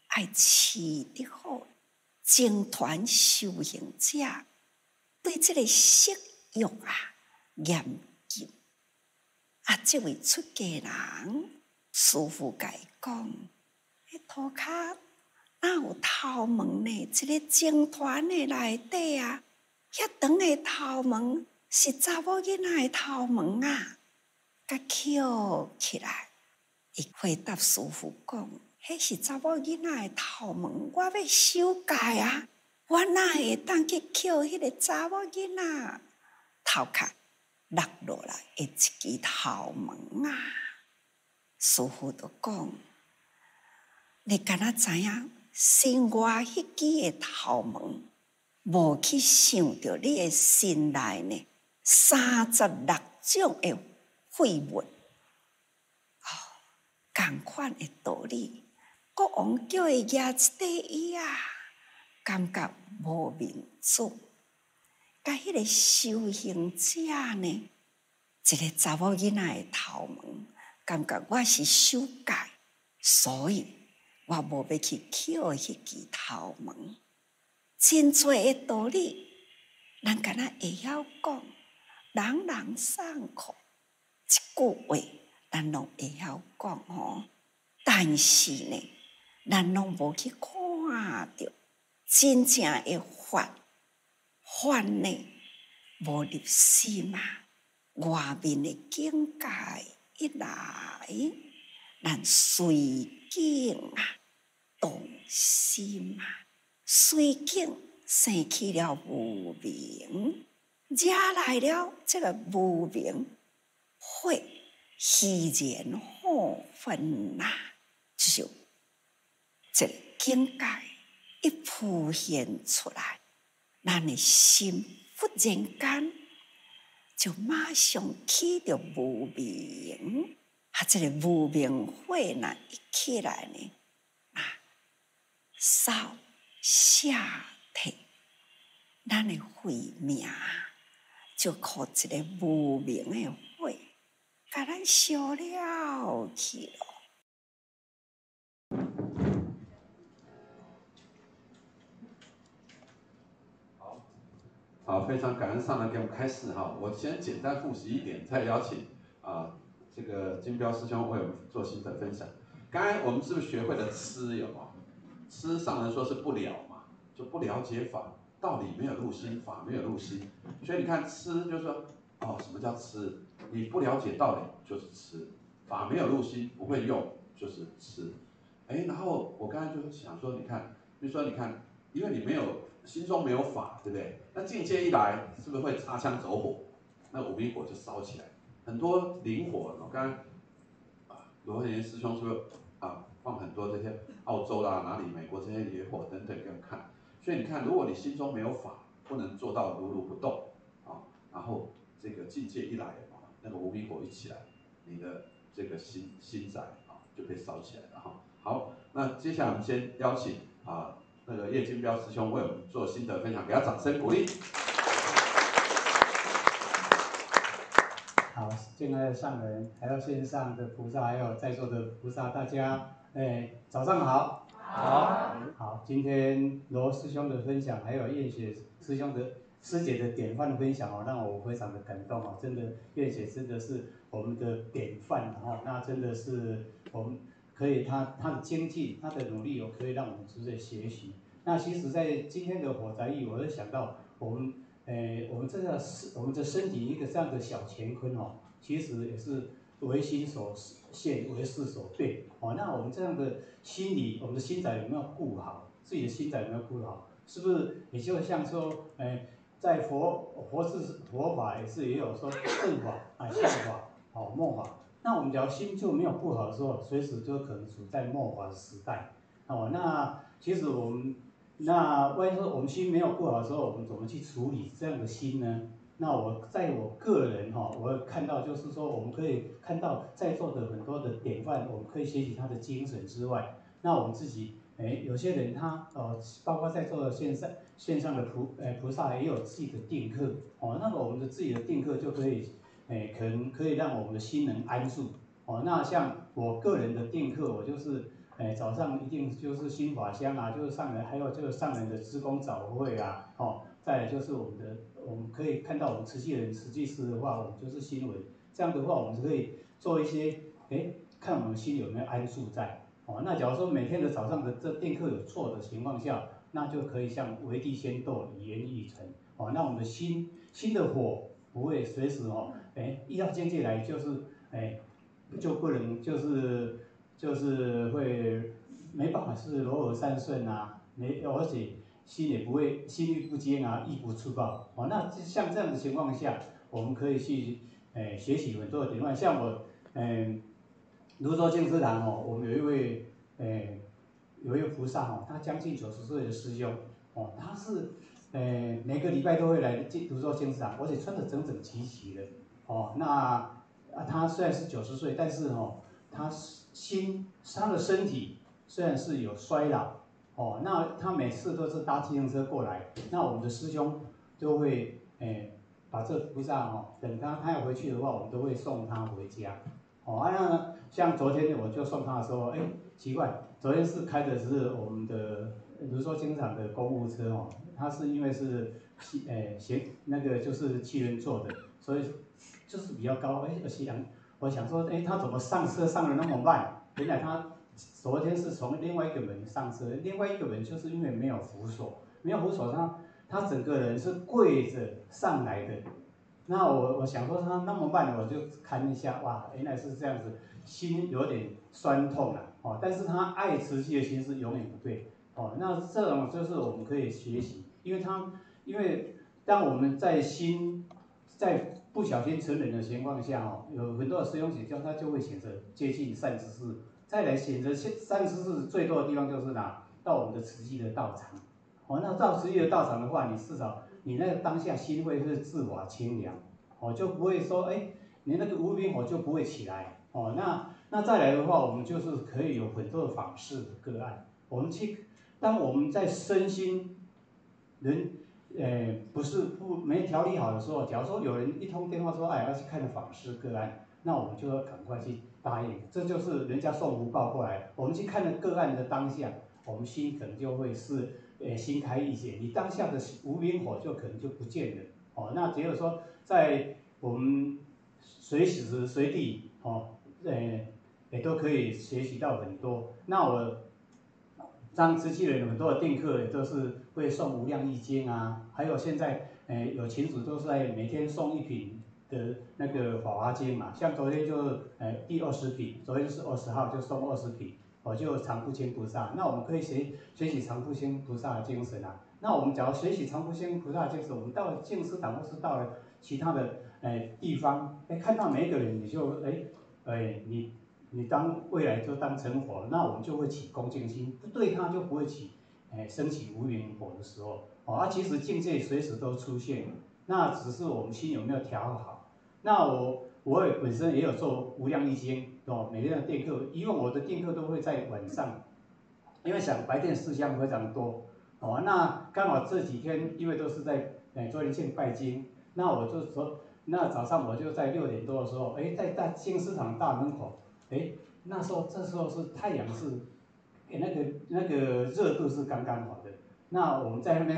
爱持的好，精团修行者对这个色欲啊严谨。啊，这位出家人师傅甲伊讲：，迄涂骹哪有头毛呢？这个精团的内底啊，遐长的头毛是查某囡仔的头毛啊，甲翘起来。伊回答师傅讲。迄是查某囡仔的头毛，我要修改啊！我哪会当去捡迄个查某囡仔头壳落落来一支头毛啊？师傅就讲，你敢若知影，心外迄支的头毛，无去想着你的心内呢？三十六种的废物，哦，共款的道理。国王叫伊举一块椅啊，感觉无面子，甲迄个修行者呢，一个查某囡仔的头毛，感觉我是修改，所以我无要去捡迄支头毛。真多诶道理，咱敢若会晓讲，朗朗上口，一句话咱拢会晓讲吼。但是呢，咱拢无去看着真正的法，法呢无入心啊。外面的境界一来，咱随境啊动心啊，随境生起了无明，惹来了这个无明，会虚然好分呐，就这个境界一浮现出来，咱的心忽然间。就马上起着无明，啊，这个无明火呢一起来呢，啊，烧下体，咱的慧命就靠这个无名的火，把咱烧了去了。好，非常感恩上人给我们开示哈。我先简单复习一点，再邀请啊这个金彪师兄为我们做心得分享。刚才我们是不是学会了吃有吃上人说是不了嘛，就不了解法道理，没有入心，法没有入心。所以你看吃就是说哦，什么叫吃？你不了解道理就是吃，法没有入心，不会用就是吃。哎，然后我刚才就想说，你看，比如说你看，因为你没有。心中没有法，对不对？那境界一来，是不是会擦枪走火？那五明火就烧起来。很多灵火，我刚刚啊，罗慧莲师兄是不是啊，放很多这些澳洲啦、哪里、美国这些野火等等给我看。所以你看，如果你心中没有法，不能做到如如不动啊。然后这个境界一来啊，那个无明火一起来，你的这个心心宅啊就被烧起来了哈。好，那接下来我们先邀请啊。那个叶金彪师兄为我们做心得分享，给他掌声鼓励。好，敬爱的上人，还有线上的菩萨，还有在座的菩萨，大家，哎，早上好。好。好，今天罗师兄的分享，还有燕雪师兄的师姐的典范分享哦，让我非常的感动哦，真的，燕雪真的是我们的典范哦，那真的是我们。可以，他他的精进，他的努力，哦，可以让我们值得学习。那其实，在今天的火灾日，我就想到我们，诶，我们这个是我们的身体一个这样的小乾坤哦，其实也是为心所现，为事所变哦。那我们这样的心理，我们的心宅有没有顾好？自己的心宅有没有顾好？是不是也就像说，诶，在佛佛是佛法也是也有说正法啊、*coughs* 相法、哦末法。那我们只要心就没有不好的时候，随时就可能处在末法的时代。哦，那其实我们，那万一说我们心没有不好的时候，我们怎么去处理这样的心呢？那我在我个人哈，我看到就是说，我们可以看到在座的很多的典范，我们可以学习他的精神之外，那我们自己，哎，有些人他，呃，包括在座的线上线上的菩，哎，菩萨也有自己的定课，哦，那么我们的自己的定课就可以。哎，可能可以让我们的心能安住哦。那像我个人的定课，我就是哎早上一定就是心法香啊，就是上人，还有就是上人的职工早会啊，哦，再就是我们的，我们可以看到我们慈济人慈济师的话，我们就是心文，这样的话我们就可以做一些哎，看我们心有没有安住在哦。那假如说每天的早上的这定课有错的情况下，那就可以像为地先斗，以言以成哦。那我们的心心的火不会随时哦。哎，一到经济来就是，哎，就不能就是就是会没办法是罗尔善顺啊，没而且心也不会心律不坚啊，意不粗暴。哦，那像这样的情况下，我们可以去哎学习很多的典范。像我，嗯，泸州净思堂哦，我们有一位哎有一位菩萨哦，他将近九十岁的师兄哦，他是哎每个礼拜都会来进泸州净思堂，而且穿的整整齐齐的。哦，那啊，他虽然是九十岁，但是哦，他心他的身体虽然是有衰老，哦，那他每次都是搭自行车过来，那我们的师兄都会，哎，把这菩萨哦，等他他要回去的话，我们都会送他回家。哦，啊那像昨天我就送他的时候，哎，奇怪，昨天是开的是我们的，比如说经常的公务车哦，他是因为是七，哎，行那个就是七人座的，所以就是比较高，哎，而且想我想说，哎，他怎么上车上的那么慢？原来他昨天是从另外一个门上车，另外一个门就是因为没有扶手，没有扶手，他他整个人是跪着上来的。那我我想说他那么慢，我就看一下，哇，原来是这样子，心有点酸痛了，哦，但是他爱持续的心是永远不对，哦，那这种就是我们可以学习，因为他因为当我们在心在不小心成人的情况下，哦，有很多的师兄姐教他就会选择接近善知识，再来选择三十四最多的地方就是哪？到我们的慈济的道场，哦，那到慈济的道场的话，你至少。你那个当下心会是自我清凉，哦，就不会说，哎，你那个无名火就不会起来，哦，那那再来的话，我们就是可以有很多的访视的个案，我们去，当我们在身心人，呃，不是不没调理好的时候，假如说有人一通电话说，哎，要去看访视个案，那我们就要赶快去答应，这就是人家送福报过来，我们去看了个案的当下，我们心可能就会是。诶，心开意解，你当下的无名火就可能就不见了。哦，那只有说在我们随时随地，哦，诶，也都可以学习到很多。那我当瓷器人很多的定课也都是会送无量易经啊，还有现在诶有群主都是在每天送一瓶的那个法华经嘛，像昨天就呃第二十品，昨天是二十号就送二十品。我就常不清菩萨，那我们可以学学习常不清菩萨的精神啊。那我们假如学习常不清菩萨的精神，我们到了净思堂或是到了其他的哎地方，哎看到每一个人，你就哎哎你你当未来就当成佛，那我们就会起恭敬心，不对他就不会起哎升起无名火的时候。哦，啊其实境界随时都出现，那只是我们心有没有调好。那我我也本身也有做无量易经。哦，每天的电课，以往我的电课都会在晚上，因为想白天事项非常多，哦，那刚好这几天因为都是在哎做一件拜金，那我就说，那早上我就在六点多的时候，哎，在大金市场大门口，哎，那时候这时候是太阳是，哎那个那个热度是刚刚好的，那我们在那边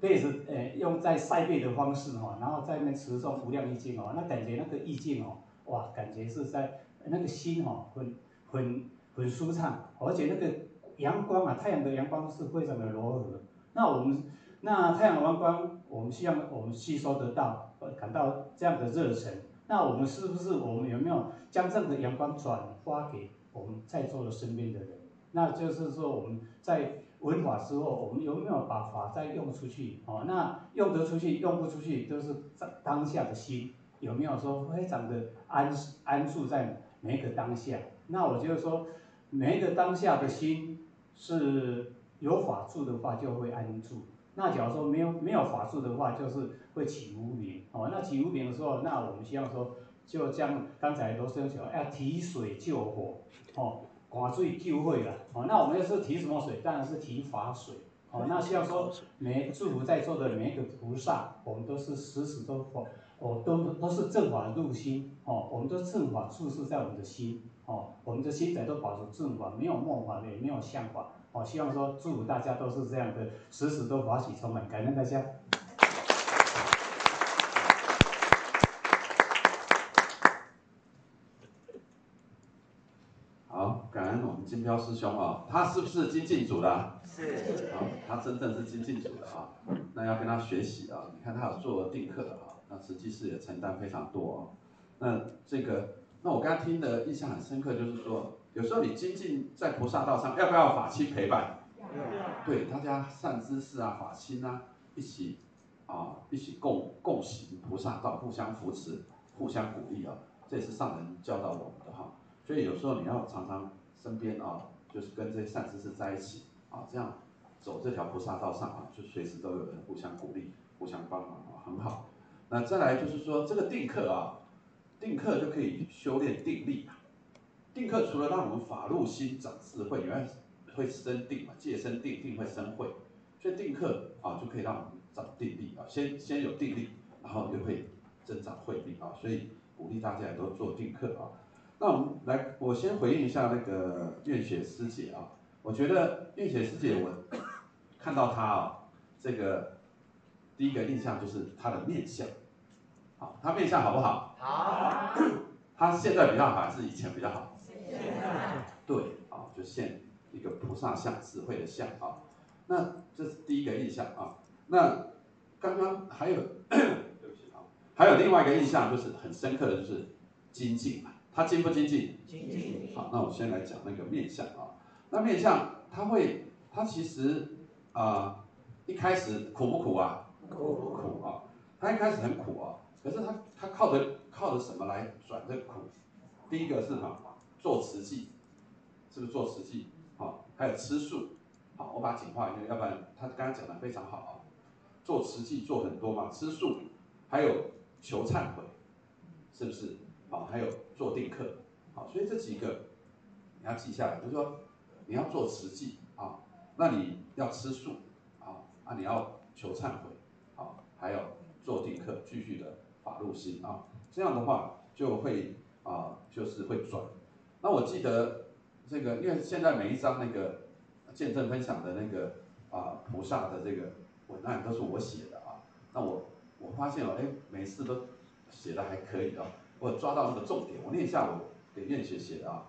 被子哎用在晒背的方式哈，然后在那边持诵无量意境哦，那感觉那个意境哦，哇，感觉是在。那个心哦很很很舒畅，而且那个阳光啊，太阳的阳光是非常的柔和。那我们那太阳的阳光，我们希望我们吸收得到，感到这样的热忱。那我们是不是我们有没有将这样的阳光转发给我们在座的身边的人？那就是说我们在闻法之后，我们有没有把法再用出去？哦，那用得出去，用不出去，都是当当下的心有没有说非常的安安住在？每一个当下，那我就是说，每一个当下的心是有法住的话，就会安住。那假如说没有没有法住的话，就是会起无名。哦，那起无名的时候，那我们希望说，就像刚才罗生讲，要提水救火，哦，刮水救会了。哦，那我们要是提什么水？当然是提法水。哦，那希望说，每祝福在座的每一个菩萨，我们都是时时都佛。哦，都都是正法入心哦，我们都正法注视在我们的心哦，我们的心在都保持正法，没有梦法，也没有相法哦。希望说祝福大家都是这样的，时时都法喜充满，感恩大家。好，感恩我们金彪师兄啊，他是不是精进组的？是。好，他真正是精进组的啊，那要跟他学习啊。你看他有做定课啊。那实际是也承担非常多啊。那这个，那我刚刚听的印象很深刻，就是说，有时候你精进在菩萨道上，要不要法亲陪伴？对，大家善知识啊，法亲啊，一起啊，一起共共行菩萨道，互相扶持，互相鼓励啊，这也是上人教导我们的哈。所以有时候你要常常身边啊，就是跟这些善知识在一起啊，这样走这条菩萨道上啊，就随时都有人互相鼓励、互相帮忙啊，很好。那再来就是说，这个定课啊，定课就可以修炼定力啊。定课除了让我们法入心长智慧，以外，会生定嘛，戒生定，定会生慧。所以定课啊，就可以让我们长定力啊。先先有定力，然后又会增长慧力啊，所以鼓励大家也都做定课啊。那我们来，我先回应一下那个愿雪师姐啊，我觉得愿雪师姐我 *coughs* 看到她啊，这个第一个印象就是她的面相，好，她面相好不好？好。*coughs* 她现在比较好还是以前比较好？对，啊，就现一个菩萨像、智慧的像啊。那这是第一个印象啊。那刚刚还有，*coughs* 对不起啊，还有另外一个印象就是很深刻的就是精进嘛。他精不精进？精进。好，那我先来讲那个面相啊。那面相他会，他其实啊，一开始苦不苦啊？苦。苦啊，他一开始很苦啊，可是他他靠着靠着什么来转这个苦？第一个是哈，做慈济，是不是做慈济？好，还有吃素。好，我把它简化一下，要不然他刚刚讲的非常好啊。做慈济做很多嘛，吃素，还有求忏悔，是不是？好，还有做定课，好，所以这几个你要记下来。比如说你要做慈济啊，那你要吃素啊，啊你要求忏悔，好，还有做定课，继续的法入心啊，这样的话就会啊，就是会转。那我记得这个，因为现在每一张那个见证分享的那个啊菩萨的这个文案都是我写的啊，那我我发现哦，哎，每次都写的还可以啊。我抓到那个重点，我念一下我给愿雪写的啊。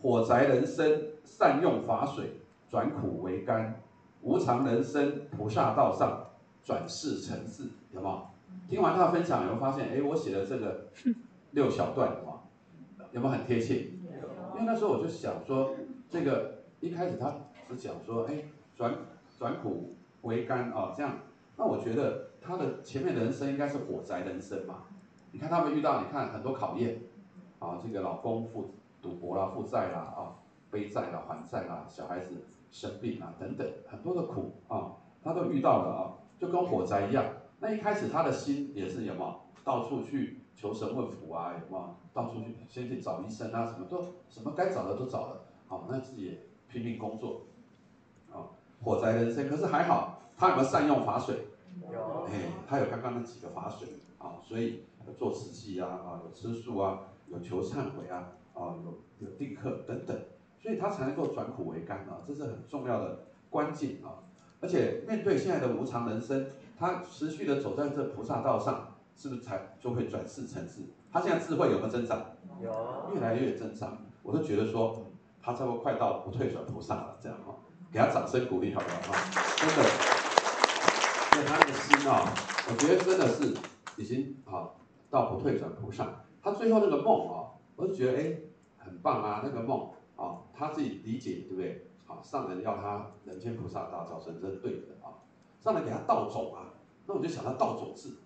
火宅人生善用法水，转苦为甘；无常人生菩萨道上，转世成智。有没有？听完他的分享，有没有发现？哎，我写的这个六小段，有没有？没有很贴切？因为那时候我就想说，这个一开始他只讲说，哎，转转苦为甘啊，这样。那我觉得他的前面的人生应该是火宅人生嘛。你看他们遇到，你看很多考验，啊，这个老公负赌博啦、负债啦、啊，背债啦、还债啦，小孩子生病啦等等，很多的苦啊，他都遇到了啊，就跟火灾一样。那一开始他的心也是有嘛，到处去求神问卜啊，有嘛，到处去先去找医生啊，什么都什么该找的都找了，好，那自己也拼命工作，啊，火灾人生，可是还好，他有没有善用法水？有，哎，他有刚刚那几个法水啊，所以。有做慈济啊，啊，有吃素啊，有求忏悔啊，啊，有有定课等等，所以他才能够转苦为甘啊，这是很重要的关键啊。而且面对现在的无常人生，他持续的走在这菩萨道上，是不是才就会转世成智？他现在智慧有没有增长？有，越来越增长。我都觉得说，他差不多快到不退转菩萨了，这样哈，给他掌声鼓励好不好？啊，真的，以他那个心啊，我觉得真的是已经好。到不退转菩萨，他最后那个梦啊，我就觉得哎，很棒啊，那个梦啊，他自己理解对不对？好，上人要他人间菩萨大造成，这是对的啊。上人给他倒种啊，那我就想到倒种子，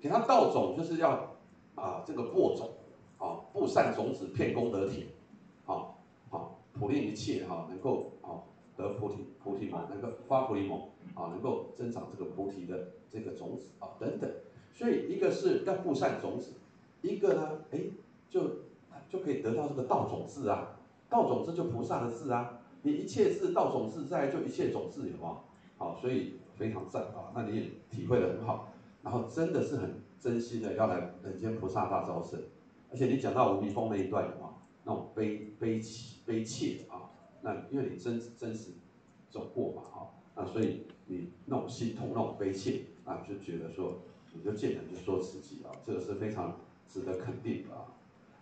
给他倒种就是要啊这个播种，啊布善种子，骗功德田，好好普令一切哈，能够好得菩提菩提梦，能够发菩提梦，啊能够增长这个菩提的这个种子啊等等。所以一个是要布善种子，一个呢，哎，就就可以得到这个道种子啊，道种子就菩萨的字啊，你一切字道种子在，就一切种子有吗？好，所以非常赞啊，那你也体会的很好，然后真的是很真心的要来人间菩萨大招生，而且你讲到无比峰那一段有吗？那种悲悲悲切啊，那因为你真真实走过嘛，哈，那所以你那种心痛那种悲切啊，就觉得说。你就见人就说自己啊，这个是非常值得肯定的啊。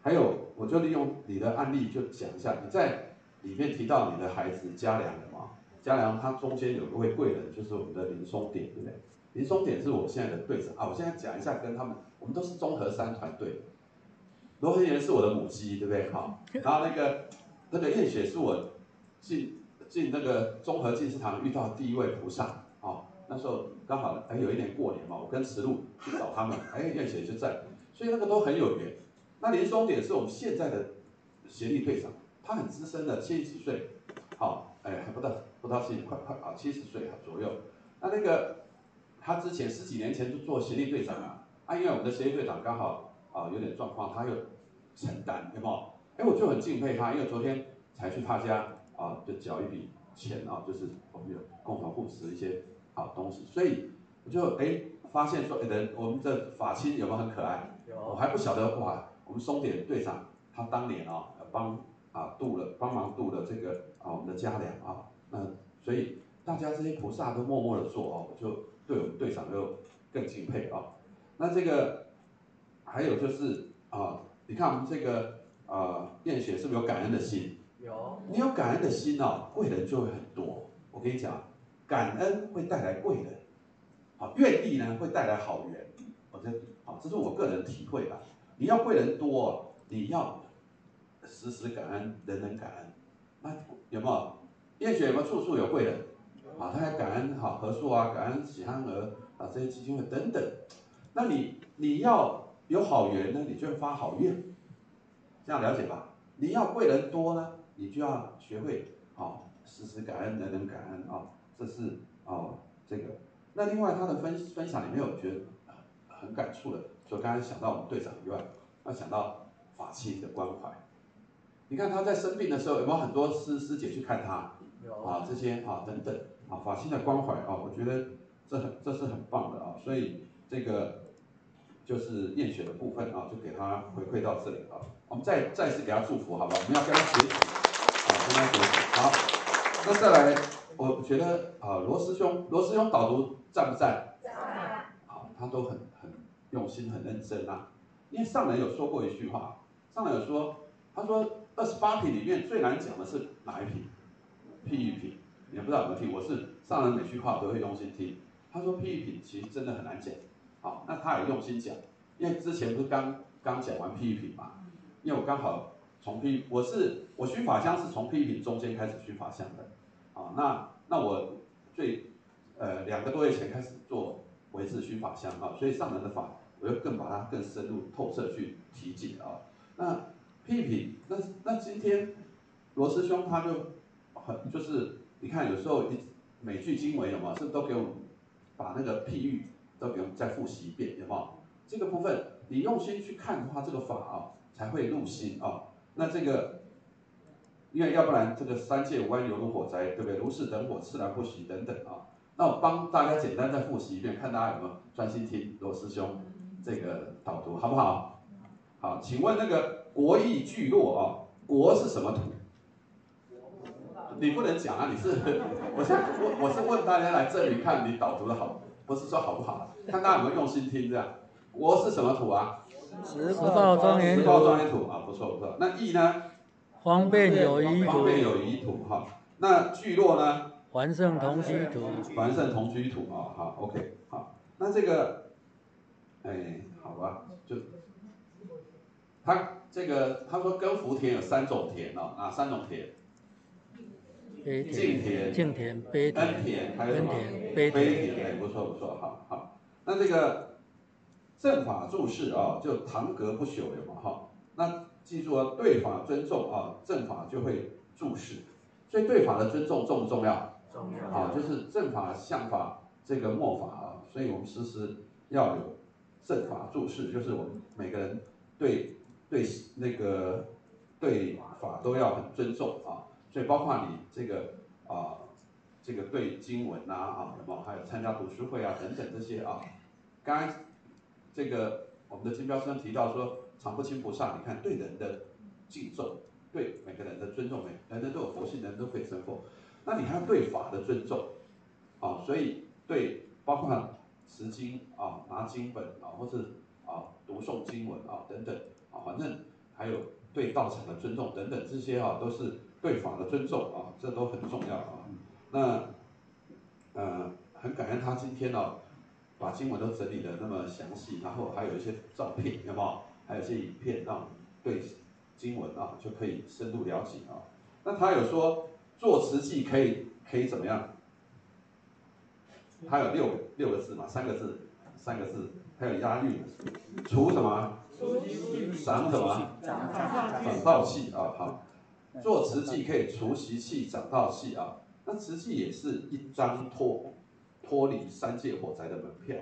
还有，我就利用你的案例就讲一下，你在里面提到你的孩子嘉良的嘛，嘉良他中间有一位贵人，就是我们的林松典，对不对？林松典是我现在的队长啊。我现在讲一下跟他们，我们都是综合三团队。罗恒源是我的母鸡，对不对？好，然后那个那个燕雪是我进进那个综合进士堂遇到第一位菩萨。那时候刚好哎有一年过年嘛，我跟慈露去找他们，哎燕雪就在，所以那个都很有缘。那林松典是我们现在的协力队长，他很资深的，七十几岁，好哎还不到不到七快快啊七十岁左右。那那个他之前十几年前就做协力队长啊，啊因为我们的协力队长刚好啊有点状况，他又承担，有没有？哎我就很敬佩他，因为昨天才去他家啊就缴一笔钱啊，就是我们有共同扶持一些。好东西，所以我就哎发现说，哎人我们的法亲有没有很可爱？我还不晓得哇，我们松田队长他当年啊帮啊渡了帮忙渡了这个啊我们的家良啊，那所以大家这些菩萨都默默的做哦，我就对我们队长又更敬佩啊。那这个还有就是啊，你看我们这个啊验血是不是有感恩的心？有。你有感恩的心哦，贵人就会很多。我跟你讲，感恩会带来贵人，好愿意呢会带来好缘。我这好，这是我个人体会吧。你要贵人多，你要时时感恩，人人感恩。那有没有？验血有没有处处有贵人？啊，他还感恩好和硕啊，感恩喜憨儿啊这些基金会等等。那你你要有好缘呢，你就发好愿，这样了解吧？你要贵人多呢，你就要学会好时时感恩，人人感恩啊，这是哦这个。那另外他的分分享里面，我觉得很感触的，就刚才想到我们队长以外，要想到法器的关怀。你看他在生病的时候，有没有很多师师姐去看他？有啊，这些啊等等啊，法器的关怀啊，我觉得这很这是很棒的啊，所以这个就是验血的部分啊，就给他回馈到这里啊。我们再再次给他祝福，好不好？我们要跟他学习啊，跟他学习。好，那再来，我觉得啊，罗师兄，罗师兄导读赞不赞？赞。好，他都很很用心，很认真啊。因为上人有说过一句话，上人有说，他说二十八品里面最难讲的是哪一品？譬喻品，你不知道怎么听？我是上人每句话我都会用心听。他说譬喻品其实真的很难讲，好，那他也用心讲，因为之前不是刚刚讲完譬喻品嘛，因为我刚好从譬我是我熏法香是从譬喻品中间开始熏法香的，啊，那那我最呃两个多月前开始做维持熏法香啊，所以上门的法我又更把它更深入透彻去提解啊。那譬喻品，那那今天罗师兄他就。很就是你看有时候一每句经文有没有，是都给我们把那个譬喻都给我们再复习一遍，有没有？这个部分你用心去看的话，这个法啊才会入心啊。那这个，因为要不然这个三界无安犹如火灾，对不对？如是等火，自然不息等等啊。那我帮大家简单再复习一遍，看大家有没有专心听罗师兄这个导读，好不好？好，请问那个国义聚落啊，国是什么土？你不能讲啊！你是，*laughs* 我是我我是问大家来这里看你导读的好，不是说好不好，看大家有没有用心听这样。国是什么土啊？石报庄园土。石报庄园土啊，不错不错。那义呢？方便有余土。方便有余土哈。那聚落呢？环圣同居土。环圣同居土啊，好，OK，好。那这个，哎，好吧，就他这个他说跟福田有三种田哦，哪三种田？敬田、静田、悲田、恩田，还有什么？悲田，哎，不错不错，好好。那这个正法注释啊，就堂格不朽有嘛哈？那记住啊，对法尊重啊，正法就会注释。所以对法的尊重重不重要？重要。啊，就是正法、相法、这个末法啊，所以我们时时要有正法注释，就是我们每个人对对那个对法都要很尊重啊。所以包括你这个啊，这个对经文呐啊，什么还有参加读书会啊等等这些啊，刚刚这个我们的金标生提到说，常不轻菩萨，你看对人的敬重，对每个人的尊重，每人人都有佛性，人人都可以成佛。那你还要对法的尊重啊，所以对包括持经啊、拿经本啊，或是啊读诵经文啊等等啊，反正还有对道场的尊重等等这些啊，都是。对法的尊重啊，这都很重要啊。那，呃，很感恩他今天呢，把经文都整理的那么详细，然后还有一些照片，有没有？还有一些影片，让你对经文啊就可以深入了解啊。那他有说做慈济可以可以怎么样？他有六六个字嘛，三个字，三个字，还有押韵，除什么？长什么？长道气啊，好。做瓷器可以除习气、长道气啊，那瓷器也是一张脱脱离三界火灾的门票，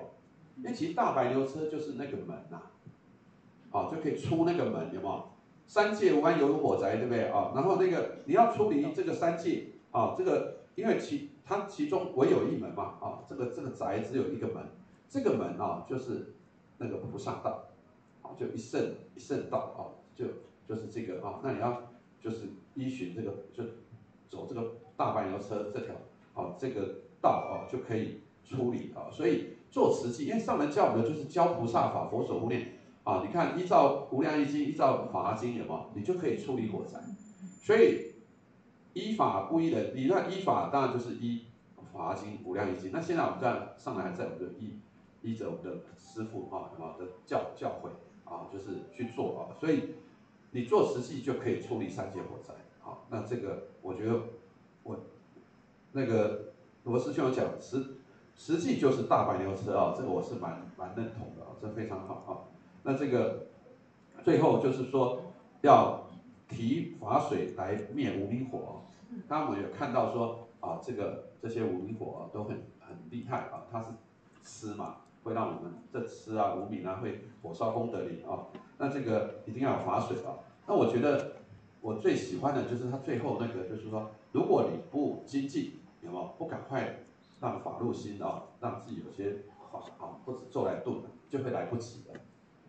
因为其实大白牛车就是那个门呐，啊就可以出那个门，有没有？三界无关犹如火宅，对不对啊？然后那个你要出离这个三界啊，这个因为其它其中唯有一门嘛，啊这个这个宅只有一个门，这个门啊，就是那个菩萨道，啊，就一圣一圣道啊，就就是这个啊，那你要就是依循这个，就走这个大白牛车这条啊这个道啊，就可以处理啊。所以做慈济，因为上人教我们就是教菩萨法，佛所护念啊。你看，依照无量易经，依照法经，有吗？你就可以处理火灾。所以依法不依人，你那依法当然就是依法经、无量易经。那现在我们在上来还在我们的依依着我们的师父啊什么的教教诲啊，就是去做啊。所以你做实际就可以处理三界火灾。好，那这个我觉得我那个罗师兄有讲实实际就是大白牛车啊，这个我是蛮蛮认同的啊，这非常好啊。那这个最后就是说要提法水来灭无明火。刚刚我们有看到说啊，这个这些无明火啊都很很厉害啊，它是吃嘛，会让我们这吃啊无明啊会火烧功德林啊。那这个一定要有法水啊。那我觉得我最喜欢的就是他最后那个，就是说如果你不精进，有没有不赶快让法入心啊，让自己有些法啊或者做来顿，就会来不及的。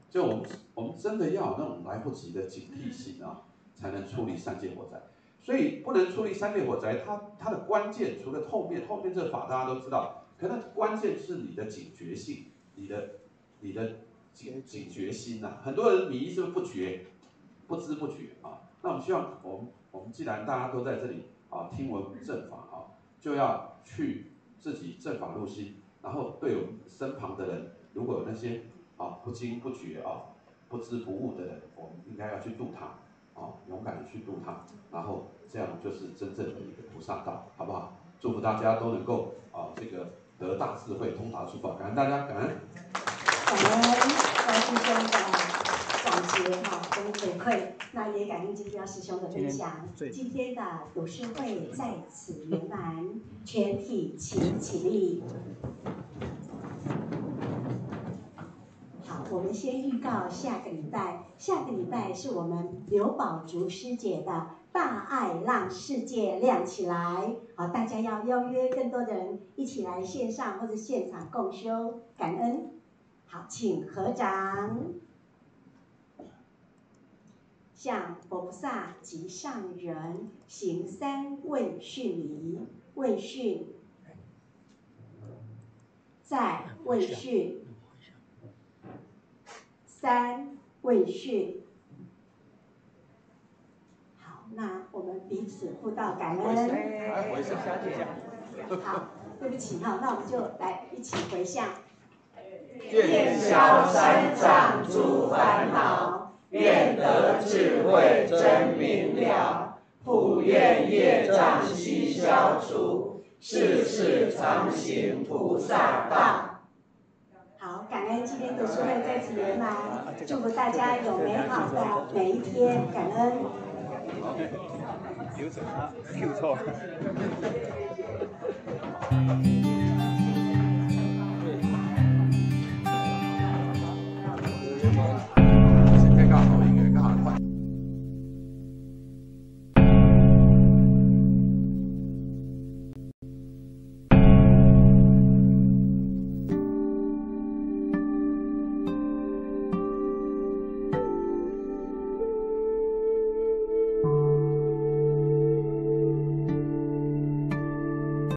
就我们我们真的要有那种来不及的警惕性啊，才能处理三界火灾。所以不能处理三界火灾，它它的关键除了后面后面这法大家都知道，可能关键是你的警觉性，你的你的警警觉心呐。很多人迷是不觉，不知不觉啊。那我们希望我们我们既然大家都在这里啊听闻正法啊，就要去自己正法入心，然后对我们身旁的人，如果有那些啊不惊不觉啊不知不悟的人，我们应该要去度他。啊，勇敢的去度他，然后这样就是真正的一个菩萨道，好不好？祝福大家都能够啊，这个得大智慧，通达诸法。感恩大家，感恩。感恩高师兄的总结哈跟回馈，那也感恩金彪师兄的分享。今天的读书会在此圆满，全体请起立。我们先预告下个礼拜，下个礼拜是我们刘宝竹师姐的大爱让世界亮起来，好，大家要邀约更多的人一起来线上或者现场共修，感恩。好，请合掌，向佛菩萨及上人行三问讯礼，问讯，再问讯。三问讯，好，那我们彼此互道感恩。好，对不起哈，那我们就来一起回向。愿消三障诸烦恼，愿得智慧真明了，普愿业障悉消除，世世常行菩萨道。今天读书会再次圆满，祝福大家有美好的每一天，感恩。错。*laughs*